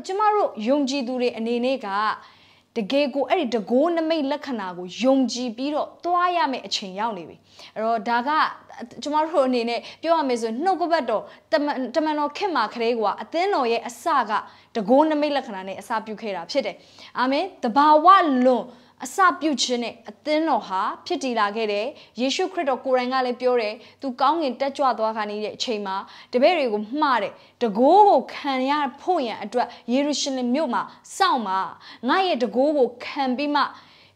တော့ကျမတို့ယုံကြည်သူတွေအနေနဲ့ကတကယ်ကိုအဲ့ဒီတကိုးနမိတ်လက္ခဏာကိုယုံကြည်ပြီးတော့သွားရမယ့်အချိန်ရောက်နေပြီအဲ့တော့ဒါကကျမတို့အနေနဲ့ပြောရမယ်ဆိုနှုတ်ကပတ်တော်တမန်တော်ခင်မာခရဲကအသင်းတော်ရဲ့အစကတကိုးနမိတ်လက္ခဏာနဲ့အစပြုခဲ့တာဖြစ်တယ်အာမင်တဘာဝလွန် အစပြုခြင်းနဲ့အသင်းတော်ဟာဖြစ်တည်လာခဲ့တယ်ယေရှုခရစ်တော်ကိုယ်တိုင်ကလည်းပြောတယ်သူကောင်းငင်တက်ကြွသွားခါနေတဲ့အချိန်မှာတပည့်တွေကိုမှားတယ်တကိုးကိုခံရဖို့ရန်အတွက်ယေရုရှလင်မြို့မှာစောင့်ပါငါရဲ့တကိုးကိုခံပြီးမှ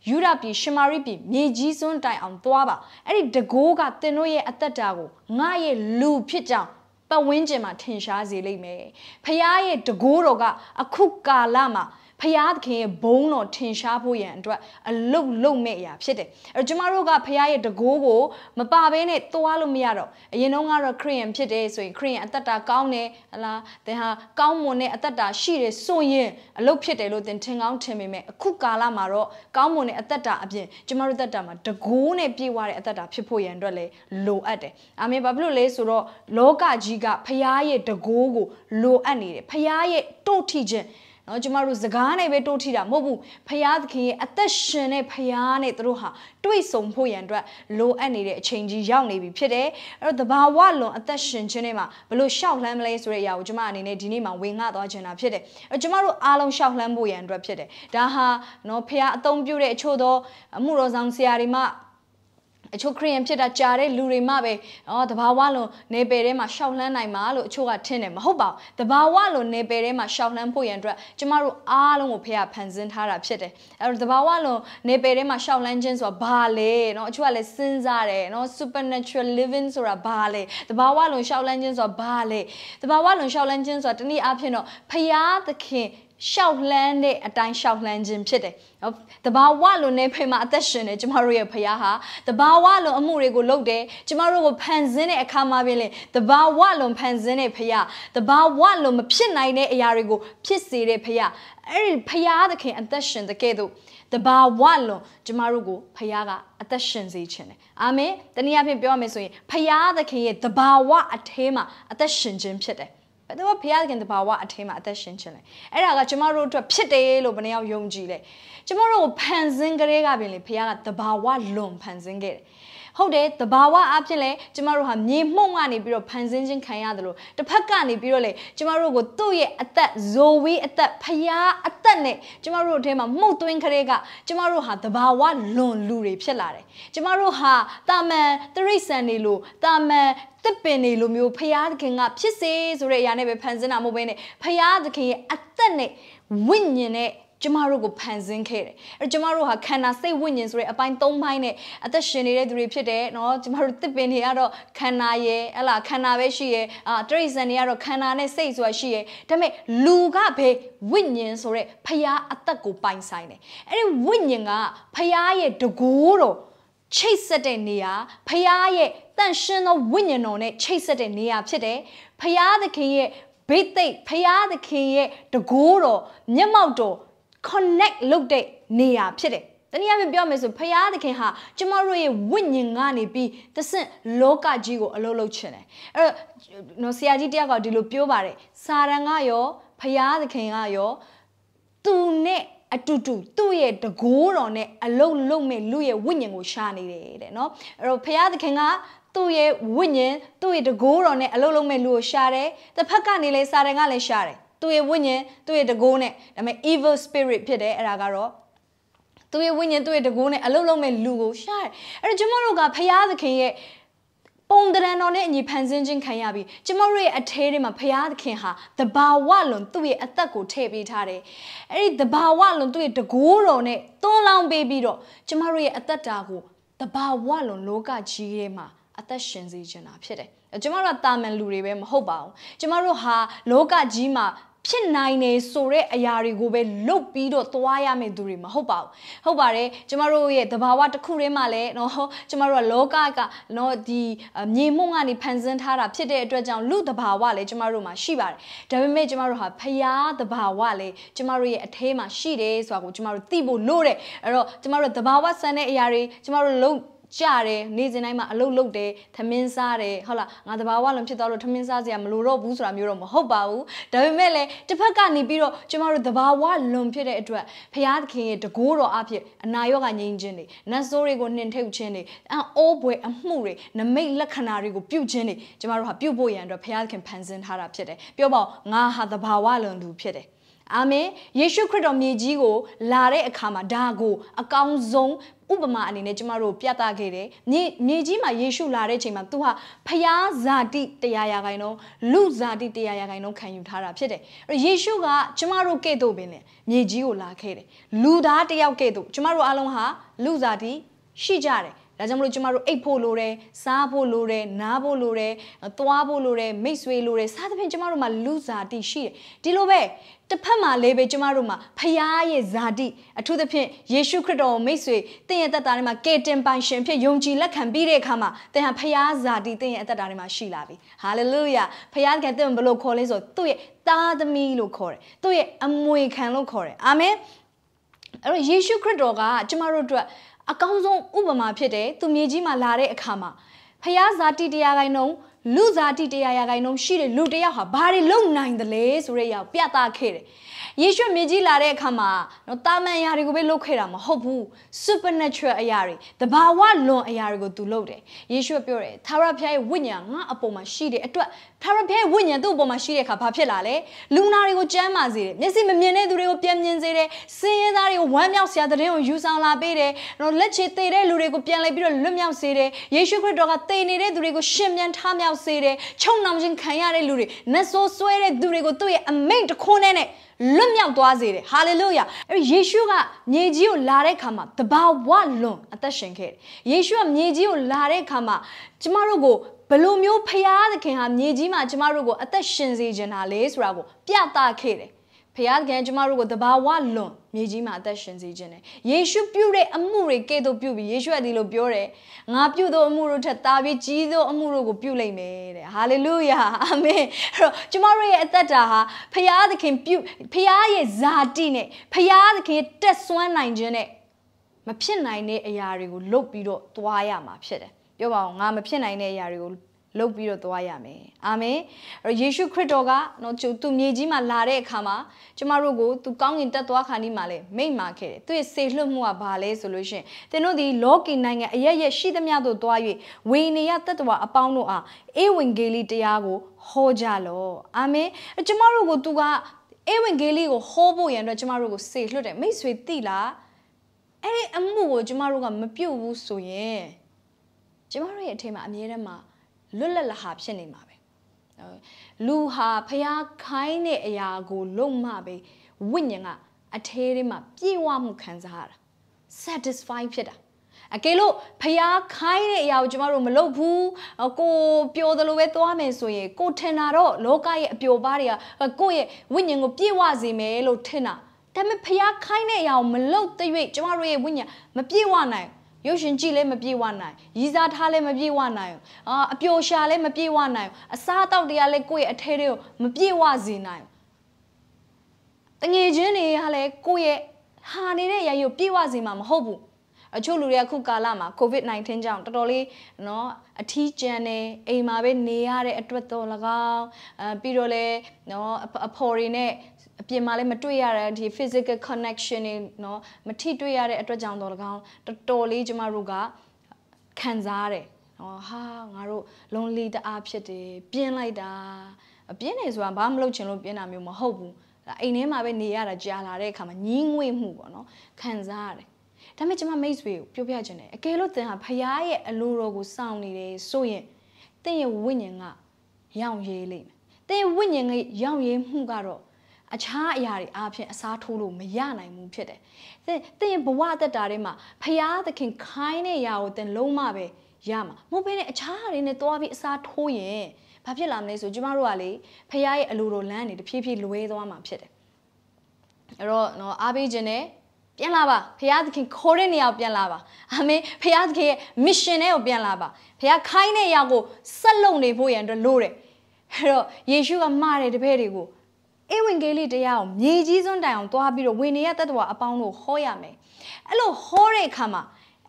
ယူဒပြည်ရှမာရိပြည်မြေကြီးစွန်းတိုင်အောင်သွားပါအဲ့ဒီတကိုးကသင်တို့ရဲ့အသက်တာကိုငါရဲ့လူဖြစ်ကြောင်းပတ်ဝန်းကျင်မှာထင်ရှားစေလိမ့်မယ်ဖခင်ရဲ့တကိုးတော်ကအခုကာလမှာ ဖျားသခင်ရဲ့ဘုန်းတော်ထင်ရှားဖို့ရန်အတွက်အလုတ်လုတ်မဲ့အရာဖြစ်တယ်အဲကျမတို့ကဖျားရဲ့တကိုးကိုမပါဘဲနဲ့သွားလို့မရတော့အရင်တော့ကတော့ခရိယန်ဖြစ်တယ်ဆိုရင်ခရိယန်အသက်တာကောင်းတယ်ဟလားသင်ဟာကောင်းမွန်တဲ့အသက်တာရှိတယ်ဆိုရင်အလုတ်ဖြစ်တယ်လို့သင်ထင်ကောင်းထင်ပေမဲ့အခုကာလမှာတော့ကောင်းမွန်တဲ့အသက်တာအပြင်ကျမတို့သက်တာမှာတကိုးနဲ့ပြည့်ဝတဲ့အသက်တာဖြစ်ဖို့ရန်အတွက်လည်းလိုအပ်တယ်အာမင်ဘာဖြစ်လို့လဲဆိုတော့လောကကြီးကဖျားရဲ့တကိုးကိုလိုအပ်နေတယ်ဖျားရဲ့တို့ထိခြင်း နော်ကျမတို့စကားနဲ့ပဲတိုးထီတာမဟုတ်ဘူးဖရာသခင်ရဲ့အသက်ရှင်တဲ့ဖရာနဲ့သူတို့ဟာတွေ့ဆုံဖို့ရန်အတွက်လိုအပ်နေတဲ့အချိန်ကြီးရောက်နေပြီဖြစ်တယ်အဲ့တော့တဘာဝလွန်အသက်ရှင်ခြင်းနဲ့မှာဘလို့ရှောက်လှမ်းမလဲဆိုတဲ့အရာကိုကျမအနေနဲ့ဒီနေ့မှာဝင်ငှသွားချင်တာဖြစ်တယ်အဲ့ကျမတို့အားလုံးရှောက်လှမ်းဖို့ရန်အတွက်ဖြစ်တယ်ဒါဟာနော်ဖရာအသုံးပြုတဲ့အချို့သောအမှုတော်ဆောင်ဆရာတွေမှ အချို့ခရီးယန်ဖြစ်တာကြားတဲ့လူတွေမှပဲအော်တဘာဝလုံးနေပယ်ထဲမှာရှောက်လှမ်းနိုင်မှာလို့အချို့ကထင်တယ်မဟုတ်ပါဘူးတဘာဝလုံးနေပယ်ထဲမှာရှောက်လှမ်းဖို့ရန်အတွက်ကျမတို့အားလုံးကိုဖះဖန်ဆင်းထားတာဖြစ်တယ်အဲ့တော့တဘာဝလုံးနေပယ်ထဲမှာရှောက်လှမ်းခြင်းဆိုတာဘာလဲเนาะအချို့ကလည်းစဉ်းစားတယ်เนาะ supernatural living ဆိုတာဘာလဲတဘာဝလုံးရှောက်လှမ်းခြင်းဆိုတာဘာလဲတဘာဝလုံးရှောက်လှမ်းခြင်းဆိုတာတနည်းအားဖြင့်တော့ဖះသခင် ရှောက်လှမ်းတဲ့အတိုင်းရှောက်လှမ်းခြင်းဖြစ်တယ်နော်တဘာဝလိုနေဖေမှာအသက်ရှင်နေကျမတို့ရဲ့ဖခင်ဟာတဘာဝလိုအမှုတွေကိုလုပ်တယ်ကျမတို့ကိုဖန်ဆင်းတဲ့အခါမှာပြင်လေတဘာဝလိုဖန်ဆင်းတဲ့ဖခင်တဘာဝလိုမဖြစ်နိုင်တဲ့အရာတွေကိုဖြစ်စေတဲ့ဖခင်အဲ့ဒီဖခင်သခင်အသက်ရှင်တဲ့ကဲ့သို့တဘာဝလွန်ကျမတို့ကိုဖခင်ကအသက်ရှင်စေခြင်းတယ်အာမင်တနည်းအားဖြင့်ပြောရမယ်ဆိုရင်ဖခင်သခင်ရဲ့တဘာဝအထဲမှာအသက်ရှင်ခြင်းဖြစ်တယ် ဘယ်တော့ဘုရားခင်တဘာဝအထင်းမှာအသက်ရှင်ခြင်းလဲအဲ့ဒါကကျမတို့အတွက်ဖြစ်တယ်လို့ဘယ်နှယောက်ယုံကြည်လဲကျမတို့ကိုဖန်ဆင်းကြတဲ့ကပြင်လေဘုရားကတဘာဝလွန်ဖန်ဆင်းခဲ့တယ်ဟုတ်တယ်တဘာဝအဖြစ်လဲကျမတို့ဟာမြေမှုန့်ကနေပြီးတော့ဖန်ဆင်းခြင်းခံရတယ်လို့တစ်ဖက်ကနေပြီးတော့လေကျမတို့ကိုသူ့ရဲ့အသက်ဇိုဝေးအသက်ဖျားအသက်နဲ့ကျမတို့အထဲမှာမှုတ်သွင်းခရဲကကျမတို့ဟာတဘာဝလွန်လူတွေဖြစ်လာတယ်ကျမတို့ဟာတာမန်တရိษံနေလို့တာမန် တစ်ပင်တွေလိုမျိုးဖရာသခင်ကဖြစ်စေဆိုတဲ့အရာနဲ့ပဲဖန်ဆင်းတာမဟုတ်ဘဲနဲ့ဖရာသခင်ရဲ့အသက်နဲ့ဝိညာဉ်နဲ့ကျမတို့ကိုဖန်ဆင်းခဲ့တယ်။အဲကျမတို့ဟာခန္ဓာစိတ်ဝိညာဉ်ဆိုတဲ့အပိုင်း၃ပိုင်းနဲ့အသက်ရှင်နေတဲ့သူတွေဖြစ်တယ်နော်။ကျမတို့တစ်ပင်တွေကတော့ခန္ဓာရယ်ဟလာခန္ဓာပဲရှိရယ်အာတရိစံတွေကတော့ခန္ဓာနဲ့စိတ်ဆိုတာရှိရယ်။ဒါပေမဲ့လူကပဲဝိညာဉ်ဆိုတဲ့ဖရာအသက်ကိုပိုင်ဆိုင်တယ်။အဲဒီဝိညာဉ်ကဖရာရဲ့တကိုးတော်ချိတ်ဆက်တဲ့နေရာဖရာရဲ့ တန့်ရှင်းသောဝိညာဉ်တော်နဲ့ချိတ်ဆက်တဲ့နေရာဖြစ်တယ်ဖျားသခင်ရဲ့ဘိသိက်ဖျားသခင်ရဲ့တကိုးတော်မျက်မှောက်တော် connect လုပ်တဲ့နေရာဖြစ်တယ်တနည်းအားဖြင့်ပြောမယ်ဆိုဖရာသခင်ဟာကျမတို့ရဲ့ဝိညာဉ်ကနေပြီးတဆင့်လောကကြီးကိုအလုံးလုံးချင်တယ်အဲ့တော့နော်ဆရာကြီးတယောက်ကဒီလိုပြောပါတယ်စာရန်ကရောဖရာသခင်ကရောသူနဲ့အတူတူသူ့ရဲ့တကိုးတော်နဲ့အလုံးလုံးမဲ့လူရဲ့ဝိညာဉ်ကိုရှာနေတယ်တဲ့နော်အဲ့တော့ဖရာသခင်က သူ့ရဲ့ဝိညာဉ်သူ့ရဲ့တကိုးတော်နဲ့အလုံးလုံးမဲ့လူကိုရှာတယ်တစ်ဖက်ကနေလဲစာရန်ကလည်းရှာတယ်သူ့ရဲ့ဝိညာဉ်သူ့ရဲ့တကိုးနဲ့ဒါပေမဲ့ evil spirit ဖြစ်တယ်အဲ့ဒါကတော့သူ့ရဲ့ဝိညာဉ်သူ့ရဲ့တကိုးနဲ့အလုံးလုံးမဲ့လူကိုရှာတယ်အဲ့တော့ကျွန်တော်တို့ကဖရာသခင်ရဲ့ပုံတရံတော်နဲ့အညီဖန်ဆင်းခြင်းခံရပြီးကျမတို့ရဲ့အထဲထဲမှာဖရာသခင်ဟာတဘာဝလွန်သူ့ရဲ့အသက်ကိုထည့်ပေးထားတယ်။အဲ့ဒီတဘာဝလွန်သူ့ရဲ့တကိုးတော်နဲ့သွန်းလောင်းပေးပြီးတော့ကျမတို့ရဲ့အသက်တာကိုတဘာဝလွန်လောကကြီးထဲမှာ အသက်ရှင်စေခြင်းတာဖြစ်တယ်။ကျမတို့ကတာမန်လူတွေပဲမဟုတ်ပါဘူး။ကျမတို့ဟာလောကကြီးမှာဖြစ်နိုင်နေဆိုတဲ့အရာတွေကိုပဲလုတ်ပြီးတော့သွားရမယ့်သူတွေမဟုတ်ပါဘူးဟုတ်ပါတယ်ကျမတို့ရဲ့သဘာဝတစ်ခုတည်းမှလည်းเนาะကျမတို့ကလောကကเนาะဒီမြေမှုန့်ကနေဖန်ဆင်းထားတာဖြစ်တဲ့အတွက်ကြောင့်လူသဘာဝလည်းကျမတို့မှာရှိပါတယ်ဒါပေမဲ့ကျမတို့ဟာဖရာသဘာဝလည်းကျမတို့ရဲ့အထဲမှာရှိတယ်ဆိုတာကိုကျမတို့သိဖို့လိုတယ်အဲ့တော့ကျမတို့သဘာဝဆန်တဲ့အရာတွေကျမတို့လုံး ကြတယ်နေစဉ်တိုင်းမှာအလုပ်လုပ်တယ်သမင်းစားတယ်ဟုတ်လားငါတဘာဝလုံးဖြစ်သွားလို့သမင်းစားစရာမလိုတော့ဘူးဆိုတာမျိုးတော့မဟုတ်ပါဘူးဒါပေမဲ့လည်းတစ်ဖက်ကနေပြီးတော့ကျမတို့တဘာဝလွန်ဖြစ်တဲ့အတွက်ဖရာသခင်ရဲ့တကိုးတော်အဖြစ်အနာရောဂါငြိမ်းခြင်းတွေနတ်ဆိုးတွေကိုနှင်ထုတ်ခြင်းတွေအံ့ဩပွေအမှုတွေနမိတ်လက္ခဏာတွေကိုပြုခြင်းတွေကျမတို့ဟာပြုဖို့ရန်အတွက်ဖရာသခင်ဖန်ဆင်းထားတာဖြစ်တယ်ပြောပါဦးငါဟာတဘာဝလွန်သူဖြစ်တယ်အာမင်ယေရှုခရစ်တော်မြေကြီးကိုလာတဲ့အခါမှာဒါကိုအကောင်းဆုံး ဥပမာအနေနဲ့ကျမတို့ပြသခဲ့တယ်မြေမြေကြီးမှာယေရှုလာတဲ့ချိန်မှာသူဟာဖျားဇာတိတရားရာခိုင်နှုန်းလူဇာတိတရားရာခိုင်နှုန်းခံယူထားတာဖြစ်တယ်အဲ့ယေရှုကကျမတို့ကဲ့သို့ပင်လေမြေကြီးကိုလာခဲ့တယ်လူသားတယောက်ကဲ့သို့ကျမတို့အားလုံးဟာလူဇာတိရှိကြတယ်ဒါကြောင့်မလို့ကျမတို့အိတ်ဖို့လိုတယ်စားဖို့လိုတယ်နားဖို့လိုတယ်သွားဖို့လိုတယ်မိတ်ဆွေလိုတယ်စသဖြင့်ကျမတို့မှာလူဇာတိရှိတယ်ဒီလိုပဲ တစ်ဖက်မှာလေးပဲကျမတို့မှာဖခင်ရဲ့ဇာတိအထူးသဖြင့်ယေရှုခရစ်တော်မိတ်ဆွေတင့်ရဲ့သက်တာထဲမှာကေတင်ပိုင်ရှင်ဖြစ်ယုံကြည်လက်ခံပြီးတဲ့အခါမှာသင်ဟာဖခင်ဇာတိတင့်ရဲ့အသက်တာထဲမှာရှိလာပြီဟာလေလုယာဖခင်ကတင့်ဘယ်လိုခေါ်လဲဆိုသူ့ရဲ့သားသမီးလို့ခေါ်တယ်သူ့ရဲ့အမွေခံလို့ခေါ်တယ်အာမင်အဲ့တော့ယေရှုခရစ်တော်ကကျမတို့အတွက်အကောင်းဆုံးဥပမာဖြစ်တယ်သူမြေကြီးမှာလာတဲ့အခါမှာဖျားဇာတိတရားကိုင်းလုံး လူဇာတိတရားရာဂိုင်းလုံးရှိတဲ့လူတယောက်ဟာဘာတွေလုပ်နိုင်တယ်လဲဆိုတဲ့အရာပြသခဲ့တယ်ယေရှုမြေကြီးလာတဲ့အခါမှာနော်တာမန်အရာတွေကိုပဲလုပ်ခဲ့တာမဟုတ်ဘူး supernatural အရာတွေတဘာဝလွန်အရာတွေကိုသူလုပ်တယ်ယေရှုပြောတယ်သာရဖျားရဲ့ဝိညာဉ်ငါအပေါ်မှာရှိတဲ့အတွက် သာရဖျားရဲ့ဝိညာဉ်သူ့အပေါ်မှာရှိတဲ့အခါဘာဖြစ်လာလဲလူနာတွေကိုကြမ်းမာစေတယ်မျက်စိမမြင်တဲ့သူတွေကိုပြန်မြင်စေတယ်စင်ရဲသားတွေကိုဝမ်းမြောက်စရာတဲ့ရင်ကိုယူဆောင်လာပေးတယ်နော်လက်ချေသေးတဲ့လူတွေကိုပြန်လဲပြီးတော့လွတ်မြောက်စေတယ်ယေရှုခရစ်တော်ကသေနေတဲ့သူတွေကိုရှင်ပြန်ထမြောက်စေတယ်ချုံနှောင်ခြင်းခံရတဲ့လူတွေနတ်ဆိုးဆွဲတဲ့သူတွေကိုသူ့ရဲ့အမိန့်တစ်ခွန်းနဲ့လွတ်မြောက်သွားစေတယ်ဟာလေလုယာအဲ့ယေရှုကမြေကြီးကိုလာတဲ့ခါမှာတဘာဝလွန်အသက်ရှင်ခဲ့တယ်ယေရှုကမြေကြီးကိုလာတဲ့ခါမှာကျမတို့ကိုဘ လိုမျိုးဖျားသခင်ဟာမြေကြီးမှာကျမတို့ကိုအသက်ရှင်စေခြင်းဟာလေဆိုတာကိုပြသခဲ့တယ်ဖခင်ကကျမတို့ကိုတဘာဝလွန်မြေကြီးမှာအသက်ရှင်စေခြင်းတယ်ယေရှုပြုတဲ့အမှုတွေကဲ့သို့ပြုပြီးယေရှုကဒီလိုပြောတယ်ငါပြုသောအမှုတို့ထက်တာပြီးကြီးသောအမှုတို့ကိုပြုလိုက်မယ်တဲ့ဟာလေလုယာအာမင်အဲ့တော့ကျမတို့ရဲ့အသက်တာဟာဖခင်သခင်ပြုဖခင်ရဲ့ဇာတိနဲ့ဖခင်သခင်တက်ဆွမ်းနိုင်ခြင်းနဲ့မဖြစ်နိုင်တဲ့အရာတွေကိုလုပ်ပြီးတော့သွားရမှာဖြစ်တယ် ပြောပါအောင်ငါမဖြစ်နိုင်တဲ့အရာတွေကိုလုပ်ပြီးတော့သွားရမယ်အာမင်အဲ့ယေရှုခရစ်တော်ကနော်သူမြေကြီးမှာလာတဲ့အခါမှာကျမတို့ကိုသူကောင်းကင်တက်သွားခါနီးမှာလဲမိန့်မာခဲ့တယ်သူရဲ့စေလွှတ်မှုကဘာလဲဆိုလို့ရှင်သင်တို့ဒီလောကီနိုင်ငံအရရက်ရှိသမျှတို့သွား၍ဝေနေရတတ္တဝအပေါင်းတို့အားအေဝံဂေလိတရားကိုဟောကြလော့အာမင်ကျမတို့ကိုသူကအေဝံဂေလိကိုဟောဖို့ရန်အတွက်ကျမတို့ကိုစေလွှတ်တယ်မိတ်ဆွေသိလားအဲ့ဒီအမှုကိုကျမတို့ကမပြုတ်ဘူးဆိုရင် ကျမတို့ရဲ့အထင်မှာအမြဲတမ်းမှာလွတ်လပ်လဟာဖြစ်နေမှာပဲလူဟာဖျားခိုင်းတဲ့အရာကိုလုံမှပဲဝိညာဉ်ကအထဲထဲမှာပြေဝမှုခံစားရတာ satisfy ဖြစ်တာအကယ်လို့ဖျားခိုင်းတဲ့အရာကိုကျမတို့မလုပ်ဘူးကိုပျော်တယ်လို့ပဲသွားမယ်ဆိုရင်ကိုထင်တာတော့လောကရဲ့အပျော်ပါးတွေကကိုယ့်ရဲ့ဝိညာဉ်ကိုပြေဝစေမယ်လို့ထင်တာဒါပေမဲ့ဖျားခိုင်းတဲ့အရာကိုမလုပ်တဲ့၍ကျမတို့ရဲ့ဝိညာဉ်မပြေဝနိုင် ရုပ်ရှင်ကြည့်လည်းမပြေဝနိုင်ရည်စားထားလည်းမပြေဝနိုင်အာအပျော်ရှာလည်းမပြေဝနိုင်အစားအသောက်တရားလည်းကိုယ့်ရဲ့အထဲတွေကိုမပြေဝစေနိုင်တငယ်ချင်းတွေကလည်းကိုယ့်ရဲ့ဟာနေတဲ့ຢာရုပ်ပြေဝစေမှာမဟုတ်ဘူးအချို့လူတွေကခုကာလမှာ COVID-19 ကြောင့်တော်တော်လေးเนาะအထီးကျန်နေအိမ်မှာပဲနေရတဲ့အတွက်တော့၎င်းအဲပြီးတော့လဲเนาะအဖော်တွေနဲ့ အပြင်မှာလည်းမတွေ့ရတဲ့ဒီ physical connection တွေเนาะမထိတွေ့ရတဲ့အတွက်ကြောင့်တော့၎င်းတော်တော်လေးကျမတို့ကခံစားရတယ်။ဟောဟာငါတို့ lonely တအားဖြစ်တယ်ပြင်းလိုက်တာအပြင်းနေဆိုတာဘာမှမလုပ်ချင်လို့ပြင်းတာမျိုးမဟုတ်ဘူး။အိမ်ထဲမှာပဲနေရတာကြာလာတဲ့အခါမှာညင်းငွေ့မှုပေါ့နော်ခံစားရတယ်။ဒါပေမဲ့ကျမမိတ်ဆွေကိုပြောပြချင်တယ်အကယ်လို့သင်ဟာဖခင်ရဲ့အလိုတော်ကိုစောင့်နေတယ်ဆိုရင်သင်ရဲ့ဝိညာဉ်ကရောင်ရဲလိမ့်မယ်။သင်ရဲ့ဝိညာဉ်ကရောင်ရဲမှုကတော့ အခြားအရာတွေအားဖြင့်အစားထိုးလို့မရနိုင်ဘူးဖြစ်တယ်။သင်သင်ဘဝတက်တာတွေမှာဖရာသခင်ခိုင်းတဲ့အရာကိုသင်လုံးမပဲရမှာမဟုတ်ဘဲနဲ့အခြားအရာတွေနဲ့တွားပြီးအစားထိုးရင်ဘာဖြစ်လာမလဲဆိုကျမတို့ကလေဖရာရဲ့အလိုတော်လမ်းနေတဖြည်းဖြည်းလွဲသွားမှာဖြစ်တယ်။အဲ့တော့နော်အားပေးခြင်းနဲ့ပြန်လာပါဖရာသခင်ခေါ်တဲ့နေရာကိုပြန်လာပါအာမင်ဖရာသခင်ရဲ့ mission နဲ့ကိုပြန်လာပါဖရာခိုင်းတဲ့အရာကိုဆက်လုပ်နေဖို့ရန်အတွက်လိုတယ်အဲ့တော့ယေရှုကမှားတဲ့တပည့်တွေကို ဧဝံဂေလိတရားကိုမြေကြီးစွန်းတိုင်အောင်သွားပြီးတော့ဝိနည်းရတ္တဝါအပေါင်းတို့ဟောရမယ်အဲ့လိုဟောတဲ့အခါမှာ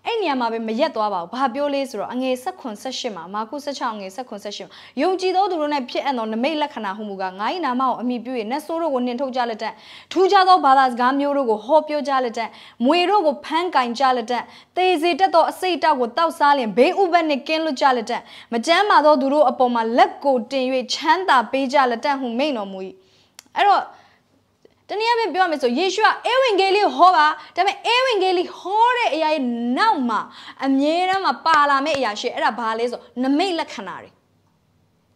အဲ့နေရာမှာပဲမရက်သွားပါဘူးဘာပြောလဲဆိုတော့အငယ်16 18မှာမာကု16အငယ်16 18မှာယုံကြည်သောသူတို့၌ဖြစ်အပ်သောနမိတ်လက္ခဏာဟုမူကားငါ၏နာမကိုအမိပြု၍နတ်ဆိုးတို့ကိုနှင်ထုတ်ကြလက်တတ်ထူးခြားသောဘာသာစကားမျိုးတို့ကိုဟောပြောကြလက်တတ်မွေတို့ကိုဖမ်းကင်ကြလက်တတ်သေစေတတ်သောအစိတ်တောက်ကိုတောက်စားလျင်ဘေးဥပတ်နှင့်ကင်းလွတ်ကြလက်တတ်မကြမ်းပါသောသူတို့အပေါ်မှာလက်ကိုတင်၍ချမ်းသာပေးကြလက်တတ်ဟုမိန့်တော်မူ၏ အဲ့တော့တနည်းအားဖြင့်ပြောရမယ်ဆိုယေရှုကအေဝံဂေလိဟောပါဒါပေမဲ့အေဝံဂေလိဟောတဲ့အရာရဲ့နောက်မှာအမြဲတမ်းမှာပါလာမယ့်အရာရှိအဲ့ဒါဘာလဲဆိုနမိတ်လက္ခဏာတွေ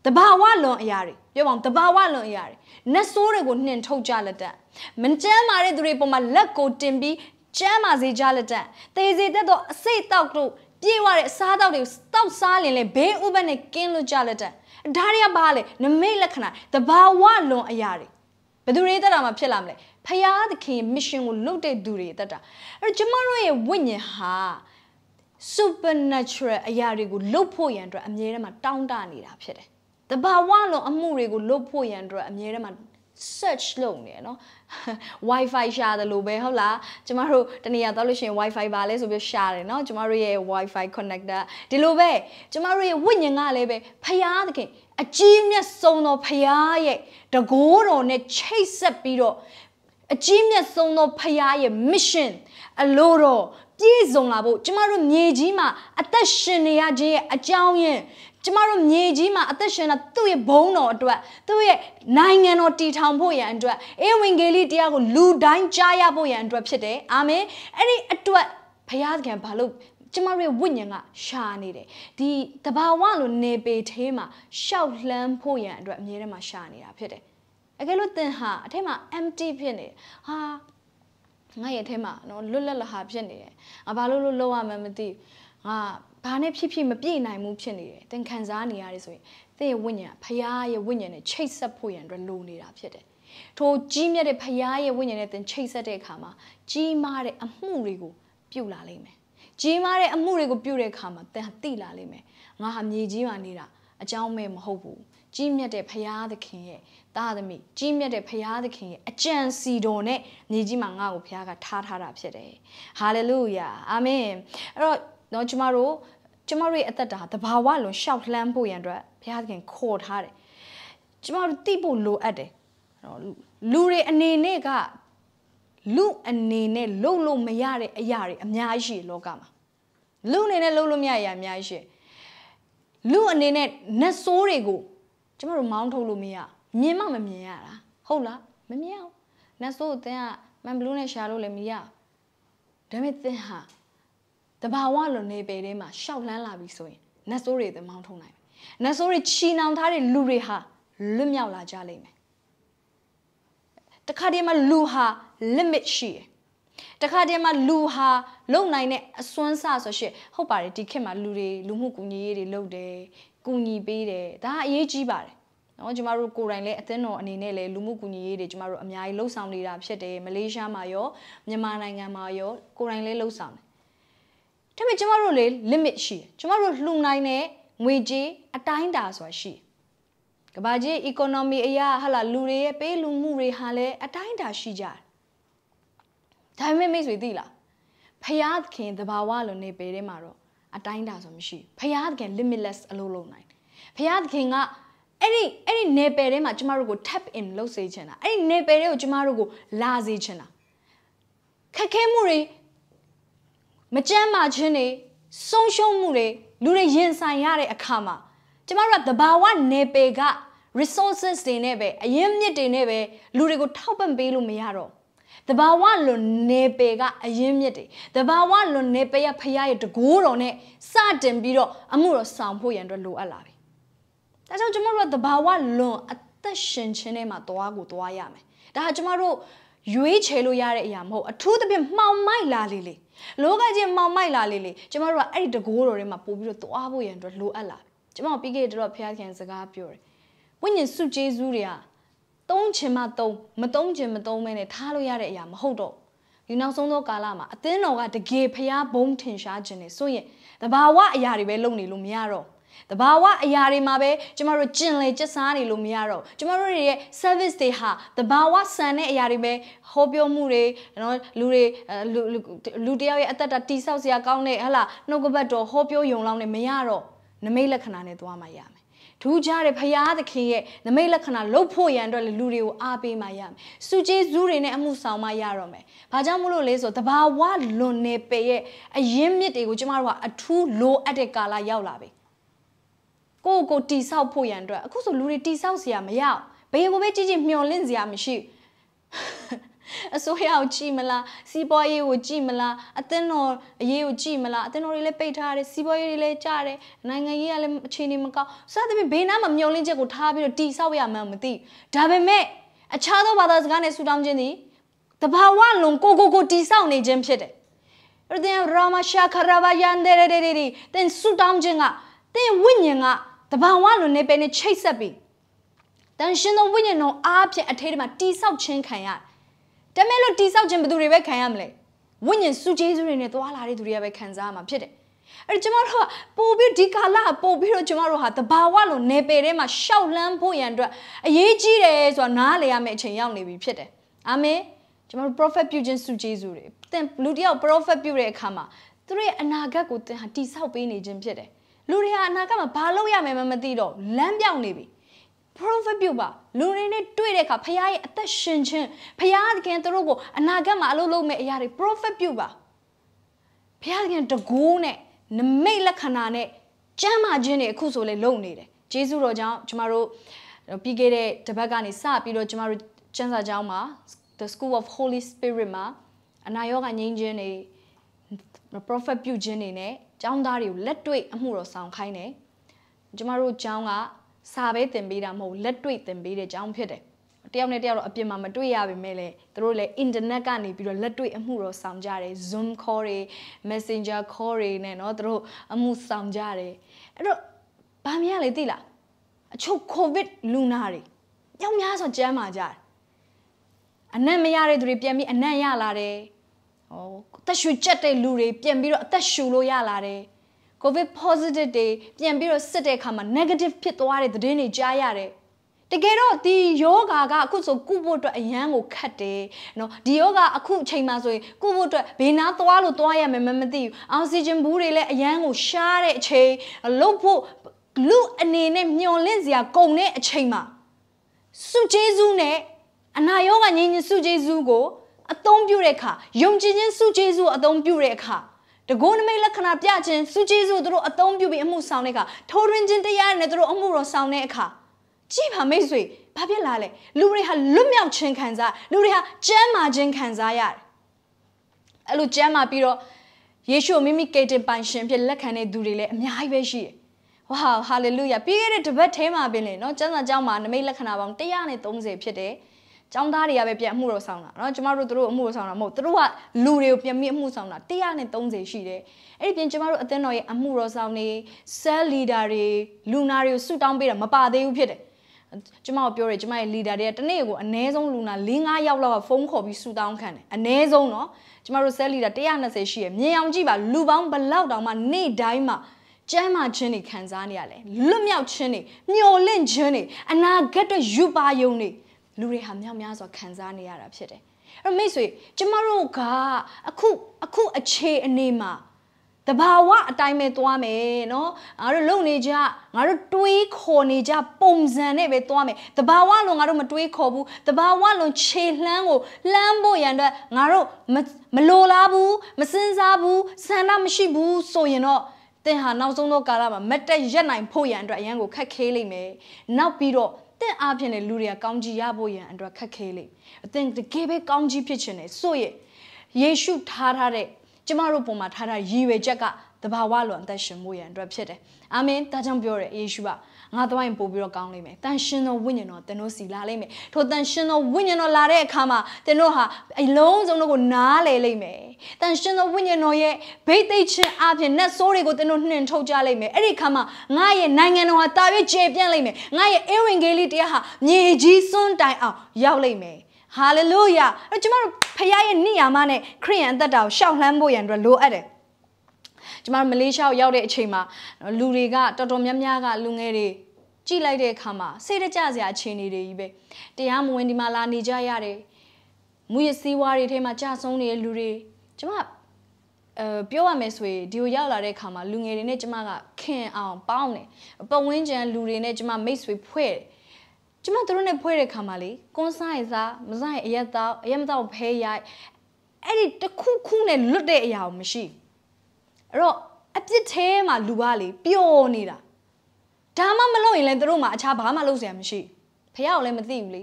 တဘာဝလွန်အရာတွေပြောပါဦးတဘာဝလွန်အရာတွေနတ်ဆိုးတွေကိုနှင်ထုတ်ကြလက်တတ်မကြမ်းမာတဲ့သူတွေပေါ်မှာလက်ကိုတင်ပြီးကြမ်းမာစေကြလက်တတ်သေစေတတ်သောအစိတ်တောက်တို့ပြေးဝတဲ့အစားတောက်တွေတောက်စားလင်လေဘေးဥပတ်နဲ့ကင်းလွတ်ကြလက်တတ်ဒါတွေကဘာလဲနမိတ်လက္ခဏာတဘာဝလွန်အရာတွေ ဘယ်သူတွေတက်တာမှဖြစ်လာမလဲဖယားသခင် mission ကိုလုပ်တဲ့သူတွေတက်တာအဲ့တော့ကျမတို့ရဲ့ဝိညာဉ်ဟာ supernatural အရာတွေကိုလုပ်ဖို့ရန်အတွက်အမြဲတမ်းတောင်းတနေတာဖြစ်တယ်တဘာဝလုံးအမှုတွေကိုလုပ်ဖို့ရန်အတွက်အမြဲတမ်း search လုပ်နေရနော် wifi ရှာတယ်လို့ပဲဟုတ်လားကျမတို့တနေရာတော့လို့ရှိရင် wifi ပါလဲဆိုပြီးရှာတယ်နော်ကျမတို့ရဲ့ wifi connector ဒီလိုပဲကျမတို့ရဲ့ဝိညာဉ်ကလည်းပဲဖယားသခင် အကြီးမြတ်ဆုံးသောဖယားရဲ့တကိုးတော်နဲ့ချိတ်ဆက်ပြီးတော့အကြီးမြတ်ဆုံးသောဖယားရဲ့ mission အလိုတော်ပြည့်စုံလာဖို့ကျမတို့မြေကြီးမှာအသက်ရှင်နေရခြင်းရဲ့အကြောင်းရင်းကျမတို့မြေကြီးမှာအသက်ရှင်တာသူ့ရဲ့ဘုန်းတော်အတွက်သူ့ရဲ့နိုင်ငံတော်တည်ထောင်ဖို့ရန်အတွက်အေဝံဂေလိတရားကိုလူတိုင်းကြားရဖို့ရန်အတွက်ဖြစ်တယ်အာမင်အဲ့ဒီအတွက်ဘုရားသခင်ဘာလို့ ကျမတို့ရဲ့ဝိညာဉ်ကရှာနေတယ်ဒီတဘာဝလိုနေပေသေးမှာရှောက်လှမ်းဖို့ရန်အတွက်အမြဲတမ်းရှာနေတာဖြစ်တယ်အကယ်လို့သင်ဟာအထက်မှာ empty ဖြစ်နေဟာငါရဲ့အထက်မှာနော်လွတ်လပ်လဟာဖြစ်နေတယ်ငါဘာလို့လို့လောက်ရမှန်းမသိငါဘာနဲ့ဖြစ်ဖြစ်မပြည့်နိုင်မှုဖြစ်နေတယ်သင်ခံစားနေရတယ်ဆိုရင်သင်ရဲ့ဝိညာဉ်ကဖရားရဲ့ဝိညာဉ်နဲ့ချိတ်ဆက်ဖို့ရန်အတွက်လိုနေတာဖြစ်တယ်ထိုကြီးမြတ်တဲ့ဖရားရဲ့ဝိညာဉ်နဲ့သင်ချိတ်ဆက်တဲ့အခါမှာကြီးမားတဲ့အမှုတွေကိုပြုတ်လာလိမ့်မယ် ကြီးမားတဲ့အမှုတွေကိုပြုတ်တဲ့အခါမှာသင်ဟာသိလာလိမ့်မယ်ငါဟာမြေကြီးမှာနေတာအကြောင်းမဲ့မဟုတ်ဘူးကြီးမြတ်တဲ့ဖရာသခင်ရဲ့သားသမီးကြီးမြတ်တဲ့ဖရာသခင်ရဲ့အကြံစီတော်နဲ့မြေကြီးမှာငါ့ကိုဖရာကထားထားတာဖြစ်တယ်ဟာလေလုယာအာမင်အဲ့တော့တော့ကျမတို့ကျမတို့ရဲ့အသက်တာတဘာဝလုံးရှောက်လှမ်းဖို့ရန်အတွက်ဘုရားသခင်ခေါ်ထားတယ်ကျမတို့သိဖို့လိုအပ်တယ်လူတွေအနေနဲ့က လူအနေနဲ့လုံလို့မရတဲ့အရာတွေအများကြီးရှိလောကမှာလူအနေနဲ့လုံလို့မရတဲ့အရာအများကြီးရှိလူအနေနဲ့နတ်ဆိုးတွေကိုကျမတို့မောင်းထုတ်လို့မရမြင်မှမမြင်ရတာဟုတ်လားမမြင်အောင်နတ်ဆိုးကိုသင်ကမန်ဘလူးနဲ့ရှာလို့လည်းမရဒါပေမဲ့သင်ဟာတဘာဝလွန်နေပေထဲမှာရှောက်လှမ်းလာပြီဆိုရင်နတ်ဆိုးတွေသမောင်းထုံနိုင်မယ်နတ်ဆိုးတွေချီနှောင်ထားတဲ့လူတွေဟာလွတ်မြောက်လာကြလိမ့်မယ်တခါတည်းမှာလူဟာ limit ရှိတယ်တခါတည်းမှာလူဟာလုံနိုင်တဲ့အစွမ်းစဆိုရှစ်ဟုတ်ပါတယ်ဒီခေတ်မှာလူတွေလူမှုကူညီရေးတွေလုပ်တယ်ကူညီပေးတယ်ဒါအရေးကြီးပါတယ်နော်ကျမတို့ကိုယ်တိုင်လည်းအသင်းတော်အနေနဲ့လည်းလူမှုကူညီရေးတွေကျမတို့အများကြီးလှုပ်ဆောင်နေတာဖြစ်တယ်မလေးရှားမှာရောမြန်မာနိုင်ငံမှာရောကိုယ်တိုင်လည်းလှုပ်ဆောင်တယ်ဒါပေမဲ့ကျမတို့လေ limit ရှိတယ်ကျမတို့လှူနိုင်တဲ့ငွေကြေးအတိုင်းတာဆိုတာရှိတယ်ကဘာကြီး economy အရာဟာလာလူတွေရဲ့ပေးလူမှုတွေဟာလည်းအတိုင်းတာရှိကြတယ် ဒါပေမဲ့မိတ်ဆွေသိလားဖယားခင်တဘာဝလိုနေပေတဲ့မှာတော့အတိုင်းတာဆိုမရှိဖယားခင် limitless အလုပ်လုပ်နိုင်ဖယားခင်ကအဲ့ဒီအဲ့ဒီနေပယ်ထဲမှာကျမတို့ကို tap in လုပ်စေချင်တာအဲ့ဒီနေပယ်ထဲကိုကျမတို့ကိုလာစေချင်တာခက်ခဲမှုတွေမကြမ်းမာခြင်းတွေဆုံးရှုံးမှုတွေလူတွေရင်ဆိုင်ရတဲ့အခါမှာကျမတို့ကတဘာဝနေပယ်က resources တွေနဲ့ပဲအရင်မြစ်တွေနဲ့ပဲလူတွေကိုထောက်ပံ့ပေးလို့မရတော့ တဘာဝလွန်နေပယ်ကအရင်မြစ်တွေတဘာဝလွန်နေပယ်ရဖရားရဲ့တကိုးတော်နဲ့စတင်ပြီးတော့အမှုတော်ဆောင်ဖို့ရန်အတွက်လိုအပ်လာပြီဒါကြောင့်ကျမတို့ကတဘာဝလွန်အသက်ရှင်ခြင်းထဲမှာသွားကိုသွားရမယ်ဒါကကျမတို့ရွေးချယ်လို့ရတဲ့အရာမဟုတ်အထူးသဖြင့်မှောင်မိုက်လာလေလေလောကကြီးမှောင်မိုက်လာလေလေကျမတို့ကအဲ့ဒီတကိုးတော်တွေမှာပို့ပြီးတော့သွားဖို့ရန်အတွက်လိုအပ်လာကျမတို့ပြီးခဲ့တဲ့တော့ဖခင်ခင်စကားပြောတယ်ဝိညာဉ်စုကျေးဇူးတွေက သုံးချင်မှသုံးမသုံးချင်မသုံးမဲနဲ့ထားလို့ရတဲ့အရာမဟုတ်တော့ဒီနောက်ဆုံးသောကာလမှာအသင်းတော်ကတကယ်ဖျားဘုံထင်ရှားခြင်းနဲ့ဆိုရင်တဘာဝအရာတွေပဲလုပ်နေလို့မရတော့တဘာဝအရာတွေမှာပဲကျမတို့ကျင်လေကျစားနေလို့မရတော့ကျမတို့ရဲ့ service တွေဟာတဘာဝဆန်တဲ့အရာတွေပဲဟောပြောမှုတွေနော်လူတွေလူလူတယောက်ရဲ့အသက်တာတိဆောက်စရာကောင်းတဲ့ဟလာနှုတ်ကပတ်တော်ဟောပြောယုံလောင်းနေမရတော့နမိတ်လက္ခဏာနဲ့သွားမှရမယ် ထူးခြားတဲ့ဖရာသခင်ရဲ့နမိတ်လက္ခဏာလှုပ်ဖို့ရန်အတွက်လူတွေကိုအားပေးမှရမယ်။စုကျေးဇူးတွေနဲ့အမှုဆောင်မှရတော့မယ်။ဘာကြောင့်မလို့လဲဆိုတဘာဝလွန်နေပေရဲ့အရင်မြစ်တွေကိုကျမတို့ကအထူးလိုအပ်တဲ့ကာလရောက်လာပြီ။ကိုယ့်ကိုတိဆောက်ဖို့ရန်အတွက်အခုဆိုလူတွေတိဆောက်စရာမရဘူး။ဘယ်ကိုပဲကြည့်ကြည့်မျှော်လင့်စရာမရှိဘူး။ အစိုးရကိုကြည့်မလားစီးပွားရေးကိုကြည့်မလားအသင်းတော်အရေးကိုကြည့်မလားအသင်းတော်တွေလည်းပိတ်ထားတယ်စီးပွားရေးတွေလည်းကြားတယ်နိုင်ငံရေးကလည်းအခြေအနေမကောင်းစသဖြင့်ဘေးနားမှာမျောလင်းချက်ကိုထားပြီးတော့တိဆောက်ရမှန်းမသိဒါပေမဲ့အခြားသောဘာသာစကားနဲ့ဆူတောင်းခြင်းသည်တဘာဝလုံးကိုကိုကိုတိဆောက်နေခြင်းဖြစ်တယ်အဲ့ဒါရာမရှာခရဘာယန်ဒေရဒေရီတင်ဆူတောင်းခြင်းကတင်ဝိညာဉ်ကတဘာဝလုံးနဲ့ပဲနဲ့ချိတ်ဆက်ပြီးတန်ရှင်သောဝိညာဉ်တော်အားဖြင့်အထေးထဲမှာတိဆောက်ခြင်းခံရတယ် တမဲလို့တိဆောက်ခြင်းဘယ်သူတွေပဲခံရမလဲဝိညာဉ်စုကျေးဇူးတွေနဲ့သွားလာတဲ့သူတွေကပဲခံစားရမှာဖြစ်တယ်အဲ့ကျမတို့ကပို့ပြီးဒီကာလပို့ပြီးတော့ကျမတို့ဟာတဘာဝလို့နေပယ်ထဲမှာရှောက်လန်းဖို့ရန်အတွက်အရေးကြီးတယ်ဆိုတာနားလည်ရမယ့်အချိန်ရောက်နေပြီဖြစ်တယ်အာမင်ကျမတို့ prophet ပြုခြင်းစုကျေးဇူးတွေသင်လူတယောက် prophet ပြုတဲ့အခါမှာသူတို့ရဲ့အနာဂတ်ကိုသင်ဟာတိဆောက်ပေးနေခြင်းဖြစ်တယ်လူတွေဟာအနာဂတ်မှာဘာလုပ်ရမယ်မသိတော့လမ်းပြောင်းနေပြီ prophet ပြုပါလူတွေနဲ့တွေ့တဲ့အခါဖခင်ရဲ့အသက်ရှင်ခြင်းဖခင်သခင်တို့ကိုအနာဂတ်မှာအလုပ်လုပ်မဲ့အရာတွေ prophet ပြုပါဖခင်သခင်တကိုးနဲ့နမိတ်လက္ခဏာနဲ့ကျမ်းမာခြင်းတွေအခုဆိုလေလုပ်နေတယ်ဂျေဇုတော်ကြောင့်ကျမတို့ပြီးခဲ့တဲ့တပတ်ကနေစပြီးတော့ကျမတို့ကျမ်းစာကျောင်းမှာ the school of holy spirit မှာအနာရောဂါငြိမ်းခြင်းတွေ prophet ပြုခြင်းတွေနဲ့ကျောင်းသားတွေကိုလက်တွေ့အမှုတော်ဆောင်ခိုင်းတယ်ကျမတို့ကျောင်းက စာပဲသင်ပေးတာမဟုတ်လက်တွေ့သင်ပေးတဲ့အကြောင်းဖြစ်တယ်တယောက်နဲ့တယောက်တော့အပြင်မှာမတွေ့ရပါပဲလေသူတို့လည်း internet ကနေပြီးတော့လက်တွေ့အမှုတော့ဆောင်ကြတယ် Zoom call တွေ Messenger call တွေနဲ့เนาะသူတို့အမှုဆောင်ကြတယ်အဲ့တော့ဘာမြင်ရလဲသိလားအချို့ covid လူနာတွေကြောင်များဆိုကျမ်းမာကြတယ်အနံ့မရတဲ့သူတွေပြန်ပြီးအနံ့ရလာတယ်ဟောအသက်ရှူချက်တဲ့လူတွေပြန်ပြီးတော့အသက်ရှူလို့ရလာတယ် covid positive တွေပြန်ပြီးတော့စစ်တဲ့အခါမှာ negative ဖြစ်သွားတဲ့သတင်းတွေကြားရတယ်တကယ်တော့ဒီယောဂါကအခုဆိုကုဖို့အတွက်အရန်ကိုခတ်တယ်နော်ဒီယောဂါအခုအချိန်မှဆိုရင်ကုဖို့အတွက်ဘေးနားသွားလို့သွားရမယ်မမသိဘူးအောက်ဆီဂျင်ဘူးတွေလည်းအရန်ကိုရှားတဲ့အချိန်လုတ်ဖို့လူအနေနဲ့မျောလင့်စရာကုန်တဲ့အချိန်မှာစုကျေးဇူးနဲ့အနာယောဂငြိမ်းချင်းစုကျေးဇူးကိုအသုံးပြုတဲ့အခါယုံကြည်ခြင်းစုကျေးဇူးကိုအသုံးပြုတဲ့အခါ တကုန်းနမိတ်လက္ခဏာပြခြင်းစုကျေးဇူးတို့အသုံးပြုပြီးအမှုဆောင်တဲ့အခါထိုးရင်းခြင်းတရားနဲ့တို့အမှုတော်ဆောင်တဲ့အခါကြည့်ပါမိတ်ဆွေဘာဖြစ်လာလဲလူတွေဟာလွတ်မြောက်ခြင်းခံစားလူတွေဟာကျမ်းမာခြင်းခံစားရတယ်အဲ့လိုကျမ်းမာပြီးတော့ယေရှုမိမိကေတင်ပိုင်ရှင်ဖြစ်လက်ခံတဲ့သူတွေလည်းအများကြီးပဲရှိတယ်ဝါဟာလေလုယာပြီးခဲ့တဲ့တပတ်ထဲမှာပင်လေနော်ကျမ်းစာကျောင်းမှာနမိတ်လက္ခဏာပေါင်း130ဖြစ်တယ် ကျောင်းသားတွေကပဲပြန်အမှုတော်ဆောင်တာเนาะကျမတို့တို့အမှုတော်ဆောင်တာမဟုတ်တို့ကလူတွေကိုပြန်ပြီးအမှုဆောင်တာ130ရှိတယ်အဲ့ဒီပြင်ကျမတို့အသင်းတော်ရဲ့အမှုတော်ဆောင်တွေ cell leader တွေလူနာတွေကိုဆုတောင်းပေးတာမပါသေးဘူးဖြစ်တယ်ကျမတို့ပြောတယ်ကျမရဲ့ leader တွေကတနေ့ကိုအနည်းဆုံးလူနာ4-5ယောက်လောက်ကဖုန်းခေါ်ပြီးဆူတောင်းခံတယ်အနည်းဆုံးเนาะကျမတို့ cell leader 120ရှိရမြင်အောင်ကြည့်ပါလူပေါင်းဘလောက်တောင်မှနေ့တိုင်းမှာကျမ်းမာခြင်းတွေခံစားနေရလဲလွတ်မြောက်ခြင်းတွေမျော်လင့်ခြင်းတွေအနာဂတ်အတွက်ယူပါယုံတွေ လူတွေဟာမြောက်များစွာခံစားနေရတာဖြစ်တယ်။အဲ့မိတ်ဆွေကျမတို့ကအခုအခုအခြေအနေမှာတဘာဝအတိုင်းပဲသွားမယ်နော်ငါတို့လုံနေကြငါတို့တွေးခေါ်နေကြပုံစံနဲ့ပဲသွားမယ်တဘာဝလုံငါတို့မတွေးခေါ်ဘူးတဘာဝလုံခြေလှမ်းကိုလှမ်းဖို့ရန်အတွက်ငါတို့မလိုလားဘူးမစင်စားဘူးဆန္ဒမရှိဘူးဆိုရင်တော့သင်ဟာနောက်ဆုံးသောကာလမှာမတက်ရက်နိုင်ဖို့ရန်အတွက်အရန်ကိုခက်ခဲလိမ့်မယ်နောက်ပြီးတော့ တင့်အားဖြင့်လေလူတွေကကောင်းကြီးရဖို့ရန်အတွက်ခက်ခဲလိမ့်အသင်တကယ်ပဲကောင်းကြီးဖြစ်ချင်တယ်ဆိုရင်ယေရှုထားထားတဲ့ကျမတို့ပုံမှာထားထားရည်ရွယ်ချက်ကတဘာဝလွန်အသက်ရှင်မှုရန်အတွက်ဖြစ်တယ်အာမင်ဒါကြောင့်ပြောတယ်ယေရှုက ငါသွားရင်ပို့ပြီးတော့ကောင်းလိမ့်မယ်။တန်ရှင်သောဝိညာဉ်တော်သင်တို့စီလာလိမ့်မယ်။ထိုတန်ရှင်သောဝိညာဉ်တော်လာတဲ့အခါမှာသင်တို့ဟာအလုံးစုံတို့ကိုနားလည်လိမ့်မယ်။တန်ရှင်သောဝိညာဉ်တော်ရဲ့ဘိတ်သိက်ခြင်းအပြင်နတ်ဆိုးတွေကိုသင်တို့နှင်ထုတ်ကြလိမ့်မယ်။အဲ့ဒီအခါမှာငါရဲ့နိုင်ငံတော်ဟာတာ၍ကျေပြန့်လိမ့်မယ်။ငါရဲ့ဧဝံဂေလိတရားဟာမြေကြီးစွန်းတိုင်အောင်ရောက်လိမ့်မယ်။ဟာလေလုယာ။အဲ့ကျမတို့ဖခင်ရဲ့နိယာမနဲ့ခရိယန်အသက်တာကိုရှောက်လှမ်းဖို့ရန်အတွက်လိုအပ်တယ်။ ကျကျမတို့မလေးရှားကိုရောက်တဲ့အချိန်မှာလူတွေကတော်တော်များများကလူငယ်တွေကြည့်လိုက်တဲ့အခါမှာစိတ်တကြစရာအခြေအနေတွေကြီးပဲတရားမဝင်ဒီမှာလာနေကြရတယ်မူရစည်းဝါးတွေထဲမှာကြာဆုံးနေတဲ့လူတွေကျမအဲပြောရမယ်ဆိုရင်ဒီကိုရောက်လာတဲ့အခါမှာလူငယ်တွေနဲ့ကျမကခင်အောင်ပေါင်းတယ်ပတ်ဝန်းကျင်လူတွေနဲ့ကျမမိတ်ဆွေဖွဲ့တယ်ကျမတို့နဲ့ဖွဲ့တဲ့ခါမှာလေကွန်ဆိုင်စားမဆိုင်အရက်တော့အရက်မတော့ဖဲရိုက်အဲ့ဒီတခုခုနဲ့လွတ်တဲ့အရာမရှိ အဲ့တော့အပြစ်သေးမှာလူကလေပျော်နေတာဒါမှမလုပ်ရင်လည်းတို့မှအခြားဘာမှလုပ်စရာမရှိဖះကိုလည်းမသိဘူးလေ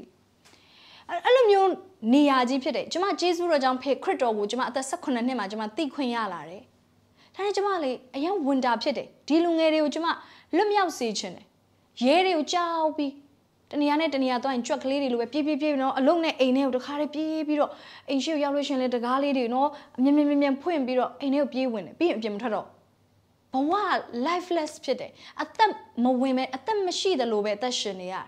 အဲ့လိုမျိုးနေရာကြီးဖြစ်တယ်ကျမဂျေဇုတော်ကြောင့်ဖေခရစ်တော်ကိုကျမအသက်18နှစ်မှာကျမသိခွင့်ရလာတယ်ဒါနဲ့ကျမလေအရင်ဝင်တာဖြစ်တယ်ဒီလူငယ်တွေကိုကျမလွတ်မြောက်စေချင်တယ်ရဲတွေကိုကြောက်ပြီး တနေရာနဲ့တနေရာသွားရင်ကြွက်ကလေးတွေလိုပဲပြေးပြေးပြေးနော်အလုံးနဲ့အိမ်ထဲကိုတခါတည်းပြေးပြီးတော့အိမ်ရှိကိုရောက်လို့ရှင်လေတကားလေးတွေနော်အမြင်မြင်မြင်ဖွင့်ပြီးတော့အိမ်ထဲကိုပြေးဝင်တယ်ပြီးရင်အပြင်မထွက်တော့ဘဝ lifeless ဖြစ်တယ်အသက်မဝင်ပဲအသက်မရှိတယ်လို့ပဲအသက်ရှင်နေရတယ်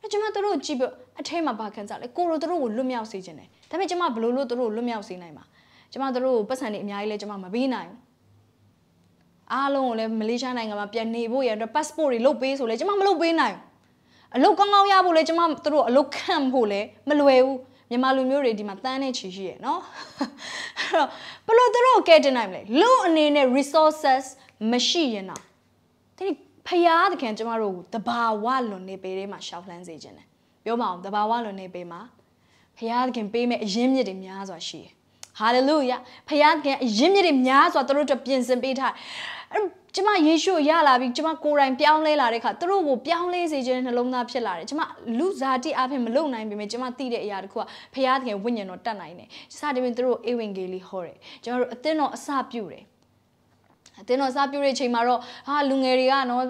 အဲကျွန်မတို့ကြည့်ပြီးအထဲမှာဘာခံစားလဲကိုလိုတို့ကိုလွတ်မြောက်စေခြင်းတယ်ဒါပေမဲ့ကျွန်မဘလို့လို့တို့လွတ်မြောက်စေနိုင်မှာကျွန်မတို့ကိုပတ်စံတွေအများကြီးလဲကျွန်မမပေးနိုင်ဘူးအားလုံးကိုလည်းမလေးရှားနိုင်ငံမှာပြန်နေဖို့ရတဲ့ passport တွေလုပ်ပေးဆိုလဲကျွန်မမလုပ်ပေးနိုင် အလုပ်ကောင်းကောင်းရဖို့လဲကျွန်မတို့အလုပ်ခံဖို့လဲမလွယ်ဘူးမြန်မာလူမျိုးတွေဒီမှာတန်းနေချီရှိရယ်နော်အဲ့တော့ဘလို့တို့ကဲတင်နိုင်မလဲလူအနေနဲ့ resources မရှိရင်တော့ဒီဖယားသခင်ကျမတို့ကိုတဘာဝလွန်နေပေထဲမှာရှောက်လှမ်းစေခြင်းတယ်ပြောပါအောင်တဘာဝလွန်နေပေမှာဖယားသခင်ပေးမဲ့အရင်းမြစ်တွေများစွာရှိတယ်ဟာလေလုယာဖယားသခင်အရင်းမြစ်တွေများစွာတို့တို့ပြင်ဆင်ပေးထားအဲ့ ကျမယေရှုရလာပြီးကျမကိုယ်တိုင်ပြောင်းလဲလာတဲ့ခါသူတို့ကိုပြောင်းလဲစေခြင်းနှလုံးသားဖြစ်လာတယ်ကျမလူစားတိအဖြစ်မလုံနိုင်ပေမဲ့ကျမသိတဲ့အရာတခုကဖယားသခင်ဝိညာဉ်တော်တတ်နိုင်တယ်စသည်ဖြင့်သူတို့အေဝံဂေလိဟောတယ်ကျွန်တော်တို့အသင်းတော်အစပြုတယ်အတင်းတော်စားပြတဲ့ချိန်မှာတော့ဟာလူငယ်တွေကနော်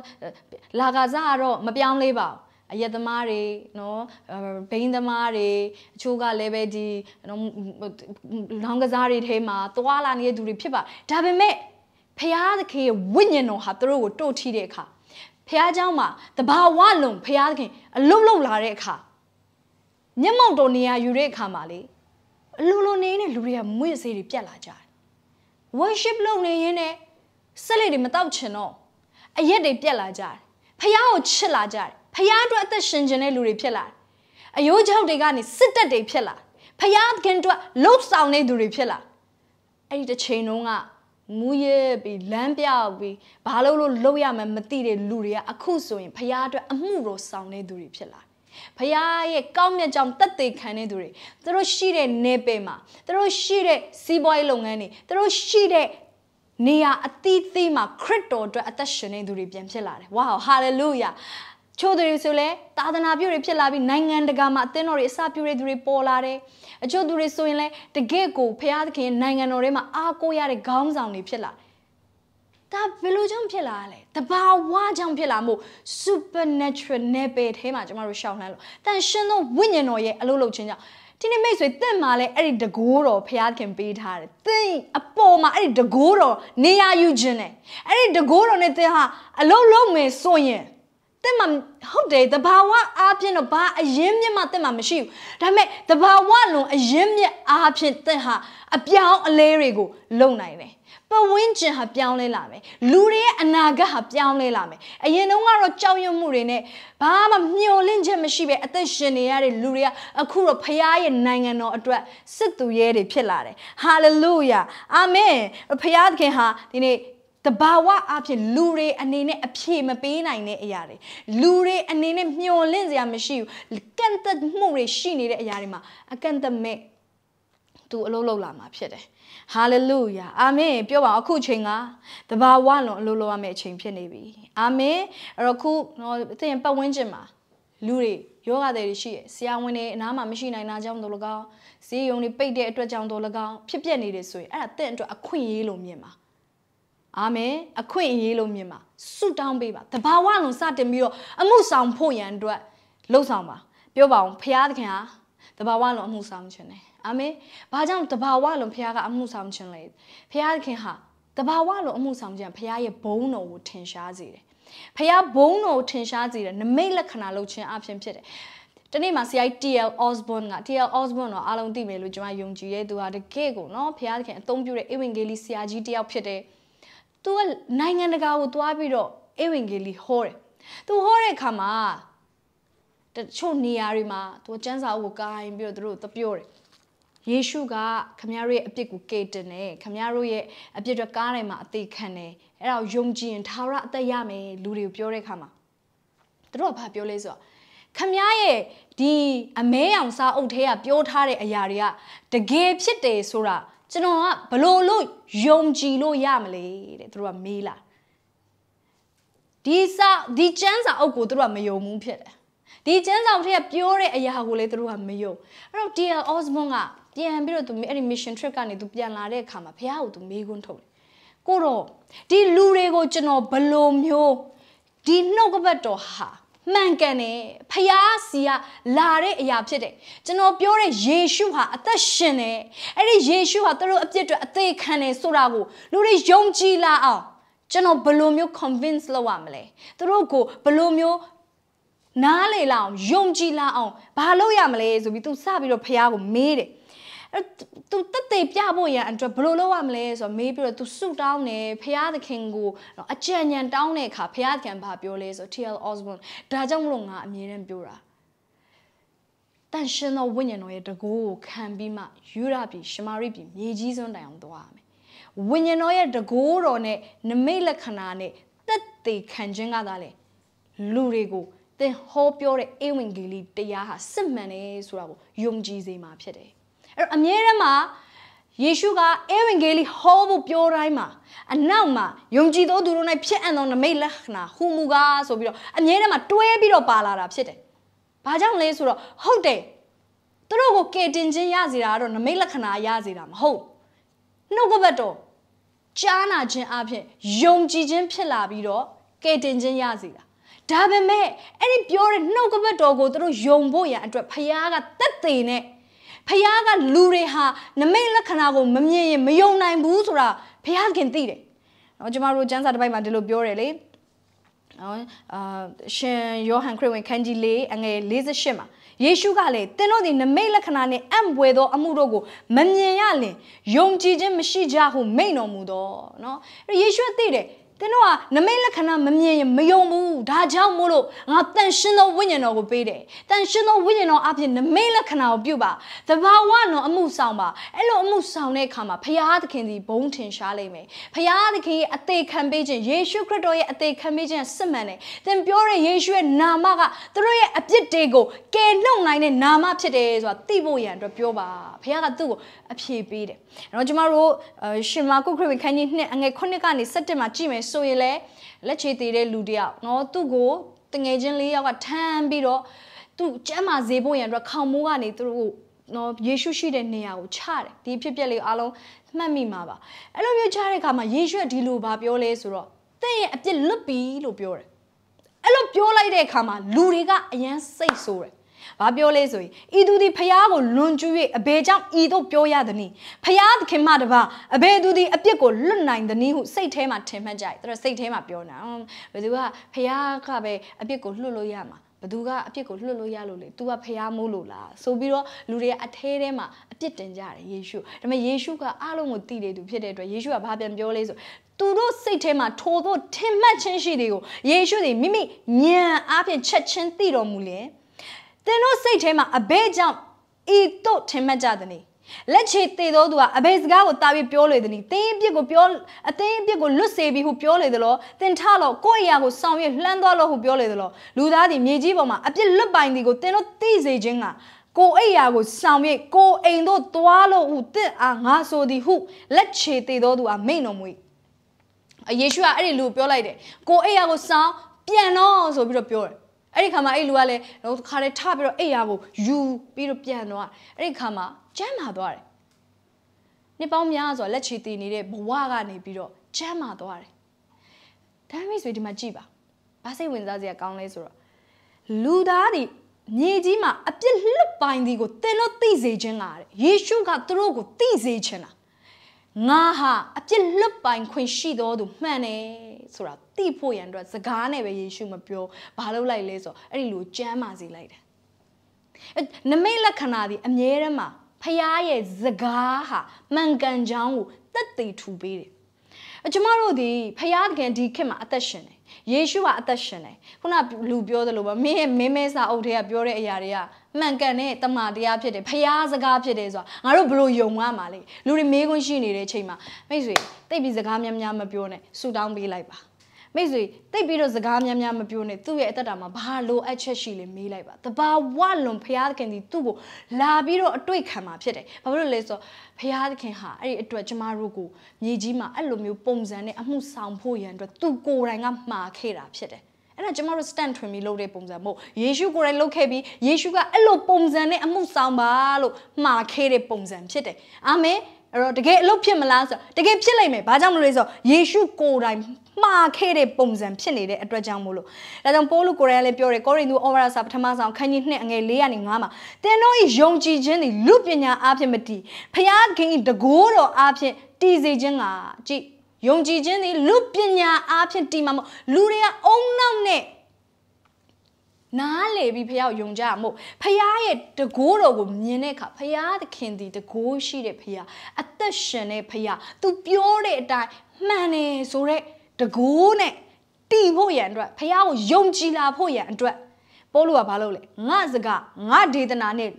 လာကစားကတော့မပြောင်းလဲပါဘူးအရက်သမားတွေနော်ဘိန်းသမားတွေအချို့ကလည်းပဲဒီနော်လောင်းကစားတွေထဲမှာသွာလာနေတဲ့သူတွေဖြစ်ပါဒါပေမဲ့ ဖះသခင်ရဲ့ဝိညာဉ်တော်ဟာသူတို့ကိုတို့ထီတဲ့အခါဖះเจ้าမှာတဘာဝလုံးဖះသခင်အလုံးလုံးလာတဲ့အခါမျက်မှောက်တော်နေရာယူတဲ့အခါမှာလေအလိုလိုနေတဲ့လူတွေကမွေ့စေးတွေပြတ်လာကြတယ် worship လုပ်နေရင်းနဲ့ဆက်လက်တွေမတောက်ချင်တော့အရက်တွေပြက်လာကြတယ်ဖះကိုချစ်လာကြတယ်ဖះအတွက်အသက်ရှင်ခြင်းတဲ့လူတွေဖြစ်လာတယ်အယိုးချောက်တွေကနေစစ်တက်တွေဖြစ်လာဖះခင်အတွက်လှုပ်ဆောင်နေသူတွေဖြစ်လာအဲ့ဒီတစ်ချိန်လုံးက မူရဲပြီးလမ်းပြောက်ပြီးဘာလို့လို့လှုပ်ရမှမသိတဲ့လူတွေကအခုဆိုရင်ဖះအတွက်အမှုတော်ဆောင်နေသူတွေဖြစ်လာဖခင်ရဲ့ကောင်းမြတ်ကြောင့်တက်သေးခံနေသူတွေသူတို့ရှိတဲ့နေပယ်မှာသူတို့ရှိတဲ့စီးပွားရေးလုပ်ငန်းတွေသူတို့ရှိတဲ့နေရာအသီးသီးမှာခရစ်တော်အတွက်အသက်ရှင်နေသူတွေပြန်ဖြစ်လာတယ်ဝါဟာလေလုယာ ချို့သူတွေဆိုလဲသာသနာပြုတွေဖြစ်လာပြီးနိုင်ငံတကာမှာအသင်းတော်တွေအစပြုတဲ့သူတွေပေါ်လာတယ်အချို့သူတွေဆိုရင်လဲတကယ့်ကိုဖခင်သခင်နိုင်ငံတော်ထဲမှာအားကိုးရတဲ့ခေါင်းဆောင်တွေဖြစ်လာတယ်ဒါဘယ်လိုကြောင့်ဖြစ်လာလဲတဘာဝကြောင့်ဖြစ်လာမို့ supernatural နယ်ပယ်ထဲမှာကျမတို့ရှောင်လှမ်းလို့တန်ရှင်သောဝိညာဉ်တော်ရဲ့အလုပ်လုပ်ခြင်းကြောင့်ဒီနေ့မိတ်ဆွေတင့်မှာလဲအဲ့ဒီတကိုးတော်ဖျားခင်ပေးထားတယ်။တင့်အပေါ်မှာအဲ့ဒီတကိုးတော်နေရာယူခြင်းနဲ့အဲ့ဒီတကိုးတော်နဲ့တင်ဟာအလုံးလုံးမယ်ဆိုရင်တ င့်မှာဟုတ်တယ်တဘာဝအားဖြင့်တော့ဘာအရင်မြင့်မှတင့်မှာမရှိဘူး။ဒါပေမဲ့တဘာဝလုံးအရင်မြင့်အားဖြင့်တင့်ဟာအပြောင်းအလဲတွေကိုလုံနိုင်တယ်ပဝင်းကျင်ဟာပြောင်းလဲလာမယ်လူတွေရဲ့အနာဂတ်ဟာပြောင်းလဲလာမယ်အရင်တုန်းကတော့ကြောက်ရွံ့မှုတွေနဲ့ဘာမှမျှော်လင့်ချက်မရှိပဲအသက်ရှင်နေရတဲ့လူတွေကအခုတော့ဖခင်ရဲ့နိုင်ငံတော်အတွက်စစ်သူရဲတွေဖြစ်လာတယ်ဟာလေလုယာအာမင်ဖခင်သခင်ဟာဒီနေ့ တဘာဝအဖြစ်လူတွေအနေနဲ့အဖြေမပေးနိုင်တဲ့အရာတွေလူတွေအနေနဲ့မျှော်လင့်စရာမရှိဘူးကန့်သက်မှုတွေရှိနေတဲ့အရာတွေမှာအကန့်အသတ်မဲ့သူအလုပ်လုပ်လာမှာဖြစ်တယ်ဟာလေလုယာအာမင်ပြောပါအခုချိန်ကတဘာဝလွန်အလိုလိုရမယ့်အချိန်ဖြစ်နေပြီအာမင်အဲ့တော့ခုနော်သင်ပတ်ဝန်းကျင်မှာလူတွေယောဂတွေရှိရဆရာဝန်တွေအနားမှာမရှိနိုင်တာကြောင့်တို့လကောက်ဈေးရုံတွေပိတ်တဲ့အတွက်ကြောင့်တို့လကောက်ဖြစ်ပျက်နေတယ်ဆိုရင်အဲ့ဒါသင်အတွက်အခွင့်အရေးလို့မြင်ပါ အာမင်အခွင့်အရေးလို့မြင်ပါဆုတောင်းပေးပါတဘာဝလုံးစတင်ပြီးတော့အမှုဆောင်ဖို့ရန်အတွက်လှုပ်ဆောင်ပါပြောပါအောင်ဖရာသခင်ဟာတဘာဝလုံးအမှုဆောင်ခြင်းတယ်အာမင်ဘာကြောင့်တဘာဝလုံးဖရာကအမှုဆောင်ခြင်းလဲဖရာသခင်ဟာတဘာဝလုံးအမှုဆောင်ခြင်းဖရာရဲ့ဘုန်းတော်ကိုထင်ရှားစေတယ်ဖရာဘုန်းတော်ကိုထင်ရှားစေတဲ့နမိတ်လက္ခဏာလုပ်ခြင်းအပြင်ဖြစ်တယ်တနေ့မှာဆရာကြီး TL Osborne က TL Osborne တော့အားလုံးသိမယ်လို့ကျွန်မယုံကြည်ရဲ့သူဟာတကယ့်ကိုနော်ဖရာသခင်အသုံးပြုတဲ့ Evangeli ဆရာကြီးတယောက်ဖြစ်တယ်။ သူကနိုင်ငံတကာကိုသွားပြီးတော့အေဝံဂေလိဟောတယ်သူဟောတဲ့အခါမှာတချို့နေရာတွေမှာသူကျမ်းစာအုပ်ကိုကိုင်းပြီးတော့သူတို့သပြောတယ်ယေရှုကခမရတို့ရဲ့အပြစ်ကိုကယ်တင်တယ်ခမရတို့ရဲ့အပြစ်တွေကားတိုင်းမှာအသေးခံတယ်အဲ့ဒါကိုယုံကြည်ရင်သာဝရအသက်ရမယ်လူတွေကိုပြောတဲ့အခါမှာသူတို့ကဘာပြောလဲဆိုတော့ခမရရဲ့ဒီအမဲအောင်စားအုပ်ထဲကပြောထားတဲ့အရာတွေကတကယ်ဖြစ်တယ်ဆိုတာ ကျွန်တော်ကဘလို့လို့ယုံကြည်လို့ရမလဲတဲ့သူတို့ကမေးလာဒီစာဒီကျမ်းစာအုပ်ကိုသူတို့ကမယုံဘူးဖြစ်တယ်ဒီကျမ်းစာအုပ်ထဲကပြောတဲ့အရာကိုလည်းသူတို့ကမယုံအဲ့တော့ DL Osborne ကပြန်ပြီးတော့သူအဲ့ဒီ mission trip ကနေသူပြန်လာတဲ့အခါမှာဘုရားကိုသူမေးခွန်းထုတ်တယ်ကိုတော့ဒီလူတွေကိုကျွန်တော်ဘလို့မျိုးဒီနှုတ်ကပတ်တော်ဟာ မှန်ကန်တယ်ဖယားစီကလာတဲ့အရာဖြစ်တယ်ကျွန်တော်ပြောတဲ့ယေရှုဟာအသက်ရှင်တယ်အဲ့ဒီယေရှုဟာသူတို့အပြစ်တွေအသေးခံတယ်ဆိုတာကိုလူတွေယုံကြည်လာအောင်ကျွန်တော်ဘယ်လိုမျိုး convince လုပ်ရမလဲသူတို့ကိုဘယ်လိုမျိုးနားလေလာအောင်ယုံကြည်လာအောင်ဘာလုပ်ရမလဲဆိုပြီးသူစပြီးတော့ဖះကိုမေးတယ် အဲ့သူတက်တေပြဖို့ရန်အတွက်ဘယ်လိုလုပ်ရမလဲဆိုတော့မေးပြီးတော့သူစုတောင်းတယ်ဖះသခင်ကိုအကြံဉာဏ်တောင်းတဲ့အခါဖះသခင်ဘာပြောလဲဆို TL Osborne ဒါကြောင့်မလို့ငါအမြဲတမ်းပြောတာတန်ရှင်သောဝိညာဉ်တော်ရဲ့တကူကိုခံပြီးမှယူရပြီရှမာရိပြီမြေကြီးစွန်းတိုင်အောင်သွားရမယ်ဝိညာဉ်တော်ရဲ့တကူတော်နဲ့နမိတ်လက္ခဏာနဲ့တက်တေခံခြင်းကသာလေလူတွေကိုသင်ဟောပြောတဲ့ဧဝံဂေလိတရားဟာစစ်မှန်တယ်ဆိုတာကိုယုံကြည်စေမှာဖြစ်တယ် အဲ့တော့အမြဲတမ်းမှာယေရှုကဧဝံဂေလိဟောဖို့ပြောတိုင်းမှာအနောက်မှာယုံကြည်သောသူတို့၌ဖြစ်အပ်သောနမိတ်လက္ခဏာဟူမူကားဆိုပြီးတော့အမြဲတမ်းမှာတွဲပြီးတော့ပါလာတာဖြစ်တယ်။ဘာကြောင့်လဲဆိုတော့ဟုတ်တယ်သူတို့ကိုကယ်တင်ခြင်းရစေတာကတော့နမိတ်လက္ခဏာရစေတာမဟုတ်နှုတ်ကပတ်တော်ကြားနာခြင်းအပြင်ယုံကြည်ခြင်းဖြစ်လာပြီးတော့ကယ်တင်ခြင်းရစေတာဒါပေမဲ့အဲ့ဒီပြောတဲ့နှုတ်ကပတ်တော်ကိုသူတို့ယုံဖို့ရန်အတွက်ဖခင်ကတက်သေးနဲ့ ဖះကလူတွေဟာနမိတ်လက္ခဏာကိုမမြင်ရင်မယုံနိုင်ဘူးဆိုတာဖះခင်သိတယ်နော်ကျမတို့ကျမ်းစာတစ်ပိုက်မှာဒီလိုပြောတယ်လေနော်အာရှင်ယောဟန်ခရစ်ဝင်ခန်းကြီး၄အငယ်58မှာယေရှုကလည်းသင်တို့ဒီနမိတ်လက္ခဏာနဲ့အံ့ဘွယ်သောအမှုတို့ကိုမမြင်ရလင်ယုံကြည်ခြင်းမရှိကြဟုမိန့်တော်မူသောနော်အဲ့ယေရှုကသိတယ် သင်တို့ကနမိတ်လက္ခဏာမမြင်ရင်မယုံဘူးဒါကြောင့်မို့လို့ငါတန်ရှင်းသောဝိညာဉ်တော်ကိုပေးတယ်တန်ရှင်းသောဝိညာဉ်တော်အပြင်နမိတ်လက္ခဏာကိုပြုပါတဘာဝတော်အမှုဆောင်ပါအဲ့လိုအမှုဆောင်တဲ့အခါမှာဖရာသခင်ဒီဘုံထင်ရှားလိမ့်မယ်ဖရာသခင်ရဲ့အသေးခံပေးခြင်းယေရှုခရစ်တော်ရဲ့အသေးခံပေးခြင်းစစ်မှန်တယ်သင်ပြောတဲ့ယေရှုရဲ့နာမကသူတို့ရဲ့အပြစ်တွေကိုကယ်နှုတ်နိုင်တဲ့နာမဖြစ်တယ်ဆိုတာသိဖို့ရန်အတွက်ပြောပါဖရာကသူ့ကိုအဖြေပေးတယ်အဲ့တော့ကျမတို့ရှင်မာကုခရစ်ခန်းကြီးနှစ်အငယ်9ကနေ17မှာကြည့်မယ်ဆိုရင်လည်းလက်ချေသေးတဲ့လူတယောက်နော်သူ့ကိုတငယ်ချင်းလေးယောက်ကထမ်းပြီးတော့သူ့ကျမ်းမာစေဖို့ရန်အတွက်ခေါင်းမိုးကနေသူ့ကိုနော်ယေရှုရှိတဲ့နေရာကိုချတယ်ဒီဖြစ်ပျက်လေးအားလုံးမှတ်မိမှာပါအဲ့လိုမျိုးချတဲ့အခါမှာယေရှုကဒီလိုဘာပြောလဲဆိုတော့သင်ရဲ့အပြစ်လွတ်ပြီလို့ပြောတယ်အဲ့လိုပြောလိုက်တဲ့အခါမှာလူတွေကအယမ်းစိတ်ဆိုးတယ် ဘာပြောလဲဆိုရင်ဤသူသည်ဖျားကိုလွန်ကျူး၍အဘယ်ကြောင့်ဤသို့ပြောရသနည်း။ဖျားသခင်မှတပါအဘယ်သူသည်အပြစ်ကိုလွတ်နိုင်သနည်းဟုစိတ်ထဲမှာထင်မှတ်ကြ၏။သူတို့စိတ်ထဲမှာပြောနေတာ။ဘယ်သူကဖျားကပဲအပြစ်ကိုလွတ်လို့ရမှာ။ဘသူကအပြစ်ကိုလွတ်လို့ရလို့လေ तू ကဖျားမိုးလို့လားဆိုပြီးတော့လူတွေကအထဲထဲမှာအပြစ်တင်ကြတယ်ယေရှုဒါပေမဲ့ယေရှုကအားလုံးကိုတည်တယ်သူဖြစ်တဲ့အတွက်ယေရှုကဘာပြန်ပြောလဲဆိုသူတို့စိတ်ထဲမှာထိုသောထင်မှတ်ခြင်းရှိတွေကိုယေရှုသည်မိမိဉာဏ်အားဖြင့်ချက်ချင်းသိတော်မူလျင် သင်တို့စိတ်ထဲမှာအဘဲကြောင့်ဤတို့ထင်မှတ်ကြသည်။လက်ချေတည်သောသူကအဘယ်စကားကိုတာပြီးပြောလေသည်။တင်းအပြစ်ကိုပြောအသိအပြစ်ကိုလွတ်စေပြီးဟုပြောလေသလိုသင်ထလို့ကိုယ့်အရာကိုဆောင်ရွက်လှမ်းသွားလို့ဟုပြောလေသလိုလူသားသည်မြေကြီးပေါ်မှာအပြစ်လွတ်ပိုင်သည်ကိုသင်တို့သိစေခြင်းကကိုအိယာကိုဆောင်ရိပ်ကိုအိမ်တို့သွားလို့ဟုတင့်အားငါဆိုသည်ဟုလက်ချေတည်သောသူအားမိန်တော်မူ၏အယေရှုကအဲ့ဒီလူကိုပြောလိုက်တယ်ကိုအိယာကိုဆောင်ပြန်တော့ဆိုပြီးတော့ပြောတယ် အဲ့ဒီခါမှာအဲ့လူကလည်းတော့ခါလေးထပြီးတော့အိယာကိုယူပြီးတော့ပြန်သွားအဲ့ဒီခါမှာကျမ်းမာသွားတယ်နှစ်ပေါင်းများဆိုလက်ချီတည်နေတဲ့ဘဝကနေပြီးတော့ကျမ်းမာသွားတယ်ဒါမှမဟုတ်ဒီမှာကြည့်ပါဘာစိတ်ဝင်စားစရာကောင်းလဲဆိုတော့လူသားတွေမြေကြီးမှာအပြစ်လွတ်ပိုင်ဒီကိုသင်တို့သိစေခြင်းလားတဲ့ယေရှုကသူတို့ကိုသိစေခြင်းလား ငါဟာအပြစ်လွတ်ပိုင်ခွင့်ရှိတော်သူမှန်တယ်ဆိုတာသိဖို့ရန်အတွက်စကားနဲ့ပဲယေရှုမပြောဘာလို့လိုက်လဲဆိုတော့အဲ့ဒီလိုကြမ်းမာစေလိုက်တယ်နမိတ်လက္ခဏာဒီအမြဲတမ်းမှာဖရားရဲ့စကားဟာမှန်ကန်ကြောင်းကိုတက်တည်ထူပေးတယ်ကျမတို့ဒီဖယားခင်ဒီခေတ်မှာအသက်ရှင်တယ် ယေရှုကအသက်ရှင်တယ်ခုနလူပြောသလိုပဲမင်းရဲ့မင်းမဲစာအုပ်တွေကပြောတဲ့အရာတွေကမှန်ကန်တဲ့တမန်တရားဖြစ်တယ်ဖျားစကားဖြစ်တယ်ဆိုတာငါတို့ဘလို့ယုံရမှာလဲလူတွေမေးခွန်းရှိနေတဲ့အချိန်မှာမိတ်ဆွေတိတ်ပြီးစကားများများမပြောနဲ့ဆူတောင်းပေးလိုက်ပါ မိတ်ဆွေတိတ်ပြီးတော့စကားများများမပြောနဲ့သူ့ရဲ့အသက်တာမှာဘာလိုအပ်ချက်ရှိလဲမေးလိုက်ပါတဘာဝလွန်ဖျားခင်ဒီသူ့ကိုလာပြီးတော့အတွေ့ခံမှာဖြစ်တယ်ဘာဖြစ်လို့လဲဆိုတော့ဖျားခင်ဟာအဲ့ဒီအတွက်ကျမတို့ကိုမြေကြီးမှာအဲ့လိုမျိုးပုံစံနဲ့အမှုဆောင်ဖို့ရန်အတွက်သူကိုယ်တိုင်ကမှာခဲ့တာဖြစ်တယ်အဲ့ဒါကျမတို့ stand ထွင်ပြီးလုပ်တဲ့ပုံစံမဟုတ်ယေရှုကိုယ်တိုင်လုပ်ခဲ့ပြီးယေရှုကအဲ့လိုပုံစံနဲ့အမှုဆောင်ပါလို့မှာခဲ့တဲ့ပုံစံဖြစ်တယ်အာမင်အဲ့တော့တကယ်အလုပ်ဖြစ်မလားဆိုတကယ်ဖြစ်လိုက်မယ်ဘာကြောင့်မလို့လဲဆိုတော့ယေရှုကိုယ်တိုင် မှားခဲ့တဲ့ပုံစံဖြစ်နေတဲ့အတွက်ကြောင့်မို့လို့ဒါကြောင့်ပိုးလူကိုရီးယားလည်းပြောတယ်ကောရိန္သုဩဝါဒစာပထမဆောင်ခန်းကြီး2အငယ်4ကနေ5မှာတင်းတို့၏ယုံကြည်ခြင်းသည်လူပညာအားဖြင့်မတည်ဖျားခင်၏တကိုးတော်အားဖြင့်တည်စေခြင်းကကြည်ယုံကြည်ခြင်းသည်လူပညာအားဖြင့်တည်မှာမဟုတ်လူတွေကအုံနောက်နဲ့နားလေပြီးဖះယုံကြမို့ဖះရဲ့တကိုးတော်ကိုမြင်တဲ့အခါဖះသခင်ဒီတကိုးရှိတဲ့ဖះအသက်ရှင်တဲ့ဖះသူပြောတဲ့အတိုင်းမှန်တယ်ဆိုတော့ တကိုးနဲ့တီဖို့ရန်အတွက်ဖះကိုယုံကြည်လာဖို့ရန်အတွက်ပိုးလူကဘာလုပ်လဲငါစကားငါဒေသနာနဲ့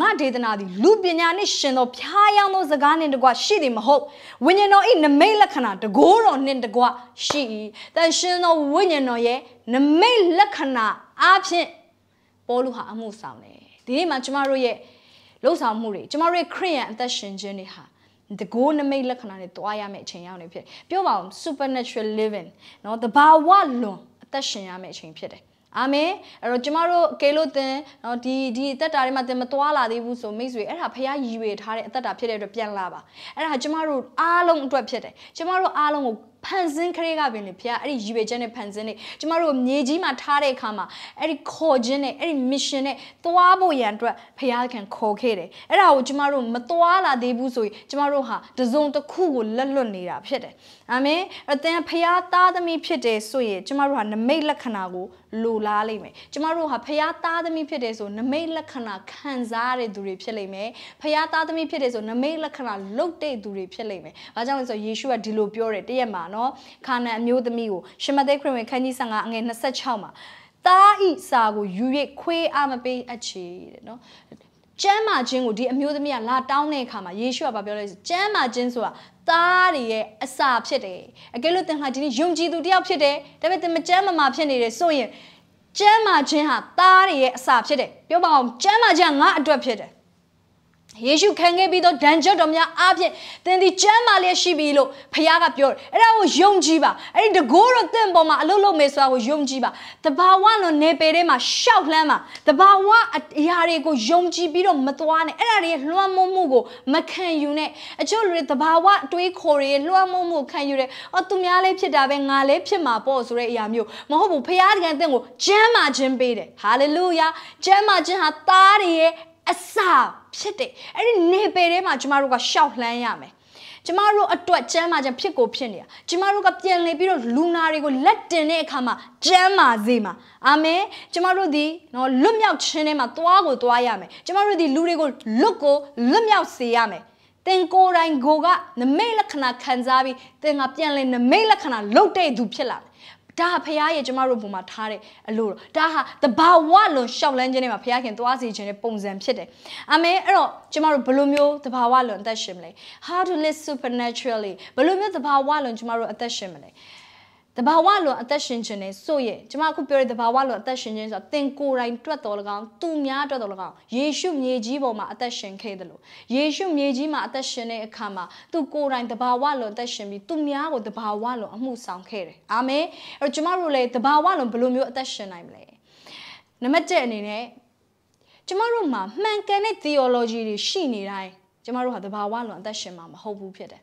ငါဒေသနာသည်လူပညာနှင့်ရှင်သောဖျားယောင်းသောစကားနှင့်တကွရှိသည်မဟုတ်ဝိညာဉ်တော်၏နမိတ်လက္ခဏာတကိုးတော်နှင့်တကွရှိ၏တန်ရှင်သောဝိညာဉ်တော်ရဲ့နမိတ်လက္ခဏာအားဖြင့်ပေါလုဟာအမှုဆောင်တယ်ဒီနေ့မှာကျမတို့ရဲ့လှုပ်ဆောင်မှုတွေကျမတို့ရဲ့ခရိယန်အသက်ရှင်ခြင်းတွေဟာ တကိုးနမိတ်လက္ခဏာတွေတွားရမယ့်အချိန်ရောက်နေဖြစ်ပြောပါအောင် supernatural living เนาะတဘာဝလွန်အသက်ရှင်ရမယ့်အချိန်ဖြစ်တယ်အာမင်အဲ့တော့ကျမတို့အကယ်လို့သင်နော်ဒီဒီအသက်တာတွေမှာသင်မသွားလာသေးဘူးဆိုမိတ်ဆွေအဲ့ဒါဖះရည်ရွယ်ထားတဲ့အသက်တာဖြစ်တဲ့အတွက်ပြန်လာပါအဲ့ဒါကျမတို့အားလုံးအတွက်ဖြစ်တယ်ကျမတို့အားလုံးကို ဖန်ဆင်းခရေကပင်လေဖះအဲ့ဒီရည်ရွယ်ချက်နဲ့ဖန်ဆင်းနေကျမတို့မြေကြီးမှာထားတဲ့အခါမှာအဲ့ဒီခေါ်ခြင်းနဲ့အဲ့ဒီ mission နဲ့သွားဖို့ရန်အတွက်ဖះခင်ခေါ်ခဲ့တယ်အဲ့ဒါကိုကျမတို့မသွားလာသေးဘူးဆိုရင်ကျမတို့ဟာတစုံတစ်ခုကိုလက်လွတ်နေတာဖြစ်တယ်အာမင်အသင်ဖះသားသမီးဖြစ်တယ်ဆိုရင်ကျမတို့ဟာနမိတ်လက္ခဏာကိုလိုလားလိမ့်မယ်ကျမတို့ဟာဖះသားသမီးဖြစ်တယ်ဆိုနမိတ်လက္ခဏာခံစားရတဲ့သူတွေဖြစ်လိမ့်မယ်ဖះသားသမီးဖြစ်တယ်ဆိုနမိတ်လက္ခဏာလုတ်တဲ့သူတွေဖြစ်လိမ့်မယ်ဘာကြောင့်လဲဆိုယေရှုကဒီလိုပြောတယ်တရက်မှာနော်ခါနန်အမျိုးသမီးကိုရှမသက်ခရစ်ဝင်ခန်းကြီး15အငယ်26မှာသားဤစာကိုယူ၍ခွေးအားမပေးအပ်ချေတဲ့နော်ကျမ်းမာခြင်းကိုဒီအမျိုးသမီးကလာတောင်းတဲ့အခါမှာယေရှုကပြောလဲကျမ်းမာခြင်းဆိုတာသားတွေရဲ့အစာဖြစ်တယ်အကယ်လို့သင်ဟာဒီနေ့ယုံကြည်သူတယောက်ဖြစ်တယ်ဒါပေမဲ့သင်မကျမ်းမာမာဖြစ်နေတယ်ဆိုရင်ကျမ်းမာခြင်းဟာသားတွေရဲ့အစာဖြစ်တယ်ပြောပါအောင်ကျမ်းမာခြင်းငါအတွက်ဖြစ်တယ် ယေရှုခံခဲ့ပြီးသောဒဏ်ကြောတော်များအားဖြင့်သင်သည်ကျမ်းမာလျက်ရှိပြီလို့ဖခင်ကပြောတယ်အဲ့ဒါကိုယုံကြည်ပါအဲ့ဒီတကိုးတော့သင်ပေါ်မှာအလုပ်လုပ်မယ်ဆိုတာကိုယုံကြည်ပါတဘာဝလွန်နေပေထဲမှာရှောက်လှမ်းပါတဘာဝအရာတွေကိုယုံကြည်ပြီးတော့မသွားနဲ့အဲ့ဒါတွေလွှမ်းမိုးမှုကိုမခံယူနဲ့အချို့လူတွေတဘာဝအတွေးခေါ်တွေလွှမ်းမိုးမှုခံယူတယ်အော်သူများလေးဖြစ်တာပဲငါလေးဖြစ်မှာပေါ့ဆိုတဲ့အရာမျိုးမဟုတ်ဘူးဖခင်တကယ်သင်ကိုကျမ်းမာခြင်းပေးတယ်ဟာလေလုယာကျမ်းမာခြင်းဟာသားတွေရဲ့ အစာဖြစ်တယ်အဲ့ဒီနေပယ်ထဲမှာကျမတို့ကရှောက်လှမ်းရမယ်ကျမတို့အတွက်ကျမ်းမာခြင်းဖြစ်ကိုဖြစ်နေတာကျမတို့ကပြန်လည်ပြီးတော့လူနာတွေကိုလက်တင်တဲ့အခါမှာကျမ်းမာစေမှာအာမင်ကျမတို့ဒီနော်လွတ်မြောက်ခြင်းထဲမှာသွားကိုသွားရမယ်ကျမတို့ဒီလူတွေကိုလွတ်ကိုလွတ်မြောက်စေရမယ်သင်ကိုယ်တိုင်ကိုကနမိတ်လက္ခဏာခံစားပြီးသင်ကပြန်လဲနမိတ်လက္ခဏာလုတ်တဲ့သူဖြစ်လာတယ် ဒါဖရားရဲ့ကျမတို့ဘုံမှာထားတဲ့အလို့ဒါဟာတဘာဝလွန်ရှောက်လန်းခြင်းတွေမှာဖရားခင်သွားစီခြင်းတဲ့ပုံစံဖြစ်တယ်အာမင်အဲ့တော့ကျမတို့ဘယ်လိုမျိုးတဘာဝလွန်အသက်ရှင်မလဲ how to live supernaturally ဘယ်လိုမျိုးတဘာဝလွန်ကျမတို့အသက်ရှင်မလဲ တဘာဝလွန်အသက်ရှင်ခြင်းနဲ့ဆိုရဲ့ကျမအခုပြောတဲ့တဘာဝလွန်အသက်ရှင်ခြင်းဆိုတာသင်ကိုယ်တိုင်တွက်တော်၎င်းသူများတွက်တော်၎င်းယေရှုမြေကြီးပေါ်မှာအသက်ရှင်ခဲ့တယ်လို့ယေရှုမြေကြီးမှာအသက်ရှင်တဲ့အခါမှာသူကိုယ်တိုင်တဘာဝလွန်အသက်ရှင်ပြီးသူများကိုတဘာဝလွန်အမှုဆောင်ခဲ့တယ်အာမင်အဲ့တော့ကျမတို့လည်းတဘာဝလွန်ဘယ်လိုမျိုးအသက်ရှင်နိုင်မလဲနံပါတ်1အနေနဲ့ကျမတို့မှာမှန်ကန်တဲ့ theology တွေရှိနေတိုင်းကျမတို့ဟာတဘာဝလွန်အသက်ရှင်မှာမဟုတ်ဘူးဖြစ်တယ်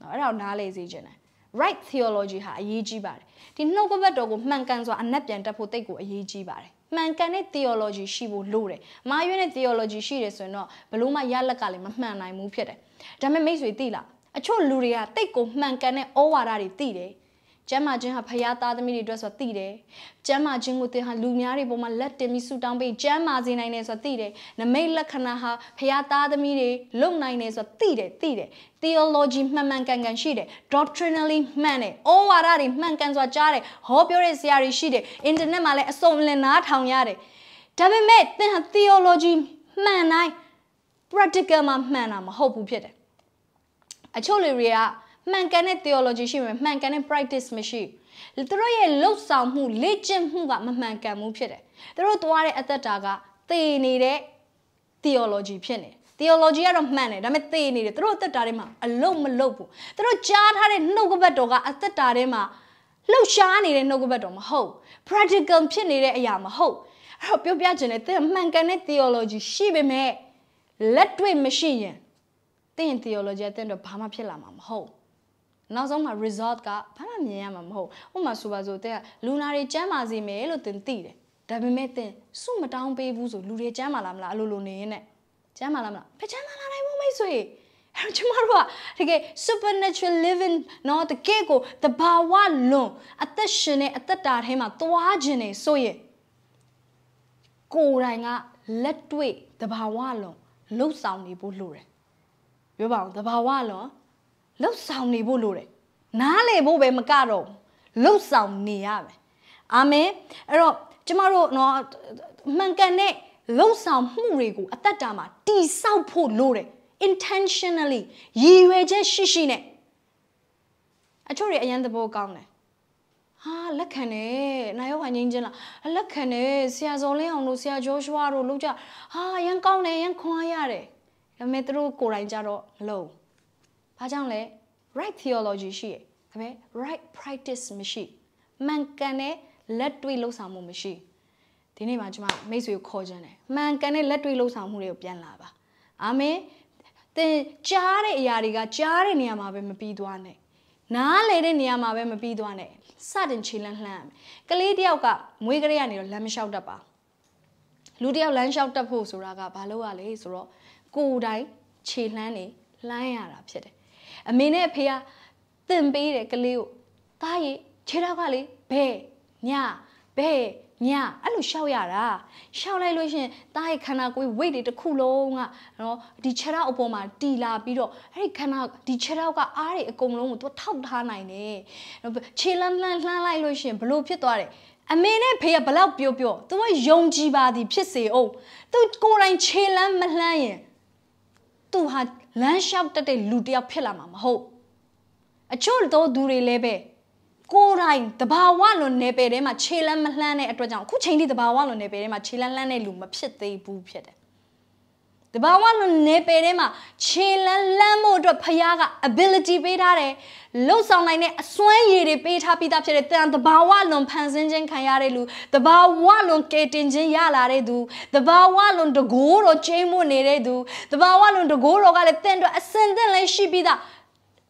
နော်အဲ့ဒါကိုနားလေစေခြင်းတယ် right theology ဟာအရေးကြီးပါတယ်ဒီနှုတ်ကပတ်တော်ကိုမှန်ကန်စွာအနက်ပြန်တက်ဖို့တိတ်ကိုအရေးကြီးပါတယ်မှန်ကန်တဲ့ theology ရှိဖို့လိုတယ်။မာရွေးတဲ့ theology ရှိတယ်ဆိုရင်တော့ဘလို့မှရလက်ကလည်းမမှန်နိုင်ဘူးဖြစ်တယ်။ဒါပေမဲ့မိတ်ဆွေသိလားအချို့လူတွေကတိတ်ကိုမှန်ကန်တဲ့ဩဝါဒတွေသိတယ်။ ကျမ်းမာခြင်းဟာဖခင်သားသမီးတွေအတွက်ဆိုသိတယ်။ကျမ်းမာခြင်းကိုသင်ဟာလူများတွေပေါ်မှာလက်တင်ပြီးဆူတောင်းပေးကျမ်းမာစေနိုင်တယ်ဆိုသိတယ်။နမိတ်လက္ခဏာဟာဖခင်သားသမီးတွေလုံနိုင်တယ်ဆိုသိတယ်သိတယ်။ theology မှန်မှန်ကန်ကန်ရှိတယ်။ doctrinally မှန်တယ်။ဩဝါဒတွေမှန်ကန်စွာကြားတယ်။ဟောပြောတဲ့ဆရာတွေရှိတယ်။ internet မှာလည်းအစုံလင်နားထောင်ရတယ်။ဒါပေမဲ့သင်ဟာ theology မှန်တိုင်း practical မှာမှန်တာမဟုတ်ဘူးဖြစ်တယ်။အချို့လူတွေက မှန်ကန်တဲ့ theology ရှိမယ်မှန်ကန်တဲ့ practice မရှိသူတို့ရဲ့လှုပ်ဆောင်မှုလေ့ကျင့်မှုကမမှန်ကန်မှုဖြစ်တယ်သူတို့သွားတဲ့အသက်တာကသေနေတဲ့ theology ဖြစ်နေ theology ကတော့မှန်တယ်ဒါပေမဲ့သေနေတယ်သူတို့အသက်တာထဲမှာအလုံးမလုံးဘူးသူတို့ကြားထားတဲ့နှုတ်ကပတ်တော်ကအသက်တာထဲမှာလှုပ်ရှားနေတဲ့နှုတ်ကပတ်တော်မဟုတ် practical ဖြစ်နေတဲ့အရာမဟုတ်အဲ့တော့ပြောပြချင်တယ်သင်မှန်ကန်တဲ့ theology ရှိပေမဲ့လက်တွေ့မရှိရင်သင် theology အသင်တော့ဘာမှဖြစ်လာမှာမဟုတ် နောက်ဆုံးမှာ result ကဘာမှမြင်ရမှာမဟုတ်ဥပမာဆိုပါစို့တဲ့ကလူနာတွေကျန်းမာစေမယ်လို့သင်သိတယ်ဒါပေမဲ့သင်စုမတောင်းပေးဘူးဆိုလူတွေကျန်းမာလားမလားအလိုလိုနေရင်နဲ့ကျန်းမာလားမလားဖကျန်းမာလားနိုင်မို့မိတ်ဆွေအဲ့ကျမတို့ကတကယ် supernatural living နော်တကယ်ကိုတဘာဝလွန်အသက်ရှင်တဲ့အသက်တာထဲမှာသွားခြင်းနေဆိုရင်ကိုယ်တိုင်ကလက်တွေ့တဘာဝလွန်လှုပ်ဆောင်နေဖို့လိုတယ်ပြောပါဦးတဘာဝလွန် လှုပ်ဆောင်နေဖို့လိုတယ်နားလေဖို့ပဲမကတော့လှုပ်ဆောင်နေရမယ်အာမင်အဲ့တော့ကျမတို့เนาะမှန်ကန်တဲ့လှုပ်ဆောင်မှုတွေကိုအသက်တာမှာတိဆောက်ဖို့လိုတယ် intentionally ရည်ရွယ်ချက်ရှိရှိနဲ့အချို့တွေအရန်သဘောကောင်းတယ်ဟာလက်ခံတယ်နာယောကငင်းချင်းလားလက်ခံတယ်ဆရာဇော်လင်းအောင်တို့ဆရာဂျောရှွာတို့လောက်ကြဟာရန်ကောင်းတယ်ရန်ခွန်အားရတယ်ဒါပေမဲ့သူတို့ကိုယ်တိုင်ကြတော့မလုပ် ဘာကြောင့်လဲ right theology ရှိရဒါပေမဲ့ right practice မရှိမှန်ကန်တဲ့လက်တွေ့လှုပ်ဆောင်မှုမရှိဒီနေ့မှာကျွန်မမိတ်ဆွေကိုခေါ်ချင်တယ်မှန်ကန်တဲ့လက်တွေ့လှုပ်ဆောင်မှုတွေကိုပြန်လာပါအာမင်သင်ကြားတဲ့အရာတွေကကြားတဲ့နေရာမှာပဲမပြီးသွားနဲ့နားလေတဲ့နေရာမှာပဲမပြီးသွားနဲ့စတင်ခြေလန်းလှမ်းရမယ်ကလေးတယောက်ကမွေးကလေးကနေတော့လမ်းမလျှောက်တတ်ပါလူတယောက်လမ်းလျှောက်တတ်ဖို့ဆိုတာကဘာလို့ရလဲဆိုတော့ကိုယ်တိုင်ခြေလှမ်းနေလှမ်းရတာဖြစ်တယ် အမေနဲ့အဖေကသင်ပေးတယ်ကလေးကိုသားရီခြေထောက်ကလေဘဲညဘဲညအဲ့လိုရှောက်ရတာရှောက်လိုက်လို့ရှင်တားရဲ့ခန္ဓာကိုယ် weight တွေတစ်ခုလုံးကနော်ဒီခြေထောက်အပေါ်မှာတီလာပြီးတော့အဲ့ဒီခန္ဓာဒီခြေထောက်ကအားတွေအကုန်လုံးကိုသူထောက်ထားနိုင်တယ်ခြေလန်းလှန်းလှမ်းလိုက်လို့ရှင်ဘလို့ဖြစ်သွားတယ်အမေနဲ့ဖေကဘလောက်ပြောပြောသူကယုံကြည်ပါသည်ဖြစ်စေအောင်သူကိုယ်တိုင်ခြေလန်းမလှမ်းရင်သူဟာ လမ်းလျှောက်တတ်တဲ့လူတစ်ယောက်ဖြစ်လာမှာမဟုတ်အချို့တော့သူတွေလည်းပဲကိုယ်တိုင်တဘာဝလွန်နေပယ်ထဲမှာခြေလန်းမလှမ်းတဲ့အတွက်ကြောင့်အခုချိန်ထိတဘာဝလွန်နေပယ်ထဲမှာခြေလန်းလှမ်းတဲ့လူမဖြစ်သေးဘူးဖြစ်တယ် တဘာဝလွန်နေပယ်ထဲမှာခြေလန်းလှမ်းဖို့အတွက်ဖခင်က ability ပေးထားတယ်လှုပ်ဆောင်နိုင်တဲ့အစွမ်းရည်တွေပေးထားပြီးသားဖြစ်တယ်တန်တဘာဝလွန်ဖန်ဆင်းခြင်းခံရတဲ့လူတဘာဝလွန်ကယ်တင်ခြင်းရလာတဲ့သူတဘာဝလွန်တကိုးတော်ချိန်မွနေတဲ့သူတဘာဝလွန်တကိုးတော်ကလည်းတင့်အတွက်အစင်သင့်လည်းရှိပြီးသား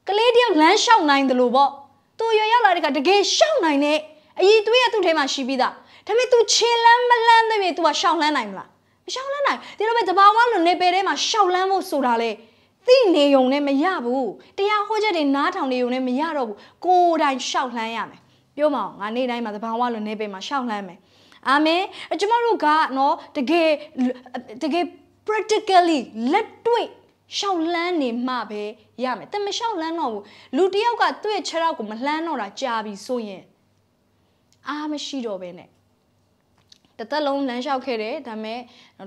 ကလေးတယောက်လမ်းလျှောက်နိုင်တယ်လို့ပေါ့သူရွရောက်လာတဲ့ကတကယ်ရှောက်နိုင်တဲ့အည်သွေးရသူ့ထဲမှာရှိပြီးသားဒါပေမဲ့ तू ခြေလန်းမလန်းတဲ့ပြေ तू ကရှောက်လန်းနိုင်မလား မရှောက်လန်းနိုင်ဒီလိုပဲတဘာဝလွန်နေပယ်ထဲမှာရှောက်လန်းဖို့ဆိုတာလေသိနေုံနဲ့မရဘူးတရားဟောချက်တွေနားထောင်နေုံနဲ့မရတော့ဘူးကိုယ်တိုင်ရှောက်လန်းရမယ်ပြောမအောင်ငါနေ့တိုင်းမှာတဘာဝလွန်နေပယ်မှာရှောက်လန်းမယ်အာမင်ကျမတို့ကနော်တကယ်တကယ် practically လက်တွေ့ရှောက်လန်းနေမှပဲရမယ်တမရှောက်လန်းတော့ဘူးလူတယောက်ကသူ့ရဲ့ခြေထောက်ကိုမလှမ်းတော့တာကြာပြီဆိုရင်အားမရှိတော့ဘဲနဲ့ တသက်လုံးလမ်းလျှောက်ခဲ့တယ်ဒါပေမဲ့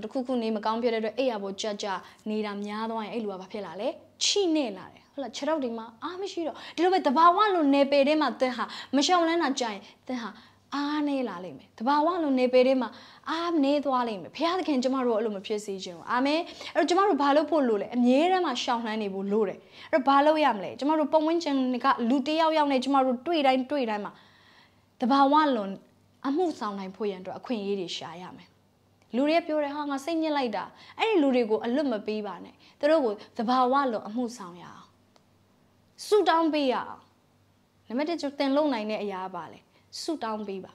တခုခုနေမကောင်းဖြစ်တဲ့အတွက်အဲ့ရပေါ်ကြကြနေတာများသွားရင်အဲ့လူကဘာဖြစ်လာလဲချိနေလာတယ်ဟုတ်လားခြေထောက်တွေမှာအားမရှိတော့ဒီလိုပဲတဘာဝလိုနေပေထဲမှာသင်ဟာမရှောင်လန်းတာကြာရင်သင်ဟာအားနေလာလိမ့်မယ်တဘာဝလိုနေပေထဲမှာအားနေသွားလိမ့်မယ်ဘုရားသခင်ကျမတို့အဲ့လိုမဖြစ်စေချင်ဘူးအာမင်အဲ့တော့ကျမတို့ဘာလို့ဖို့လို့လဲအမြဲတမ်းမှရှောင်လှမ်းနေဖို့လို့တယ်အဲ့တော့ဘာလို့ရမလဲကျမတို့ပုံဝင်းချင်ကလူတယောက်ယောက်နဲ့ကျမတို့တွေ့တိုင်းတွေ့တိုင်းမှာတဘာဝလွန် အမှုဆောင်နိုင်ဖို့ရန်အတွက်အခွင့်အရေးတွေရှာရမယ်လူတွေပြောတယ်ဟာငါစိတ်ညစ်လိုက်တာအဲ့ဒီလူတွေကိုအလွတ်မပေးပါနဲ့သူတို့ကိုသဘာဝလွန်အမှုဆောင်ရအောင်ဆူတောင်းပေးရအောင်နံပါတ်1တင်လုံနိုင်တဲ့အရာပါလေဆူတောင်းပေးပါ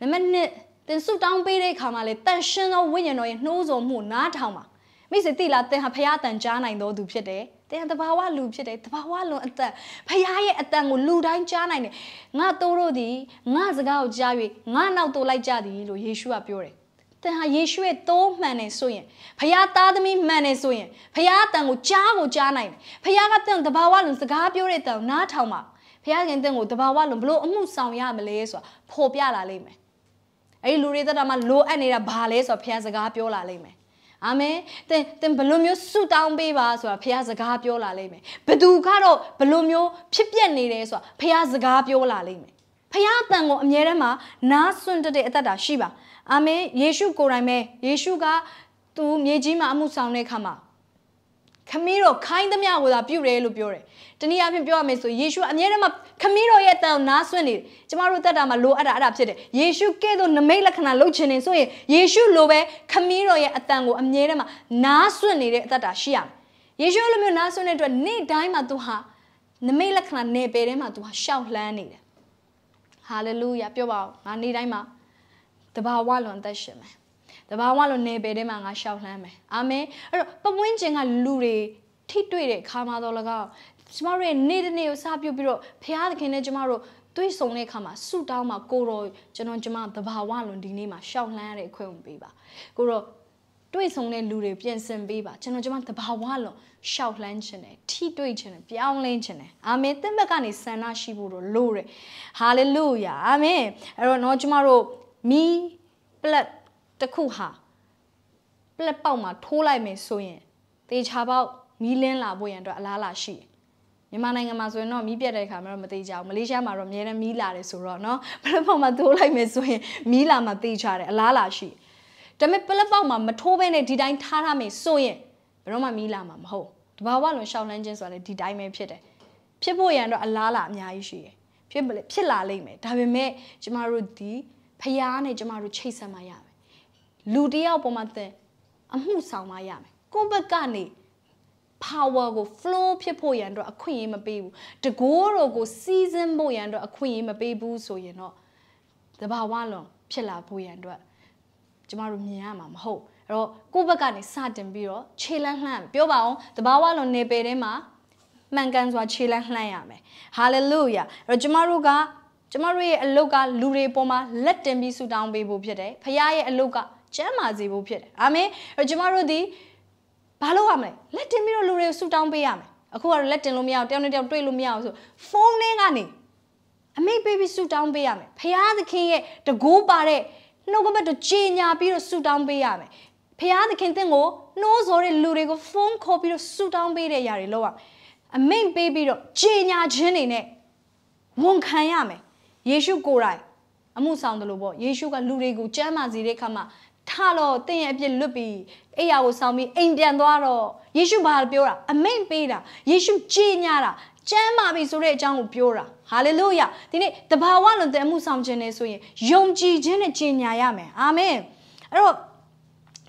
နံပါတ်2တင်ဆူတောင်းပေးတဲ့အခါမှာလေတန်ရှင်းသောဝိညာဉ်တော်ရဲ့နှိုးဆော်မှုနားထောင်ပါ မိစေတိလားတင်ဟာဖရားတန်ကြားနိုင်တော်သူဖြစ်တယ်တင်းတဘာဝလူဖြစ်တယ်တဘာဝလွန်အသက်ဖခင်ရဲ့အတန်ကိုလူတိုင်းကြားနိုင်တယ်ငါတို့တို့သည်ငါစကားကိုကြား၍ငါနောက်တို့လိုက်ကြသည်လို့ယေရှုကပြောတယ်သင်ဟာယေရှုရဲ့တိုးမှန်နေဆိုရင်ဖခင်သားသမီးမှန်နေဆိုရင်ဖခင်အတန်ကိုကြားကိုကြားနိုင်တယ်ဖခင်ကသင်တဘာဝလွန်စကားပြောတဲ့တန်နားထောင်ပါဖခင်ခင်သင်ကိုတဘာဝလွန်ဘလို့အမှုဆောင်ရမလဲဆိုတာဖော်ပြလာလိမ့်မယ်အဲ့ဒီလူတွေသက်တာမှာလိုအပ်နေတာဘာလဲဆိုတော့ဖခင်စကားပြောလာလိမ့်မယ် အာမင်သင်သင်ဘလို့မျိုးဆုတောင်းပေးပါဆိုတာဖခင်စကားပြောလာလိမ့်မယ်ဘသူကတော့ဘလို့မျိုးဖြစ်ပျက်နေတယ်ဆိုတာဖခင်စကားပြောလာလိမ့်မယ်ဖခင်အတန်ကိုအမြဲတမ်းမှာနားဆွင့်တဲ့အသက်တာရှိပါအာမင်ယေရှုကိုယ်တိုင်ပဲယေရှုကသူမြေကြီးမှာအမှုဆောင်တဲ့အခါမှာ ခမီးတော်ခိုင်းသမျှကိုသာပြုတယ်လို့ပြောတယ်။တနည်းအားဖြင့်ပြောရမယ်ဆိုယေရှုအမြဲတမ်းခမီးတော်ရဲ့တန်နားဆွင့်နေတယ်။ကျမတို့တက်တာမှာလိုအပ်တာအဲ့ဒါဖြစ်တယ်။ယေရှုကဲ့သို့နမိတ်လက္ခဏာလုပ်ချင်နေဆိုရင်ယေရှုလိုပဲခမီးတော်ရဲ့အတန်ကိုအမြဲတမ်းနားဆွင့်နေတဲ့အသက်တာရှိရမယ်။ယေရှုလိုမျိုးနားဆွင့်တဲ့အတွက်နေ့တိုင်းမှာသူဟာနမိတ်လက္ခဏာနယ်ပယ်ထဲမှာသူဟာရှောက်လှမ်းနေတယ်။ဟာလေလုယာပြောပါဦး။ငါနေ့တိုင်းမှာတဘာဝလွန်သက်ရှင်မယ် တဘာဝလွန်နေပေထဲမှာငါရှောက်လှမ်းမယ်အာမင်အဲ့တော့ပဝင်းကျင်ကလူတွေထိတွေ့တဲ့ခါမှာတော့လကောက်ကျမတို့ရဲ့နေ့တစ်နေ့ကိုစပြုတ်ပြီးတော့ဖခင်သခင်နဲ့ကျမတို့တွေ့ဆုံတဲ့အခါမှာဆုတောင်းမှာကိုတော်ကျွန်တော်ကျမတဘာဝလွန်ဒီနေ့မှာရှောက်လှမ်းရတဲ့အခွင့်ကိုပေးပါကိုတော်တွေ့ဆုံတဲ့လူတွေပြင်ဆင်ပေးပါကျွန်တော်ကျမတဘာဝလွန်ရှောက်လှမ်းခြင်းတယ်ထိတွေ့ခြင်းတယ်ပြောင်းလဲခြင်းတယ်အာမင်သင်ဘက်ကနေဆန္ဒရှိဖို့တော့လို့တယ်ဟာလေလုယာအာမင်အဲ့တော့တော့ကျမတို့မီးပလက် တစ်ခုဟာပလက်ပေါက်မှာထိုးလိုက်မယ်ဆိုရင်တေချာပေါက်မီးလင်းလာဖို့ရန်အတွက်အလားအလာရှိတယ်မြန်မာနိုင်ငံမှာဆိုရင်တော့မီးပြတ်တဲ့အခါမှာတော့မသေးကြဘူးမလေးရှားမှာတော့အများနဲ့မီးလာတယ်ဆိုတော့เนาะပလက်ပေါက်မှာထိုးလိုက်မယ်ဆိုရင်မီးလာမှာသေချာတယ်အလားအလာရှိဒါပေမဲ့ပလက်ပေါက်မှာမထိုးဘဲနဲ့ဒီတိုင်းထားထားမယ်ဆိုရင်ဘယ်တော့မှမီးလာမှာမဟုတ်တဘာဝလွန်ရှောက်လန်းခြင်းဆိုတာလည်းဒီတိုင်းပဲဖြစ်တယ်ဖြစ်ဖို့ရန်တော့အလားအလာအများကြီးရှိတယ်ဖြစ်ဖြစ်လာလိမ့်မယ်ဒါပေမဲ့ကျမတို့ဒီဖျားနဲ့ကျမတို့ချိတ်ဆက်မှရမယ် လူတယောက်ပေါ်မှာသင်အမှုဆောင်မှရမယ်ကိုယ့်ဘက်ကနေ power ကို flow ဖြစ်ဖို့ရန်အတွက်အခွင့်အရေးမပေးဘူးတကိုးတော်ကို season ဖို့ရန်အတွက်အခွင့်အရေးမပေးဘူးဆိုရင်တော့တဘာဝလုံးဖြစ်လာဖို့ရန်အတွက်ကျမတို့မြင်ရမှာမဟုတ်အဲ့တော့ကိုယ့်ဘက်ကနေစတင်ပြီးတော့ခြေလန်းလှမ်းပြောပါအောင်တဘာဝလုံးနေပယ်ထဲမှာမှန်ကန်စွာခြေလန်းလှမ်းရမယ် hallelujah အဲ့တော့ကျမတို့ကကျမတို့ရဲ့အလုပ်ကလူတွေပေါ်မှာလက်တင်ပြီးဆူတောင်းပေးဖို့ဖြစ်တယ်ဖခင်ရဲ့အလုပ်က ကျမ်းမာစေဖို့ဖြစ်တယ်အာမင်အဲ့ကျမတို့ဒီဘာလုပ်ရမလဲလက်တင်ပြီးတော့လူတွေကိုဆူတောင်းပေးရမယ်အခုကတော့လက်တင်လို့မရအောင်တယောက်နဲ့တယောက်တွေ့လို့မရအောင်ဆိုဖုန်းလေးကနေအမိတ်ပေးပြီးဆူတောင်းပေးရမယ်ဖခင်သခင်ရဲ့တကိုးပါတဲ့နှုတ်ကပတ်တော့ကြေညာပြီးတော့ဆူတောင်းပေးရမယ်ဖခင်သခင်တင့်ကိုနှိုးဆော်တဲ့လူတွေကိုဖုန်းခေါ်ပြီးတော့ဆူတောင်းပေးတဲ့အရာတွေလုပ်ရမယ်အမိတ်ပေးပြီးတော့ကြေညာခြင်းတွေနဲ့ဝန်ခံရမယ်ယေရှုကိုယ်တိုင်အမှုဆောင်တယ်လို့ပေါ့ယေရှုကလူတွေကိုကြမ်းမာစေတဲ့အခါမှာ ထတော့တင့်ရဲ့အပြစ်လွတ်ပြီးအိယာကိုဆောင်ပြီးအိမ်ပြန်သွားတော့ယေရှုဘာပြောတာအမိန့်ပေးတာယေရှုကြည်ညာတာကျမ်းမာပြီဆိုတဲ့အကြောင်းကိုပြောတာဟာလေလုယာဒီနေ့တဘာဝလွန်တဲ့အမှုဆောင်ခြင်းနဲ့ဆိုရင်ယုံကြည်ခြင်းနဲ့ကြည်ညာရမယ်အာမင်အဲ့တော့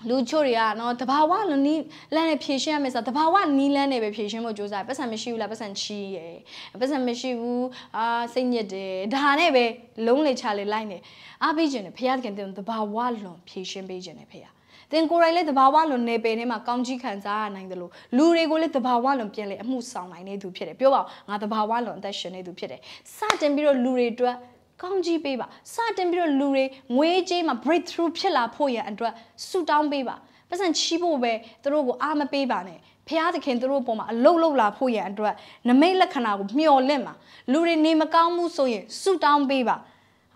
လူချို့တွေကနော်တဘာဝနီးလန်းနဲ့ဖြည့်ရှင်းရမယ်ဆိုတော့တဘာဝနီးလန်းနဲ့ပဲဖြည့်ရှင်းဖို့ကြိုးစားပတ်စံမရှိဘူးလားပတ်စံချီးရယ်ပတ်စံမရှိဘူးအာစိတ်ညစ်တယ်ဒါနဲ့ပဲလုံးလေချလေလိုက်နေအားပေးခြင်းနဲ့ဖခင်တင်တဘာဝလွန်ဖြည့်ရှင်းပေးခြင်းနဲ့ဖခင်သင်ကိုယ်တိုင်လည်းတဘာဝလွန်နေပယ်ထဲမှာကောင်းကြီးခံစားရနိုင်တယ်လို့လူတွေကိုလည်းတဘာဝလွန်ပြန်လေအမှုဆောင်နိုင်နေသူဖြစ်တယ်ပြောပါငါတဘာဝလွန်အသက်ရှင်နေသူဖြစ်တယ်စတင်ပြီးတော့လူတွေအတွက် ကောင်းကြီးပေးပါစတင်ပြီးတော့လူတွေငွေကြေးမှာ breakthrough ဖြစ်လာဖို့ရန်အတွက်ဆုတောင်းပေးပါပတ်စံချီးဖို့ပဲသူတို့ကိုအားမပေးပါနဲ့ဖျားသခင်သူတို့ပေါ်မှာအလုတ်လုတ်လာဖို့ရန်အတွက်နမိတ်လက္ခဏာကိုမျှော်လင့်ပါလူတွေနေမကောင်းမှုဆိုရင်ဆုတောင်းပေးပါ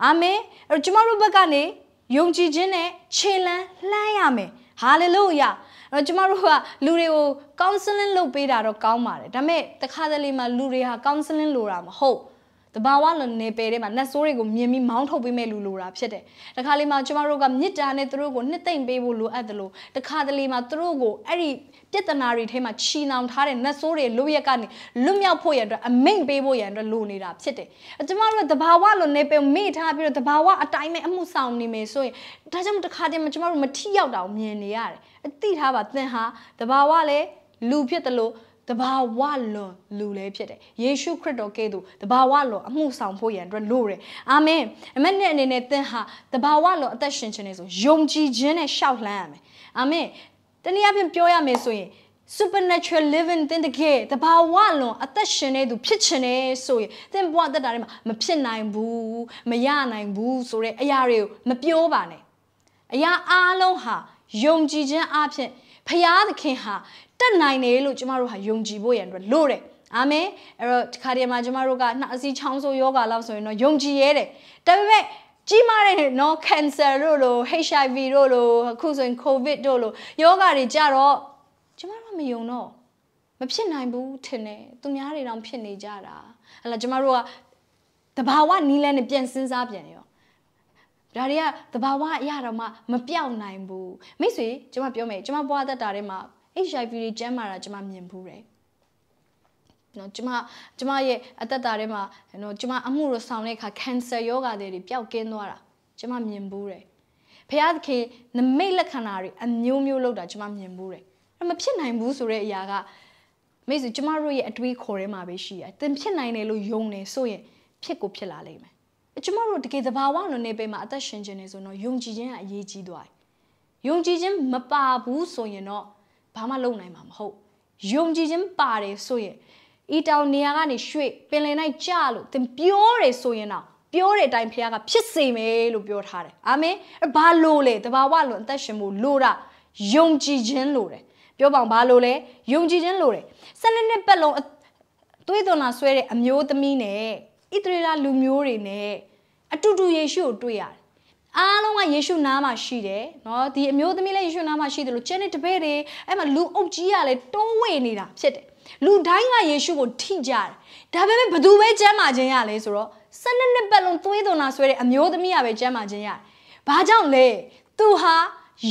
အာမင်အဲ့တော့ကျမတို့ဘက်ကနေယုံကြည်ခြင်းနဲ့ခြေလန်းလှမ်းရမယ်ဟာလေလုယာတော့ကျမတို့ကလူတွေကို counseling လုပ်ပေးတာတော့ကောင်းပါတယ်ဒါပေမဲ့တခါတလေမှာလူတွေဟာ counseling လိုတာမဟုတ် တဘာဝလွန်နေပယ်ထဲမှာနတ်ဆိုးတွေကိုမြင်ပြီးမောင်းထုတ်ပေးမဲ့လူလိုတာဖြစ်တယ်။တခါလေမှာကျမတို့ကမြစ်တာနဲ့သူတို့ကိုနှစ်သိမ့်ပေးဖို့လိုအပ်တယ်လို့တခါတလေမှာသူတို့ကိုအဲ့ဒီပြဿနာတွေထဲမှာချီနှောင်ထားတဲ့နတ်ဆိုးတွေလူရက်ကနေလွတ်မြောက်ဖို့ရန်အတွက်အမိန့်ပေးဖို့ရန်အတွက်လိုနေတာဖြစ်တယ်။ကျမတို့ကတဘာဝလွန်နေပယ်မေ့ထားပြီးတော့တဘာဝအတိုင်းနဲ့အမှုဆောင်နေမယ်ဆိုရင်ဒါကြောင့်တခါတည်းမှာကျမတို့မထိရောက်တာကိုမြင်နေရတယ်။အသိထားပါသင်ဟာတဘာဝလည်းလူဖြစ်တယ်လို့ တဘာဝလွန်လူလည်းဖြစ်တယ်ယေရှုခရစ်တော်ကဲ့သို့တဘာဝလွန်အမှုဆောင်ဖို့ရန်အတွက်လိုတယ်အာမင်အမက်နဲ့အနေနဲ့သင်ဟာတဘာဝလွန်အသက်ရှင်ခြင်းနဲ့ဆိုယုံကြည်ခြင်းနဲ့ရှောက်လှမ်းရမယ်အာမင်တနည်းအားဖြင့်ပြောရမယ်ဆိုရင် supernatural living တင်တကယ်တဘာဝလွန်အသက်ရှင်နေသူဖြစ်ချင်တယ်ဆိုရင်သင်ဘဝတက်တာတွေမှာမဖြစ်နိုင်ဘူးမရနိုင်ဘူးဆိုတဲ့အရာတွေကိုမပြောပါနဲ့အရာအားလုံးဟာယုံကြည်ခြင်းအဖြစ်ဖရာသခင်ဟာ တက်နိုင်တယ်လို့ကျမတို့ဟာယုံကြည်ဖို့ရန်အတွက်လို့တယ်အာမင်အဲ့တော့ဒီခါတည်းမှာကျမတို့ကနှာအစီချောင်းဆိုးယောဂလောက်ဆိုရင်တော့ယုံကြည်ရဲတယ်ဒါပေမဲ့ကြီးမားတဲ့နော် cancer တို့လို HIV တို့လိုအခုဆိုရင် covid တို့လိုယောဂတွေကြတော့ကျမတို့မယုံတော့မဖြစ်နိုင်ဘူးထင်တယ်သူများတွေတောင်ဖြစ်နေကြတာဟလာကျမတို့ကတဘာဝနီးလန်းနဲ့ပြန်စဉ်းစားပြန်ရောဒါတွေကတဘာဝအရာတော့မှမပြောက်နိုင်ဘူးမိတ်ဆွေကျမပြောမယ်ကျမဘွားသက်တာထဲမှာ HIV တွေကျန်းမာတာကျမမြင်ဘူးတယ်နော်ကျမကျမရဲ့အသက်တာထဲမှာနော်ကျမအမှုရဆောင်တဲ့အခါ cancer ယောဂါတွေပျောက်ကင်းသွားတာကျမမြင်ဘူးတယ်ဖះသခင်နမိတ်လက္ခဏာတွေအမျိုးမျိုးလောက်တာကျမမြင်ဘူးတယ်အဲ့မဖြစ်နိုင်ဘူးဆိုတဲ့အရာကမိတ်ဆွေကျမတို့ရဲ့အတွေးခေါ်ထဲမှာပဲရှိတယ်သင်ဖြစ်နိုင်တယ်လို့ယုံနေဆိုရင်ဖြစ်ကိုဖြစ်လာလိမ့်မယ်ကျမတို့တကယ်သဘာဝလိုနေပေမှာအသက်ရှင်ခြင်းနေဆိုတော့ယုံကြည်ခြင်းကအရေးကြီးသွားတယ်ယုံကြည်ခြင်းမပါဘူးဆိုရင်တော့ ဘာမှလုပ်နိုင်မှာမဟုတ်ယုံကြည်ခြင်းပါတယ်ဆိုရင်ဤတောင်နေရာကနေရွှေ့ပင်လယ်၌ကျလို့သင်ပြောတယ်ဆိုရင်တော့ပြောတဲ့အတိုင်းဖခင်ကဖြစ်စေမယ်လို့ပြောထားတယ်အာမင်ဘာလို့လဲတဘာဝလွန်အသက်ရှင်မှုလို့တာယုံကြည်ခြင်းလို့တယ်ပြောပါအောင်ဘာလို့လဲယုံကြည်ခြင်းလို့တယ်စနစ်နှစ်ပတ်လုံးသွေးသွန်လာဆွဲတဲ့အမျိုးသမီးနဲ့ဣသရေလလူမျိုးတွေနဲ့အတူတူယေရှုကိုတွေ့ရတယ် အားလုံးကယေရှုနားမှာရှိတယ်နော်ဒီအမျိုးသမီးလည်းယေရှုနားမှာရှိတယ်လို့ကျန်တဲ့တပည့်တွေအဲ့မှာလူအုပ်ကြီးကလည်းတိုးဝေနေတာဖြစ်တယ်လူတိုင်းကယေရှုကိုထိကြတယ်ဒါပေမဲ့ဘသူပဲကျမ်းမာခြင်းရလဲဆိုတော့ဆယ်နှစ်နှစ်ပတ်လုံးသွေးသွန်တာဆွဲတဲ့အမျိုးသမီးကပဲကျမ်းမာခြင်းရတယ်ဘာကြောင့်လဲသူဟာ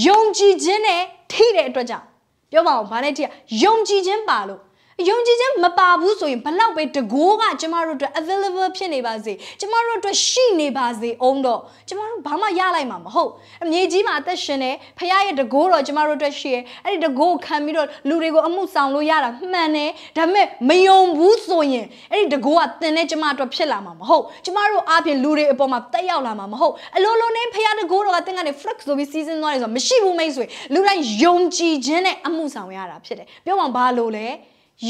ယုံကြည်ခြင်းနဲ့ထိတဲ့အတွက်ကြောင့်ပြောပါဦးဘာနဲ့ထိရယုံကြည်ခြင်းပါလို့ ယုံကြည်ခြင်းမပါဘူးဆိုရင်ဘလောက်ပဲတကိုးကကျမတို့အတွက် available ဖြစ်နေပါစေကျမတို့အတွက်ရှိနေပါစေအောင်တော့ကျမတို့ဘာမှရလိုက်မှာမဟုတ်အမြေကြီးမှာအသက်ရှင်နေဖခင်ရဲ့တကိုးတော့ကျမတို့အတွက်ရှိရဲအဲ့ဒီတကိုးခံပြီးတော့လူတွေကိုအမှုဆောင်လို့ရတာမှန်တယ်ဒါပေမဲ့မယုံဘူးဆိုရင်အဲ့ဒီတကိုးကသင်နဲ့ကျမအတွက်ဖြစ်လာမှာမဟုတ်ကျမတို့အားဖြင့်လူတွေအပေါ်မှာတက်ရောက်လာမှာမဟုတ်အလိုလိုနဲ့ဖခင်တကိုးတော့ကသင်ကနေ flex ဆိုပြီး season သွားတယ်ဆိုတော့မရှိဘူးမိတ်ဆွေလူတိုင်းယုံကြည်ခြင်းနဲ့အမှုဆောင်ရတာဖြစ်တယ်ပြောပါဘာလို့လဲ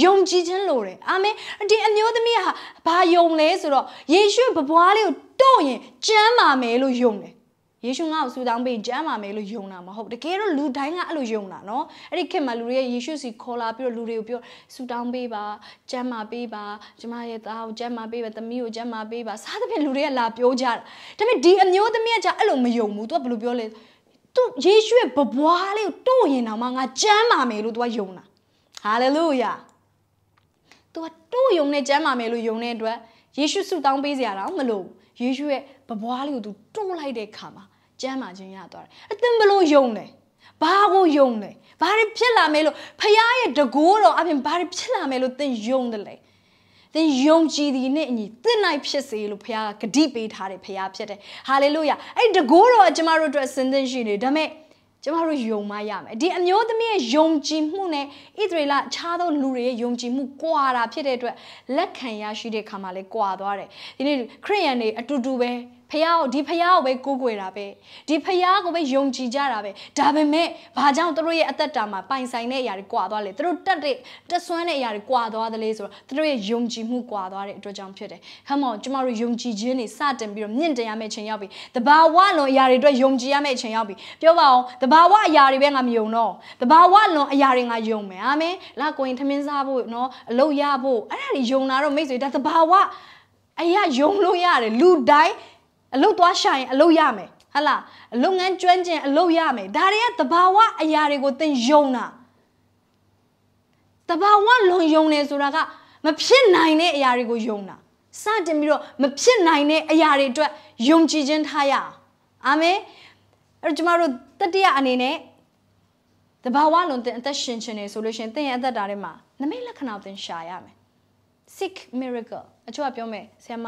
ယုံကြည်ခြင်းလိုတယ်အာမင်ဒီအမျိုးသမီးဟာဘာယုံလဲဆိုတော့ယေရှုဘဘွားလေးကိုတော့ရင်ကျမ်းမာမယ်လို့ယုံတယ်ယေရှုငါ့ကိုဆူတောင်းပေးကျမ်းမာမယ်လို့ယုံတာမဟုတ်တကယ်တော့လူတိုင်းကအဲ့လိုယုံတာနော်အဲ့ဒီခေတ်မှာလူတွေကယေရှုစီခေါ်လာပြီးတော့လူတွေကိုပြောဆူတောင်းပေးပါကျမ်းမာပေးပါကျမရဲ့သားကိုကျမ်းမာပေးပါသမီးကိုကျမ်းမာပေးပါစားသဖြင့်လူတွေကလာပြောကြတာဒါပေမဲ့ဒီအမျိုးသမီးကじゃအဲ့လိုမယုံဘူး तू ကဘယ်လိုပြောလဲသူယေရှုရဲ့ဘဘွားလေးကိုတော့ရင်တော့မှငါကျမ်းမာမယ်လို့ तू ကယုံတာဟာလေလုယာ။ तू က တိုးယုံနဲ့ကျမ်းမာမယ်လို့ယုံတဲ့အတွက်ယေရှုဆုတောင်းပေးစရာတော့မလိုဘူး။ယေရှုရဲ့ဘဘွားလေးကို तू တိုးလိုက်တဲ့ခါမှာကျမ်းမာခြင်းရသွားတယ်။အသင်ဘလို့ယုံလဲ။ဘာကိုယုံလဲ။ဘာတွေဖြစ်လာမယ်လို့ဖခင်ရဲ့တကိုးတော်အပြင်ဘာတွေဖြစ်လာမယ်လို့သင်ယုံတယ်လေ။သင်ယုံကြည်သည်နဲ့အညီသင်နိုင်ဖြစ်စေလို့ဖခင်ကဂတိပေးထားတယ်ဖခင်ဖြစ်တယ်။ဟာလေလုယာ။အဲ့ဒီတကိုးတော်ကကျမတို့အတွက်အစဉ်သင်ရှိနေဒါပေမဲ့ ကျမတို့ယုံမရမယ်ဒီအမျိုးသမီးရဲ့ယုံကြည်မှုနဲ့ဣသရေလအခြားသောလူတွေရဲ့ယုံကြည်မှုကွာတာဖြစ်တဲ့အတွက်လက်ခံရရှိတဲ့ခါမှာလဲကွာသွားတယ်ဒီနေ့ခရိယန်တွေအတူတူပဲ ဖះကိုဒီဖះကိုပဲကိုးကွယ်တာပဲဒီဖះကိုပဲယုံကြည်ကြတာပဲဒါပေမဲ့ဘာကြောင့်တို့ရဲ့အသက်တာမှာပိုင်ဆိုင်တဲ့အရာတွေကွာသွားလဲတို့တက်တဲ့တက်ဆွမ်းတဲ့အရာတွေကွာသွားတယ်လေဆိုတော့တို့ရဲ့ယုံကြည်မှုကွာသွားတဲ့အတွက်ကြောင့်ဖြစ်တယ်။ Come on ကျမတို့ယုံကြည်ခြင်းတွေစတင်ပြီးတော့မြင့်တင်ရမယ့်အချိန်ရောက်ပြီ။တဘာဝလွန်အရာတွေအတွက်ယုံကြည်ရမယ့်အချိန်ရောက်ပြီ။ပြောပါအောင်တဘာဝအရာတွေပဲငါမယုံတော့။တဘာဝလွန်အရာတွေငါယုံမယ်။အာမင်။လာကိုရင်ထမင်းစားဖို့နော်အလုပ်ရဖို့အဲ့ဒါတွေယုံတာတော့မိတ်ဆွေဒါတဘာဝအရာယုံလို့ရတယ်လူတိုင်း အလုတ်သွားရှာရင်အလုတ်ရမယ်ဟဟလားအလုပ်ငန်းကျွမ်းကျင်အလုပ်ရမယ်ဒါတွေကတဘာဝအရာတွေကိုသင်ယုံတာတဘာဝလွန်ယုံနေဆိုတာကမဖြစ်နိုင်တဲ့အရာတွေကိုယုံတာစတင်ပြီးတော့မဖြစ်နိုင်တဲ့အရာတွေအတွက်ယုံကြည်ခြင်းထားရအောင်အာမင်အဲ့တော့ကျမတို့တတိယအနေနဲ့တဘာဝလွန်တင်အသက်ရှင်ခြင်းနေဆိုလို့ရှင်သင်ရဲ့အသက်တာထဲမှာနမိတ်လက္ခဏာကိုသင်ရှာရမယ် sick miracle အချို့ကပြောမယ်ဆရာမ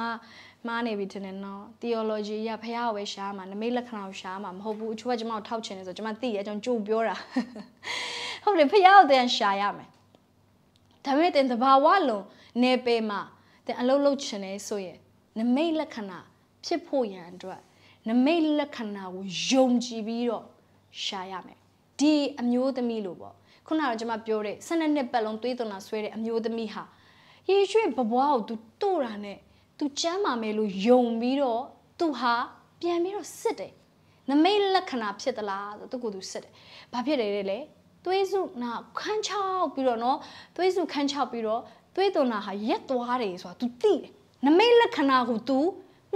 မှားနေပြီတင်နေနော် theology ရဖះကိုပဲရှားမှာနမိတ်လက္ခဏာကိုရှားမှာမဟုတ်ဘူးအချို့ကကျွန်မကိုထောက်ချင်တယ်ဆိုကျွန်မသိရအကြောင်းကြိုးပြောတာဟုတ်တယ်ဖះကိုတန်ရှားရမယ်ဒါပေမဲ့တင်တဘာဝလုံးနေပေမှာတင်အလုပ်လုပ်ချင်နေဆိုရင်နမိတ်လက္ခဏာဖြစ်ဖို့ရန်အတွက်နမိတ်လက္ခဏာကိုယုံကြည်ပြီးတော့ရှားရမယ်ဒီအမျိုးသမီးလို့ပေါ့ခုနကကျွန်မပြောတဲ့၁၂နှစ်ပတ်လုံးသွေးသွန်တာဆွဲတဲ့အမျိုးသမီးဟာယေရှုရဲ့ဘဘွားကို तू တို့တာနဲ့ तू ကျမ်းမာမယ်လို့ယုံပြီးတော့ तू ဟာပြန်ပြီးတော့စစ်တယ်နမိတ်လက္ခဏာဖြစ်သလားဆိုသူကသူစစ်တယ်ဘာဖြစ်တယ်လဲသွေးစုနာခန်းချောက်ပြီးတော့နော်သွေးစုခန်းချောက်ပြီးတော့သွေးသွန်တာဟာရက်သွားတယ်ဆိုတာ तू သိတယ်နမိတ်လက္ခဏာကို तू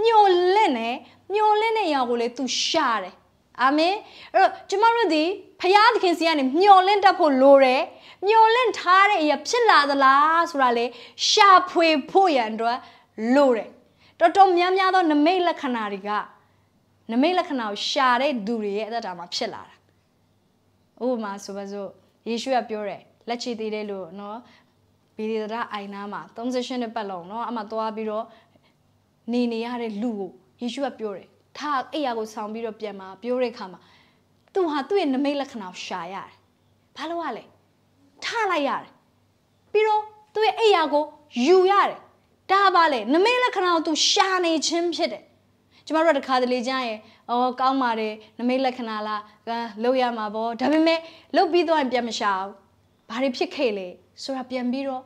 မျောလင့်နေမျောလင့်တဲ့အရာကိုလေ तू ရှာတယ်အာမင်အဲ့တော့ကျမတို့ဒီဖယားသခင်စီကနေမျောလင့်တတ်ဖို့လိုတယ်မျောလင့်ထားတဲ့အရာဖြစ်လာသလားဆိုတာလေရှာဖွေဖို့ရန်အတွက် လိုတယ်တော်တော်များများသောနမိတ်လက္ခဏာတွေကနမိတ်လက္ခဏာကိုရှာတဲ့သူတွေရဲ့အသက်တာမှာဖြစ်လာတာဥပမာဆိုပါစို့ယေရှုကပြောတယ်လက်ချေသေးတယ်လို့နော်ဗေဒရာအိုင်နာမှာ38နှစ်ပတ်လုံးနော်အမှသွားပြီးတော့နေနေရတဲ့လူကိုယေရှုကပြောတယ်ထားအိယာကိုဆောင်ပြီးတော့ပြန်มาပြောတဲ့အခါမှာသူဟာသူ့ရဲ့နမိတ်လက္ခဏာကိုရှာရတယ်ဘာလို့ ਆ လဲထားလိုက်ရတယ်ပြီးတော့သူ့ရဲ့အိယာကိုယူရတယ် ဒါပါလေနမိတ်လက္ခဏာကိုသူရှာနေခြင်းဖြစ်တယ်ကျမတို့ကတခါတလေကြာရင်အော်ကောင်းပါတယ်နမိတ်လက္ခဏာလားလောက်ရမှာပေါ့ဒါပေမဲ့လုတ်ပြီးတော့ပြန်မရှာဘူးဘာတွေဖြစ်ခဲ့လဲဆိုတာပြန်ပြီးတော့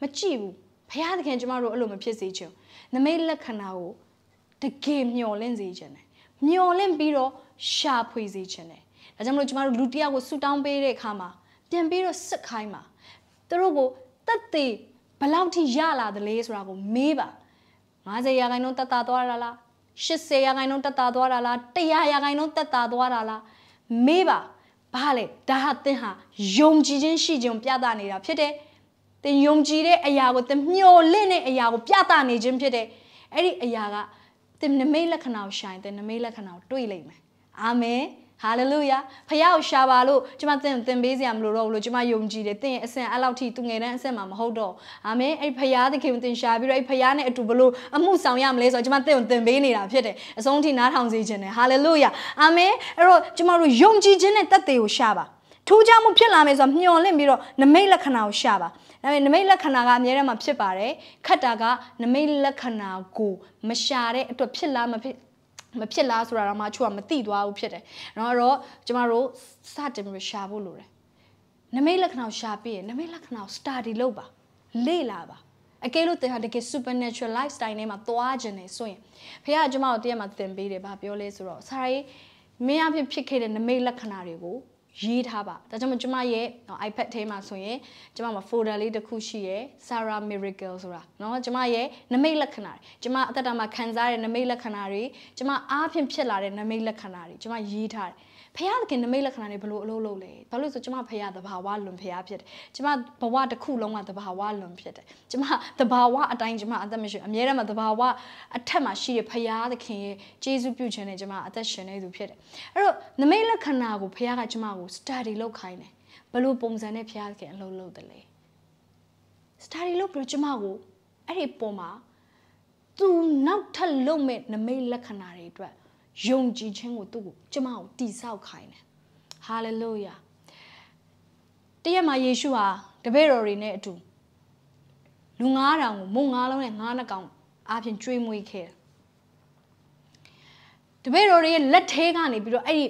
မကြည့်ဘူးဘုရားသခင်ကျမတို့အဲ့လိုမဖြစ်စေချင်နမိတ်လက္ခဏာကိုတကယ်မျော်လင့်စေချင်တယ်မျော်လင့်ပြီးတော့ရှာဖွေစေချင်တယ်ဒါကြောင့်မလို့ကျမတို့လူတယောက်ကိုဆူတောင်းပေးတဲ့အခါမှာပြန်ပြီးတော့စစ်ခိုင်းပါသူတို့ကိုတတ်သေး ဘလောက်ထိရလာသလဲဆိုတာကိုမေးပါ90ရာခိုင်နှုန်းတက်တာသွားတာလား80ရာခိုင်နှုန်းတက်တာသွားတာလား100ရာခိုင်နှုန်းတက်တာသွားတာလားမေးပါဘာလဲဒါဟာသင်ဟာယုံကြည်ခြင်းရှိခြင်းပြသနေတာဖြစ်တယ်သင်ယုံကြည်တဲ့အရာကိုသင်မျှော်လင့်တဲ့အရာကိုပြသနေခြင်းဖြစ်တယ်အဲ့ဒီအရာကသင်နမိတ်လက္ခဏာကိုရှိုင်သင်နမိတ်လက္ခဏာကိုတွေ့လိမ့်မယ်အာမင် ဟာလေလုယာဖခင်ကိုရှာပါလို့ကျွန်မသင်သင်ပေးစရာမလိုတော့ဘူးလို့ကျွန်မယုံကြည်တယ်သင်ရဲ့အဆင့်အဲ့လောက်ထိသူငယ်တန်းအဆင့်မှာမဟုတ်တော့အာမင်အဲ့ဖခင်သခင်ကိုသင်ရှာပြီးတော့အဲ့ဖခင်နဲ့အတူဘလို့အမှုဆောင်ရမလဲဆိုတော့ကျွန်မသင်ကိုသင်ပေးနေတာဖြစ်တယ်အဆုံးထိနားထောင်စေခြင်းနဲ့ဟာလေလုယာအာမင်အဲ့တော့ကျွန်မတို့ယုံကြည်ခြင်းနဲ့တက်သေးကိုရှာပါထူးခြားမှုဖြစ်လာမယ်ဆိုတော့မျှော်လင့်ပြီးတော့နမိတ်လက္ခဏာကိုရှာပါဒါပေမဲ့နမိတ်လက္ခဏာကအများထဲမှာဖြစ်ပါတယ်ခတ်တာကနမိတ်လက္ခဏာကိုမရှာတဲ့အတွက်ဖြစ်လားမဖြစ် မဖြစ်လားဆိုတာတော့မှချို့ကမသိသွားဘူးဖြစ်တယ်။နော်အဲ့တော့ကျမတို့စတင်ပြီးရှာဖို့လိုတယ်။နမိတ်လက္ခဏာကိုရှာပြီးရင်နမိတ်လက္ခဏာကို study လုပ်ပါလေ့လာပါအကယ်လို့သင်ဟာတကယ် supernatural lifestyle နဲ့မှာသွားခြင်းနေဆိုရင်ဖခင်ကကျမတို့တရက်မှာသင်ပေးတယ်ဗာပြောလဲဆိုတော့ဆရာကြီးမင်းအဖြစ်ဖြစ်ခဲ့တဲ့နမိတ်လက္ခဏာတွေကို ရေးထားပါဒါကြောင့်မို့ကျမရဲ့ iPad ထဲမှာဆိုရင်ကျမမှာ folder လေးတစ်ခုရှိရယ် Sarah Miracle ဆိုတာเนาะကျမရဲ့နမိတ်လက္ခဏာတွေကျမအသက်တာမှာခံစားရတဲ့နမိတ်လက္ခဏာတွေကျမအားဖြင့်ဖြစ်လာတဲ့နမိတ်လက္ခဏာတွေကျမရေးထားတယ် ဖះသခင်နမိတ်လက္ခဏာတွေဘလို့အလုပ်လုပ်လဲဘာလို့ဆိုကျမဖះသဘာဝလွန်ဖះဖြစ်တယ်ကျမဘဝတစ်ခုလုံးကသဘာဝလွန်ဖြစ်တယ်ကျမသဘာဝအတိုင်းကျမအသက်မရှိအမြဲတမ်းသဘာဝအထက်မှာရှိတဲ့ဖះသခင်ရဲ့ကျေးဇူးပြုခြင်းနဲ့ကျမအသက်ရှင်နေသူဖြစ်တယ်အဲ့တော့နမိတ်လက္ခဏာကိုဖះကကျမကို study လုပ်ခိုင်းတယ်ဘလို့ပုံစံနဲ့ဖះသခင်အလုပ်လုပ်တယ်လဲ study လုပ်ပြီးကျမကိုအဲ့ဒီပုံမှာသူနောက်ထပ်လုပ်မဲ့နမိတ်လက္ခဏာတွေအတွက် ယုံကြည်ခြင်းကိုသူ့ကိုကျမကိုတိဆောက်ခိုင်းတယ်ဟာလေလုယာတရက်မှာယေရှုဟာတပည့်တော်တွေနဲ့အတူလူ9000ကိုမုံ9လုံးနဲ့9နှကောင်အားဖြင့်ကျွေးမွေးခဲ့တယ်တပည့်တော်တွေရဲ့လက်ထဲကနေပြီးတော့အဲ့ဒီ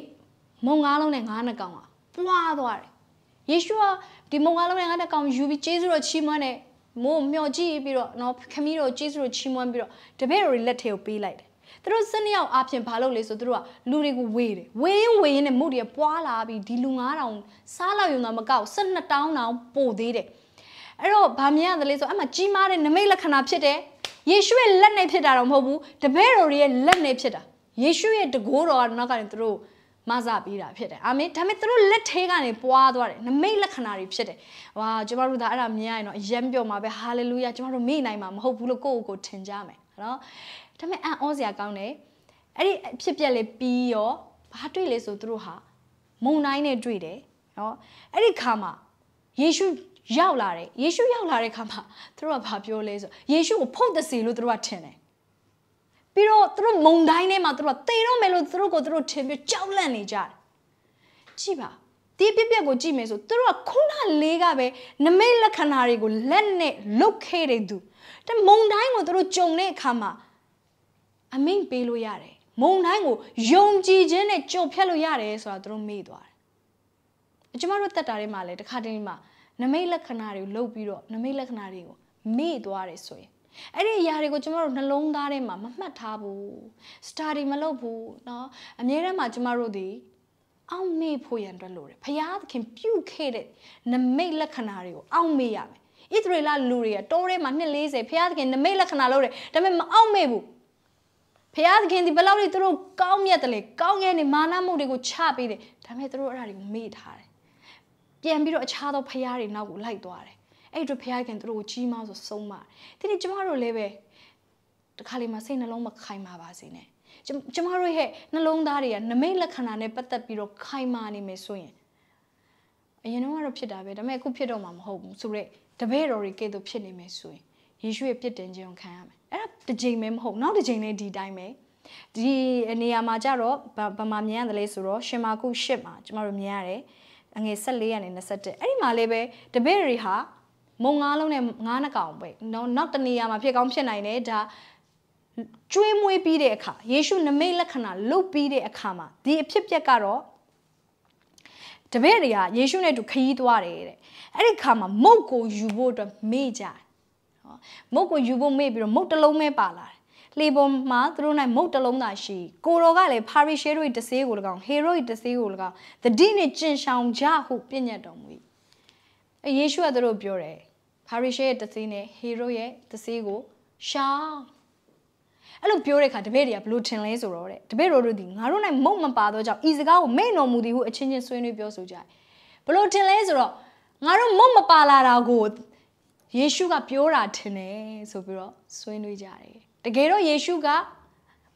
မုံ9လုံးနဲ့9နှကောင်ကပွားသွားတယ်ယေရှုကဒီမုံ9လုံးနဲ့9နှကောင်ယူပြီးကျေးဇူးတော်ချီးမွမ်းတယ်မိုးမျောကြည့်ပြီးတော့နော်ခမီးတော်ကျေးဇူးတော်ချီးမွမ်းပြီးတော့တပည့်တော်တွေလက်ထဲကိုပေးလိုက်တယ် သူတို့စနစ်ရောက်အပြင်ဘာလုပ်လဲဆိုသူတို့ကလူတွေကိုဝေးတယ်ဝေးရင်ဝေးရင်နဲ့မုတ်တွေပွားလာပြီးဒီလူ9000စားလောက်ရုံတော့မကောက်12တောင်းတောင်ပို့သေးတယ်အဲ့တော့ဗာမြင်ရတယ်လေဆိုအဲ့မှာကြီးမားတဲ့နမိတ်လက္ခဏာဖြစ်တယ်ယေရှုရဲ့လက်နဲ့ဖြစ်တာတော့မဟုတ်ဘူးတပည့်တော်ရဲ့လက်နဲ့ဖြစ်တာယေရှုရဲ့တကိုးတော်ကနောက်ကနေသူတို့မဆပေးတာဖြစ်တယ်အာမင်ဒါပေမဲ့သူတို့လက်ထဲကနေပွားသွားတယ်နမိတ်လက္ခဏာတွေဖြစ်တယ်ဝါကျမတို့ဒါအဲ့ဒါမြင်ရရင်တော့အယံပြောမှာပဲဟာလေလုယာကျမတို့မေ့နိုင်မှာမဟုတ်ဘူးလို့ကိုယ့်ကိုယ်ကိုထင်ကြမယ်နော် ဒါပေမဲ့အံ့ဩစရာကောင်းတယ်အဲ့ဒီဖြစ်ပျက်လေးပြီးရောဘာတွေ့လဲဆိုသူတို့ဟာမုံတိုင်းနဲ့တွေ့တယ်နော်အဲ့ဒီခါမှာယေရှုရောက်လာတယ်ယေရှုရောက်လာတဲ့ခါမှာသူတို့ကဘာပြောလဲဆိုယေရှုကိုဖုတ်တစီလို့သူတို့ကထင်တယ်ပြီးတော့သူတို့မုံတိုင်းထဲမှာသူတို့ကသေတော့မယ်လို့သူတို့ကိုသူတို့ထင်ပြီးကြောက်လန့်နေကြတယ်ကြည့်ပါဒီပြပြကိုကြည့်မယ်ဆိုသူတို့ကခုနလေးကပဲနမိတ်လက္ခဏာတွေကိုလက်နဲ့လုတ်ခဲ့တဲ့သူတမုံတိုင်းကိုသူတို့ကြုံတဲ့အခါမှာ အမိန်ပေးလို့ရတယ်မုံတိုင်းကိုယုံကြည်ခြင်းနဲ့ကြုံဖြတ်လို့ရတယ်ဆိုတာသူတို့မေ့သွားတယ်အ ကျမတို့တက်တာတွေမှာလည်းတစ်ခါတည်းမှာနမိတ်လက္ခဏာတွေကိုလုပ်ပြီးတော့နမိတ်လက္ခဏာတွေကိုမေ့သွားတယ်ဆိုရင်အဲ့ဒီအရာတွေကိုကျမတို့နှလုံးသားထဲမှာမမှတ်ထားဘူး study မလုပ်ဘူးเนาะအမြဲတမ်းမှာကျမတို့ဒီအောင်မေ့ဖို့ရန်အတွက်လို့တယ်ဖယားသခင်ပြုတ်ခဲ့တဲ့နမိတ်လက္ခဏာတွေကိုအောင်မေ့ရမယ်ဣသရေလလူတွေကတိုးထဲမှာ240ဖယားသခင်နမိတ်လက္ခဏာလုပ်တယ်ဒါပေမဲ့မအောင်မေ့ဘူး ဖယားသခင်ဒီဘယ်လောက်ထိသူတို့ကောင်းမြတ်တယ်လေကောင်းငယ်နေမာနမှုတွေကိုချပေးတယ်ဒါပေမဲ့သူတို့အဲ့ဒါတွေကိုမေ့ထားတယ်ပြန်ပြီးတော့အခြားသောဖယားတွေနောက်ကိုလိုက်သွားတယ်အဲ့အတွက်ဖယားခင်သူတို့ကိုကြီးမားဆိုဆုံးမတယ်ဒီနေ့ကျမတို့လည်းပဲတခါလေးမှစိတ်နှလုံးမခိုင်ပါပါစေနဲ့ကျမတို့ရဲ့နှလုံးသားတွေကနမိတ်လက္ခဏာနဲ့ပတ်သက်ပြီးတော့ခိုင်မာနေမယ်ဆိုရင်အရင်တော့ဖြစ်တာပဲဒါပေမဲ့အခုဖြစ်တော့မှာမဟုတ်ဘူးဆိုတော့တပည့်တော်တွေကဲ့သို့ဖြစ်နေမယ်ဆိုရင်ယေရှုရဲ့ပြစ်တင်ခြင်းကိုခံရမယ် အဲ့ဒါတစ်ချိန်ပဲမဟုတ်နောက်တစ်ချိန်လည်းဒီတိုင်းပဲဒီနေရာမှာကြတော့ဗမာမြင်ရတယ်လေဆိုတော့ရှင်မာကု၈မှာကျမတို့မြင်ရတယ်အငယ်14ကနေ21အဲ့ဒီမှာလည်းပဲတပည့်တွေဟာမုံငါးလုံးနဲ့ငါးနှကောင်ပဲနောက်နောက်တနေရာမှာဖြစ်ကောင်းဖြစ်နိုင်တယ်ဒါကျွေးမွေးပြီးတဲ့အခါယေရှုနမိတ်လက္ခဏာလုတ်ပြီးတဲ့အခါမှာဒီအဖြစ်ပြက်ကတော့တပည့်တွေကယေရှုနဲ့တူခရီးသွားတယ်တဲ့အဲ့ဒီခါမှာမုတ်ကိုယူဖို့အတွက်မေ့ကြတယ် ဟောမုတ်ကိုယူဖို့မေ့ပြီးတော့မုတ်တစ်လုံးပဲပါလာတယ်လေပေါ်မှာသူတို့နိုင်မုတ်တစ်လုံးသာရှိကိုတော်ကလည်းဖာရီရှဲတို့တဆေးကို၎င်းဟေရိုတဆေးကို၎င်းတတိနဲ့ကျင်ဆောင်ကြဟုပြညတ်တော်မူ၏အဲယေရှုကသူတို့ပြောတယ်ဖာရီရှဲရဲ့တဆေးနဲ့ဟေရိုရဲ့တဆေးကိုရှောင်းအဲ့လိုပြောတဲ့အခါတပည့်တွေကဘလို့ထင်လဲဆိုတော့တဲ့တပည့်တော်တို့ဒီငါတို့နိုင်မုတ်မပါတော့ကြောင့်ဤစကားကိုမိန့်တော်မူသည်ဟုအချင်းချင်းဆွေးနွေးပြောဆိုကြတယ်ဘလို့ထင်လဲဆိုတော့ငါတို့မုတ်မပါလာတာကို ယေရှုကပြောတာထင်တယ်ဆိုပြီးတော့ဆွေးနွေးကြတယ်တကယ်တော့ယေရှုက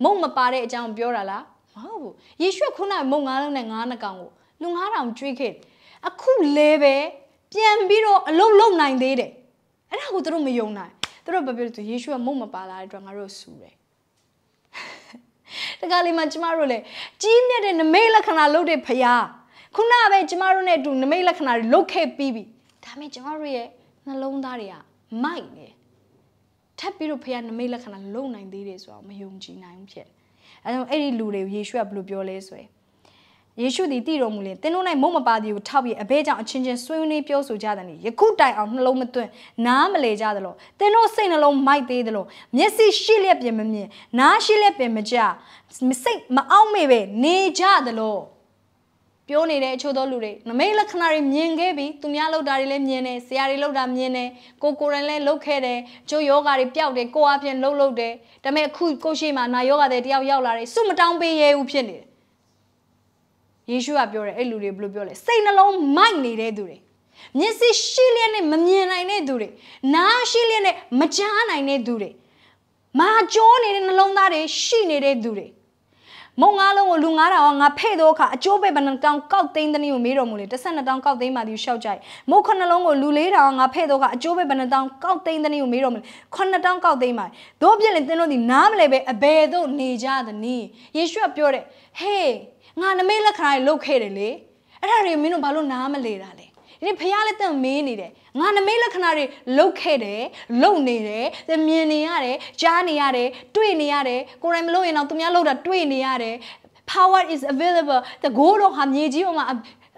မုတ်မပါတဲ့အကြောင်းပြောတာလားမဟုတ်ဘူးယေရှုကခုနမုတ်ငါးလုံးနဲ့ငါးနှကောင်ကိုလူငါးတောင်ကျွေးခဲ့အခုလဲပဲပြန်ပြီးတော့အလုံးလုံးနိုင်သေးတယ်အဲ့ဒါကိုသူတို့မယုံနိုင်သူတို့ဘာပြောလဲဆိုယေရှုကမုတ်မပါလာတဲ့အတွက်ငါတို့ဆူတယ်တခါလေးမှကျမတို့လည်းကြီးမြတ်တဲ့နမိတ်လက္ခဏာလုပ်တဲ့ဖရားခုနပဲကျမတို့နဲ့အတူနမိတ်လက္ခဏာတွေလုပ်ခဲ့ပြီးပြီဒါပေမဲ့ကျမတို့ရဲ့ နှလုံးသားတွေကမိုက်နေထပ်ပြီးတော့ဖရားနမိတ်လက္ခဏာလုံနိုင်သေးတယ်ဆိုတော့မယုံကြည်နိုင်ဘူးဖြစ်အဲဒါအဲ့ဒီလူတွေကိုယေရှုကဘယ်လိုပြောလဲဆိုရင်ယေရှုသည်တည်တော်မူလင်သင်တို့၌မုံမပါသည်ကိုထောက်ပြီးအဘဲကြောင့်အချင်းချင်းဆွေးနွေးပြောဆိုကြတယ်။ယခုတိုင်အောင်နှလုံးမသွင်းနားမလဲကြသလိုသင်တို့စိတ်နှလုံးမိုက်သေးသလိုမျက်စိရှိလျက်ပြင်မမြင်နားရှိလျက်ပြင်မကြစိတ်မအောင်မေပဲနေကြသလို ပြောနေတဲ့အချို့သောလူတွေနမိတ်လက္ခဏာတွေမြင်ခဲ့ပြီးသူများလောက်တာတွေလည်းမြင်တယ်ဆရာတွေလောက်တာမြင်တယ်ကိုကိုရင်လည်းလောက်ခဲ့တယ်ကျိုးယောဂါတွေပျောက်တယ်ကိုအပြင်လှုပ်လှုပ်တယ်ဒါပေမဲ့အခုကိုရှိမှနာယောဂါတွေတယောက်ရောက်လာတယ်စွမတောင်းပေးရဲဘူးဖြစ်နေတယ်ယေရှုကပြောတယ်အဲ့လူတွေဘယ်လိုပြောလဲစိတ်နှလုံးမိုက်နေတဲ့သူတွေမျက်စိရှိလျက်နဲ့မမြင်နိုင်တဲ့သူတွေနားရှိလျက်နဲ့မကြားနိုင်တဲ့သူတွေမာကြောနေတဲ့နှလုံးသားတွေရှိနေတဲ့သူတွေ မုံငါးလုံးကိုလူ9000ကငါဖဲ့တော့အခါအကျိုးပဲဘယ်နှတောင်ကောက်သိန်းသနည်းကိုမေးတော်မူလေ12တောင်ကောက်သိန်းမှဒီရှောက်ကြိုက်မုတ်ခုနှလုံးကိုလူ4000ငါဖဲ့တော့အခါအကျိုးပဲဘယ်နှတောင်ကောက်သိန်းသနည်းကိုမေးတော်မူလေ9တောင်ကောက်သိန်းမှတို့ပြည့်လေသင်တို့ဒီနားမလဲပဲအဘယ်သို့နေကြသနည်းယေရှုကပြောတယ်ဟေးငါနမိတ်လက္ခဏာတွေလုပ်ခဲ့တယ်လေအဲ့ဒါတွေမင်းတို့ဘာလို့နားမလဲတာလဲ ဒီနေ့ဖះလည်းတန်မေးနေတယ်ငါနမိတ်လက္ခဏာတွေလုပ်ခဲ့တယ်လုပ်နေတယ်မြင်နေရတယ်ကြားနေရတယ်တွေ့နေရတယ်ကိုယ်တိုင်မလုပ်ရင်တော့သူများလုပ်တာတွေ့နေရတယ် power is available တကိုးတော့ဟာမြေကြီးပေါ်မှာ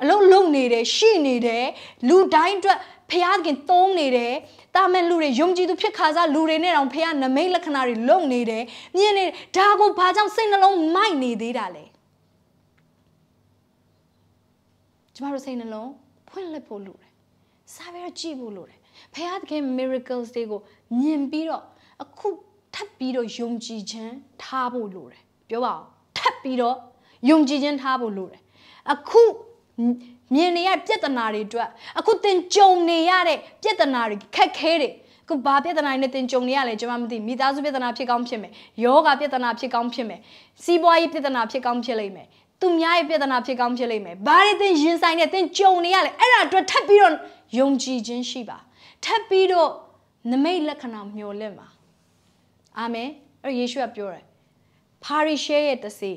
အလုံးလုံးနေတယ်ရှိနေတယ်လူတိုင်းအတွက်ဖះခင်သုံးနေတယ်တာမန်လူတွေယုံကြည်သူဖြစ်ခါစားလူတွေနဲ့တောင်ဖះနမိတ်လက္ခဏာတွေလုပ်နေတယ်မြင်နေဒါကိုဘာကြောင့်စိတ်နှလုံးမိုက်နေသေးတာလဲကျမတို့စိတ်နှလုံး ဖွင့်လှစ်ဖို့လိုတယ်စားပြီးတော့ကြည့်ဖို့လိုတယ်ဖခင်သခင် miracles တွေကိုမြင်ပြီးတော့အခုထပ်ပြီးတော့ယုံကြည်ခြင်းထားဖို့လိုတယ်ပြောပါဦးထပ်ပြီးတော့ယုံကြည်ခြင်းထားဖို့လိုတယ်အခုမြင်နေရပြဿနာတွေအတွက်အခုသင်ကြုံနေရတဲ့ပြဿနာတွေခက်ခဲတွေခုဘာပြဿနာနဲ့တင်ကြုံနေရလဲကျွန်မမသိမိသားစုပြဿနာဖြစ်ကောင်းဖြစ်မယ်ယောဂပြဿနာဖြစ်ကောင်းဖြစ်မယ်စီးပွားရေးပြဿနာဖြစ်ကောင်းဖြစ်လိမ့်မယ် သူများရဲ့ပြဿနာဖြစ်ကောင်းဖြစ်လိမ့်မယ်။ဘာတွေသင်ရင်ဆိုင်နေသင်ကြုံနေရလဲအဲ့ဒါအတွက်ထပ်ပြီးတော့ယုံကြည်ခြင်းရှိပါ။ထပ်ပြီးတော့နမိတ်လက္ခဏာမျှော်လင့်ပါ။အာမင်။အဲ့ယေရှုကပြောတယ်။ပါရီရှဲရဲ့တစေ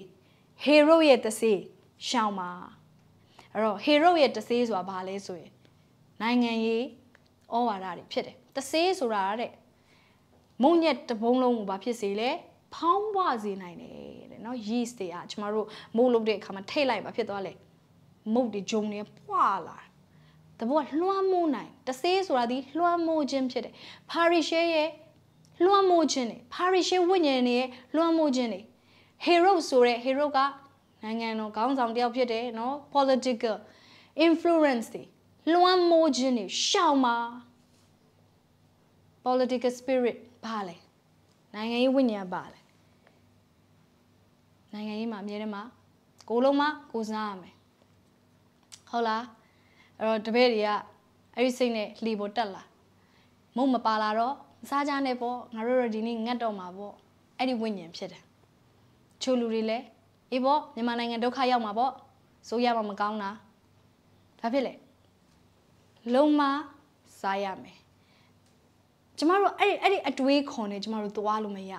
ဟေရုရဲ့တစေရှောင်းပါ။အဲ့တော့ဟေရုရဲ့တစေဆိုတာဘာလဲဆိုရင်နိုင်ငံရေးဩဝါဒတွေဖြစ်တယ်။တစေဆိုတာတဲ့မုံညက်တပုံးလုံးကိုဘာဖြစ်စေလဲ။ဖောင်းပွားစေနိုင်တယ် တဲ့နော် yeast တွေကကျမတို့မိုးလုပ်တဲ့အခါမှာထိတ်လိုက်ပါဖြစ်သွားလေမုတ်တွေဂျုံတွေပွာလာတဘောကလွှမ်းမိုးနိုင်တဆေးဆိုတာဒီလွှမ်းမိုးခြင်းဖြစ်တယ်ပါရီရှဲရဲ့လွှမ်းမိုးခြင်းတွေပါရီရှဲဝိညာဉ်တွေရဲ့လွှမ်းမိုးခြင်းတွေ hero ဆိုတဲ့ hero ကနိုင်ငံတော်ခေါင်းဆောင်တယောက်ဖြစ်တယ်နော် political influence တွေလွှမ်းမိုးခြင်းတွေရှောင်ပါ political spirit ဘာလဲနိုင်ငံရေးဝိညာဉ်ဘာလဲ နိုင်ငံရေးမှာအမြဲတမ်းမှာကိုလုံးမကိုစားရမယ်ဟုတ်လားအဲ့တော့တပည့်တွေကအဲ့ဒီစိတ်နဲ့လှီပေါ်တက်လာမုံမပါလာတော့မစားကြနဲ့ပေါ့ငါတို့တော့ဒီနေ့ငတ်တော့မှာပေါ့အဲ့ဒီဝိညာဉ်ဖြစ်တယ်ချိုလူတွေလည်းအေးပေါ့မြန်မာနိုင်ငံဒုက္ခရောက်မှာပေါ့ဆိုရမှမကောင်းတာဒါဖြစ်လေလုံးမစားရမယ်ကျမတို့အဲ့ဒီအဲ့ဒီအတွေးခွန်နဲ့ကျမတို့သွားလို့မရ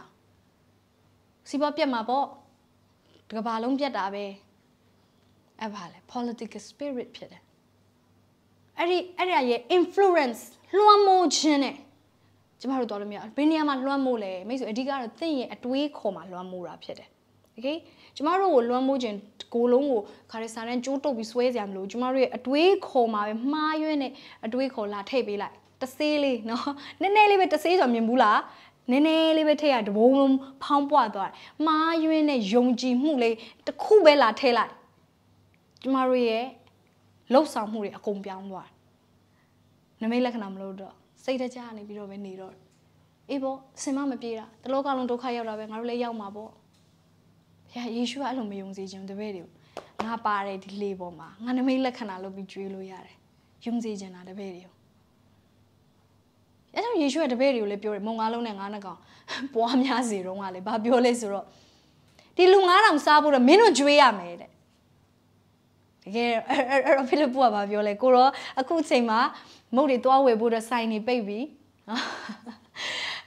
စီးပွားပြတ်မှာပေါ့ တကဘာလုံးပြတ်တာပဲအဲ့ဘာလဲ political spirit ဖြစ်တယ်အဲ့ဒီအဲ့ဒါရဲ့ influence လွှမ်းမိုးခြင်းနဲ့ကျမတို့တော်လို့မရဘယ်နေရာမှာလွှမ်းမိုးလဲမိတ်ဆွေအဓိကတော့သင်ရဲ့အတွေးခေါ်မှာလွှမ်းမိုးတာဖြစ်တယ်โอเคကျမတို့ကိုလွှမ်းမိုးခြင်းကိုလုံးကိုခါရစာတန်းကျိုးတုပ်ပြီးဆွဲကြရမလို့ကျမတို့ရဲ့အတွေးခေါ်မှာပဲမှားယွင်းတဲ့အတွေးခေါ်လာထိတ်ပေးလိုက်တဆေးလေးနော်နည်းနည်းလေးပဲတဆေးဆိုမြင်ဘူးလား နည်းနည်းလေးပဲထည့်ရတဘုံလုံးဖောင်းပွားသွားတယ်မှားယွင်းတဲ့ယုံကြည်မှုလေးတစ်ခုပဲလာထည့်လိုက်ကျမတို့ရဲ့လှုပ်ဆောင်မှုတွေအကုန်ပြောင်းသွားနမိတ်လက္ခဏာမလို့တော့စိတ်တကြနေပြီးတော့ပဲနေတော့အေးပေါ့စင်မမပြေတာတလောကလုံးဒုက္ခရောက်တာပဲငါတို့လည်းရောက်မှာပေါ့ဘုရားယေရှုကအဲ့လိုမယုံစေခြင်းတပည့်တွေကိုငါပါတယ်ဒီလေပေါ်မှာငါနမိတ်လက္ခဏာလုပ်ပြီးကြွေးလို့ရတယ်ယုံစေခြင်းတာတပည့်တွေကို အဲ့တော့ယေရှုရဲ့တပည့်တွေကိုလည်းပြောတယ်မုံငါးလုံးနဲ့ငါးနှကောင်ပွားများစေတော့ကလည်းဘာပြောလဲဆိုတော့ဒီလူ9000စားဖို့တော့မင်းတို့ကြွေးရမယ်တဲ့တကယ်အဲ့တော့ဖိလိပ္ပုကဘာပြောလဲကိုတော့အခုချိန်မှာမုတ်တွေတွားဝယ်ဖို့တော့စိုင်နေပိတ်ပြီ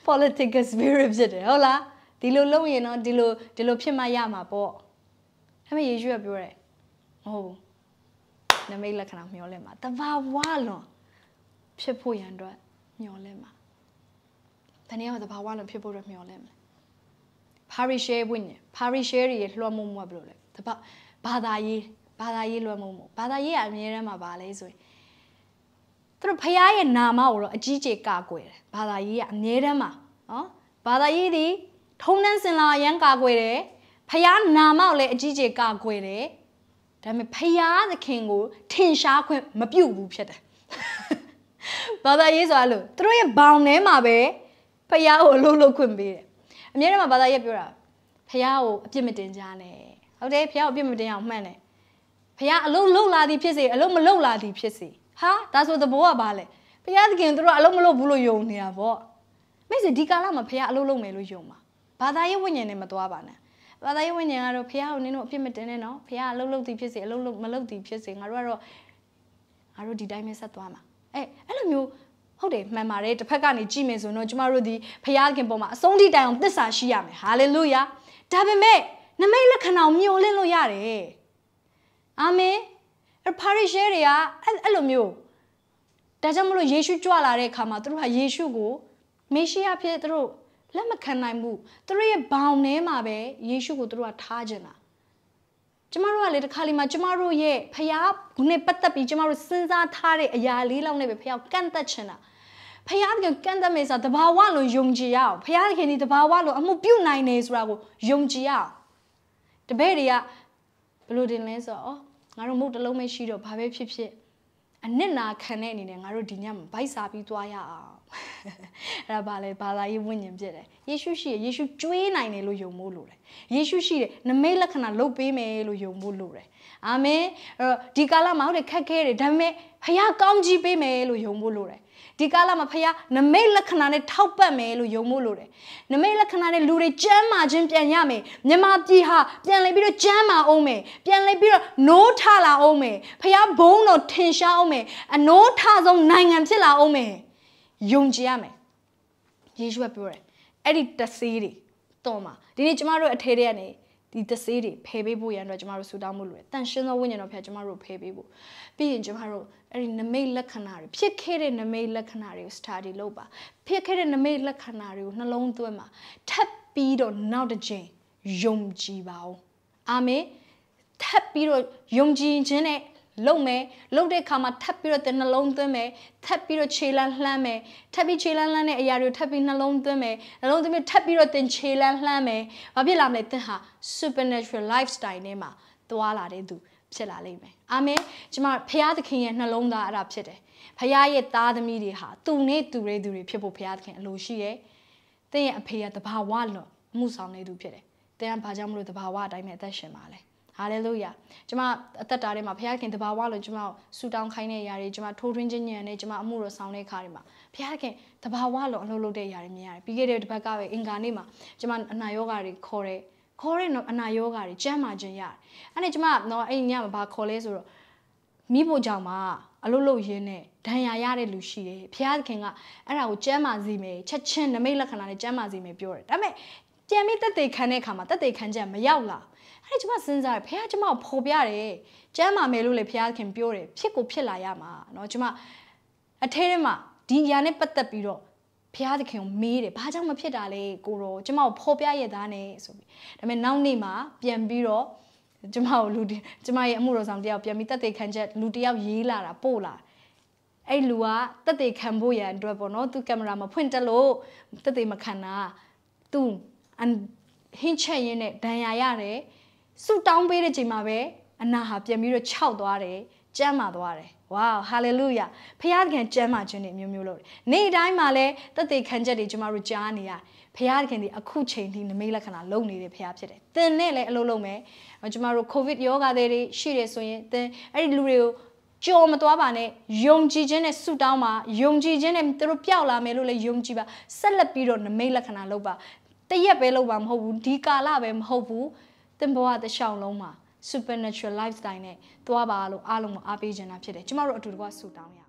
political spirit ဖြစ်တယ်ဟုတ်လားဒီလိုလုပ်ရင်တော့ဒီလိုဒီလိုဖြစ်မှရမှာပေါ့ဒါပေမဲ့ယေရှုကပြောတယ်မဟုတ်ဘူးနမိတ်လက္ခဏာမျောလဲမှာတဘာဝလွန်ဖြစ်ဖို့ရန်အတွက် မျောလဲမှာဘယ်နည်းအောင်တဘာဝလွန်ဖြစ်ဖို့တော့မျောလဲမလဲပါရီရှဲဝိညာဉ်ပါရီရှဲတွေလွှမ်းမိုးမှုကဘယ်လိုလဲတဘာဘာသာရေးဘာသာရေးလွှမ်းမိုးမှုဘာသာရေးကအမြဲတမ်းမှာပါလဲဆိုရင်သူတို့ဖခင်ရဲ့နာမကိုတော့အကြီးကျယ်ကာကွယ်တယ်ဘာသာရေးကအမြဲတမ်းမှာနော်ဘာသာရေးဒီထုံးနှန်းစင်လာအရန်ကာကွယ်တယ်ဖခင်နာမကိုလည်းအကြီးကျယ်ကာကွယ်တယ်ဒါပေမဲ့ဖခင်သခင်ကိုထင်ရှားခွင့်မပြုတ်ဘူးဖြစ်တယ် ဘာသာရေးဆိုတာလို့သူတို့ရဲ့ဘောင်ထဲမှာပဲဖခင်ကိုအလုပ်လုပ်ခွင့်ပေးတယ်အမြဲတမ်းဘာသာရေးပြောတာဖခင်ကိုအပြစ်မတင်ကြနဲ့ဟုတ်တယ်ဖခင်ကိုအပြစ်မတင်အောင်မှန်တယ်ဖခင်အလုပ်လုပ်လာသည်ဖြစ်စေအလုပ်မလုပ်လာသည်ဖြစ်စေဟာဒါဆိုသဘောကဘာလဲဖခင်သခင်တို့ကအလုံးမလုံးဘူးလို့ယုံနေတာပေါ့မိတ်ဆွေဒီကာလမှာဖခင်အလုံးလုံးမယ်လို့ယုံပါဘာသာရေးဝိညာဉ်နဲ့မသွားပါနဲ့ဘာသာရေးဝိညာဉ်ကတော့ဖခင်ကိုနင်းတို့အပြစ်မတင်နဲ့နော်ဖခင်အလုံးလုံးသည်ဖြစ်စေအလုံးလုံးမလုံးသည်ဖြစ်စေငါတို့ကတော့ငါတို့ဒီတိုင်းပဲဆက်သွားမှာ အဲအဲ့လိုမျိုးဟုတ်တယ်မှန်ပါတယ်တစ်ဖက်ကနေကြည့်မယ်ဆိုတော့ကျမတို့ဒီဖခင်ပေါ်မှာအဆုံးထိတိုင်အောင်သစ္စာရှိရမယ်ဟာလေလုယာဒါပေမဲ့နမိတ်လက္ခဏာကိုမျှော်လင့်လို့ရတယ်အာမင်ပါရီရှဲတွေကအဲ့အဲ့လိုမျိုးဒါကြောင့်မလို့ယေရှုကြွလာတဲ့အခါမှာသူတို့ဟာယေရှုကိုမေရှိယဖြစ်သူတို့လက်မခံနိုင်ဘူးသူတို့ရဲ့ဘောင်ထဲမှာပဲယေရှုကိုသူတို့ကထားကြတာ ကျမတို့ကလေတခါလီမှာကျမတို့ရဲ့ဖခင်ကနဲ့ပတ်သက်ပြီးကျမတို့စဉ်းစားထားတဲ့အရာလေးလောက်နဲ့ပဲဖခင်ကန့်သက်ချင်တာဖခင်ကကန့်သက်မေးစားတဘာဝလို့ယုံကြည်ရအောင်ဖခင်ခင်ဒီတဘာဝလို့အမှုပြုတ်နိုင်နေဆိုတာကိုယုံကြည်ရအောင်တပည့်တွေကဘယ်လိုတင်လဲဆိုတော့ငါတို့မုတ်တလုံးမရှိတော့ဘာပဲဖြစ်ဖြစ် အနစ်နာခံတဲ့အနေနဲ့ငါတို့ဒီညမှာဗိုက်စာပြီးသွားရအောင်အဲ့ဒါဘာလဲဘာသာရေးဝိညာဉ်ဖြစ်တယ်ယေရှုရှိတယ်ယေရှုကျွေးနိုင်တယ်လို့ယုံဖို့လိုတယ်ယေရှုရှိတယ်နမိတ်လက္ခဏာလုပ်ပေးမယ်လို့ယုံဖို့လိုတယ်အာမင်အဲ့တော့ဒီကာလမှာဟုတ်တယ်ခက်ခဲတယ်ဒါပေမဲ့ဖခင်ကောင်းကြီးပေးမယ်လို့ယုံဖို့လိုတယ် ဒီကာလမှာဖခင်နမိတ်လက္ခဏာနဲ့ထောက်ပတ်မယ်လို့ယုံဖို့လိုတယ်နမိတ်လက္ခဏာနဲ့လူတွေကျမ်းမာခြင်းပြန်ရမယ်မြမပြည်ဟာပြန်လဲပြီးတော့ကျမ်းမာအောင်မယ်ပြန်လဲပြီးတော့နိုးထလာအောင်မယ်ဖခင်ဘုန်းတော်ထင်ရှားအောင်မယ်အနိုးထဆုံးနိုင်ငံဖြစ်လာအောင်မယ်ယုံကြည်ရမယ်ယေရှုကပြောတယ်အဲ့ဒီတဆေးတွေတော့မှာဒီနေ့ကျမတို့အထဲထဲကနေဒီတဆေးတွေဖယ်ပေးဖို့ရန်အတွက်ကျမတို့ဆူတောင်းမှုလိုတယ်။တန်ရှင်းသောဝိညာဉ်တော်ဖျားကျမတို့ဖယ်ပေးဖို့ ပြီးရင်ကျမတို့အဲ့ဒီနမိတ်လက္ခဏာတွေဖြစ်ခဲ့တဲ့နမိတ်လက္ခဏာတွေကို study လုပ်ပါဖြစ်ခဲ့တဲ့နမိတ်လက္ခဏာတွေကိုနှလုံးသွင်းပါထပ်ပြီးတော့နောက်တစ်ချိန်ယုံကြည်ပါဦးအာမင်ထပ်ပြီးတော့ယုံကြည်ခြင်းနဲ့လုံမယ်လုံတဲ့ခါမှာထပ်ပြီးတော့တင်နှလုံးသွင်းမယ်ထပ်ပြီးတော့ခြေလန်းလှမ်းမယ်ထပ်ပြီးခြေလန်းလှမ်းတဲ့အရာတွေကိုထပ်ပြီးနှလုံးသွင်းမယ်နှလုံးသွင်းပြီးထပ်ပြီးတော့တင်ခြေလန်းလှမ်းမယ်ဘာဖြစ်လာမလဲသင်ဟာ supernatural lifestyle နဲ့မှာသွားလာတဲ့သူ ဖြစ်လာလိမ့်မယ်အာမင်ကျွန်မဖခင်သခင်ရဲ့နှလုံးသားအဲ့ဒါဖြစ်တယ်ဖခင်ရဲ့သားသမီးတွေဟာသူနဲ့သူတွေသူတွေဖြစ်ဖို့ဖခင်သခင်အလိုရှိတယ်သင်ရဲ့အဖေကတဘာဝလွန်မှုဆောင်နေသူဖြစ်တယ်သင်ကဘာကြောင့်မလို့တဘာဝအတိုင်းပဲအသက်ရှင်ပါလဲဟာလေလုယာကျွန်မအသက်တာထဲမှာဘုရားခင်တဘာဝလို့ကျွန်မဆူတောင်းခိုင်းတဲ့အရာတွေကျွန်မထိုးထွင်းခြင်းညံနဲ့ကျွန်မအမှုတော်ဆောင်တဲ့ခါတွေမှာဘုရားခင်တဘာဝလို့အလုပ်လုပ်တဲ့အရာတွေမြင်ရတယ်ပြီးခဲ့တဲ့တစ်ပတ်ကပဲအင်္ဂါနေ့မှာကျွန်မအနာယောဂါတွေခေါ်တယ် ခေါ်တဲ့နော်အနာယောဂါတွေကျမ်းမာခြင်းရတယ်အဲ့ဒါကျွန်မနော်အဲ့ညမှာဘာခေါ်လဲဆိုတော့မိဖို့ကြောင့်မှာအလုပ်လုပ်ရင်းနဲ့ဒဏ်ရာရတဲ့လူရှိတယ်ဘုရားခင်ကအဲ့ဒါကိုကျမ်းမာစေမယ်ချက်ချင်းနမိတ်လက္ခဏာနဲ့ကျမ်းမာစေမယ်ပြောတယ်ဒါပေမဲ့ပြန်ပြီးတက်သေးခံတဲ့အခါမှာတက်သေးခံချက်မရောက်လာအဲ့ဒါကျွန်မစဉ်းစားတယ်ဖះကျွန်မကိုဖော်ပြတယ်ကျမ်းမာမယ်လို့လေဖះခင်ပြောတယ်ဖြစ်ကိုဖြစ်လာရမှာเนาะကျွန်မအထဲထဲမှာဒီအရာနဲ့ပတ်သက်ပြီးတော့ ဖះသခင်ကိုမေးတယ်ဘာကြောင့်မဖြစ်တာလဲကိုရောကျွန်မကိုဖော်ပြရသားနဲ့ဆိုပြီးဒါပေမဲ့နောက်နေ့မှာပြန်ပြီးတော့ကျွန်မကိုလူကျွန်မရဲ့အမှုတော်ဆောင်တယောက်ပြန်ပြီးတက်သေးခံချက်လူတယောက်ရေးလာတာပို့လာအဲ့လူကတက်သေးခံဖို့ရန်အတွက်ပေါ့နော်သူကင်မရာမဖွင့်တက်လို့တက်သေးမခံတာသူအန်ဟင်းချက်ရင်းနဲ့ဒဏ်ရာရတယ်ဆူတောင်းပေးတဲ့ချိန်မှာပဲအနာဟာပြန်ပြီးတော့ခြောက်သွားတယ်ကျမ်းမာသွားတယ် ဝါဟာလေလုယာဖခင်ခင်ကျမ်းမာခြင်းတွေမျိုးမျိုးလုပ်တယ်နေ့တိုင်းမှာလဲတသက်ခံချက်တွေကျမတို့ကြားနေရတယ်ဖခင်ခင်ဒီအခုချိန်ထိနမိတ်လက္ခဏာလုံနေတဲ့ဖခင်ဖြစ်တယ်သင်နဲ့လည်းအလုပ်လုပ်မယ်ကျမတို့ကိုဗစ်ယောဂါတွေရှိတယ်ဆိုရင်သင်အဲ့ဒီလူတွေကိုကြော်မသွားပါနဲ့ယုံကြည်ခြင်းနဲ့ဆုတောင်းပါယုံကြည်ခြင်းနဲ့သူတို့ပျောက်လာမယ်လို့လည်းယုံကြည်ပါဆက်လက်ပြီးတော့နမိတ်လက္ခဏာလုပ်ပါတရက်ပဲလုပ်ပါမဟုတ်ဘူးဒီကာလပဲမဟုတ်ဘူးသင်ဘဝတစ်လျှောက်လုံးမှာ supernatural lifestyle နဲ့သွားပါလို့အားလုံးကိုအားပေးချင်တာဖြစ်တယ်ကျမတို့အတူတကွဆူတောင်းရ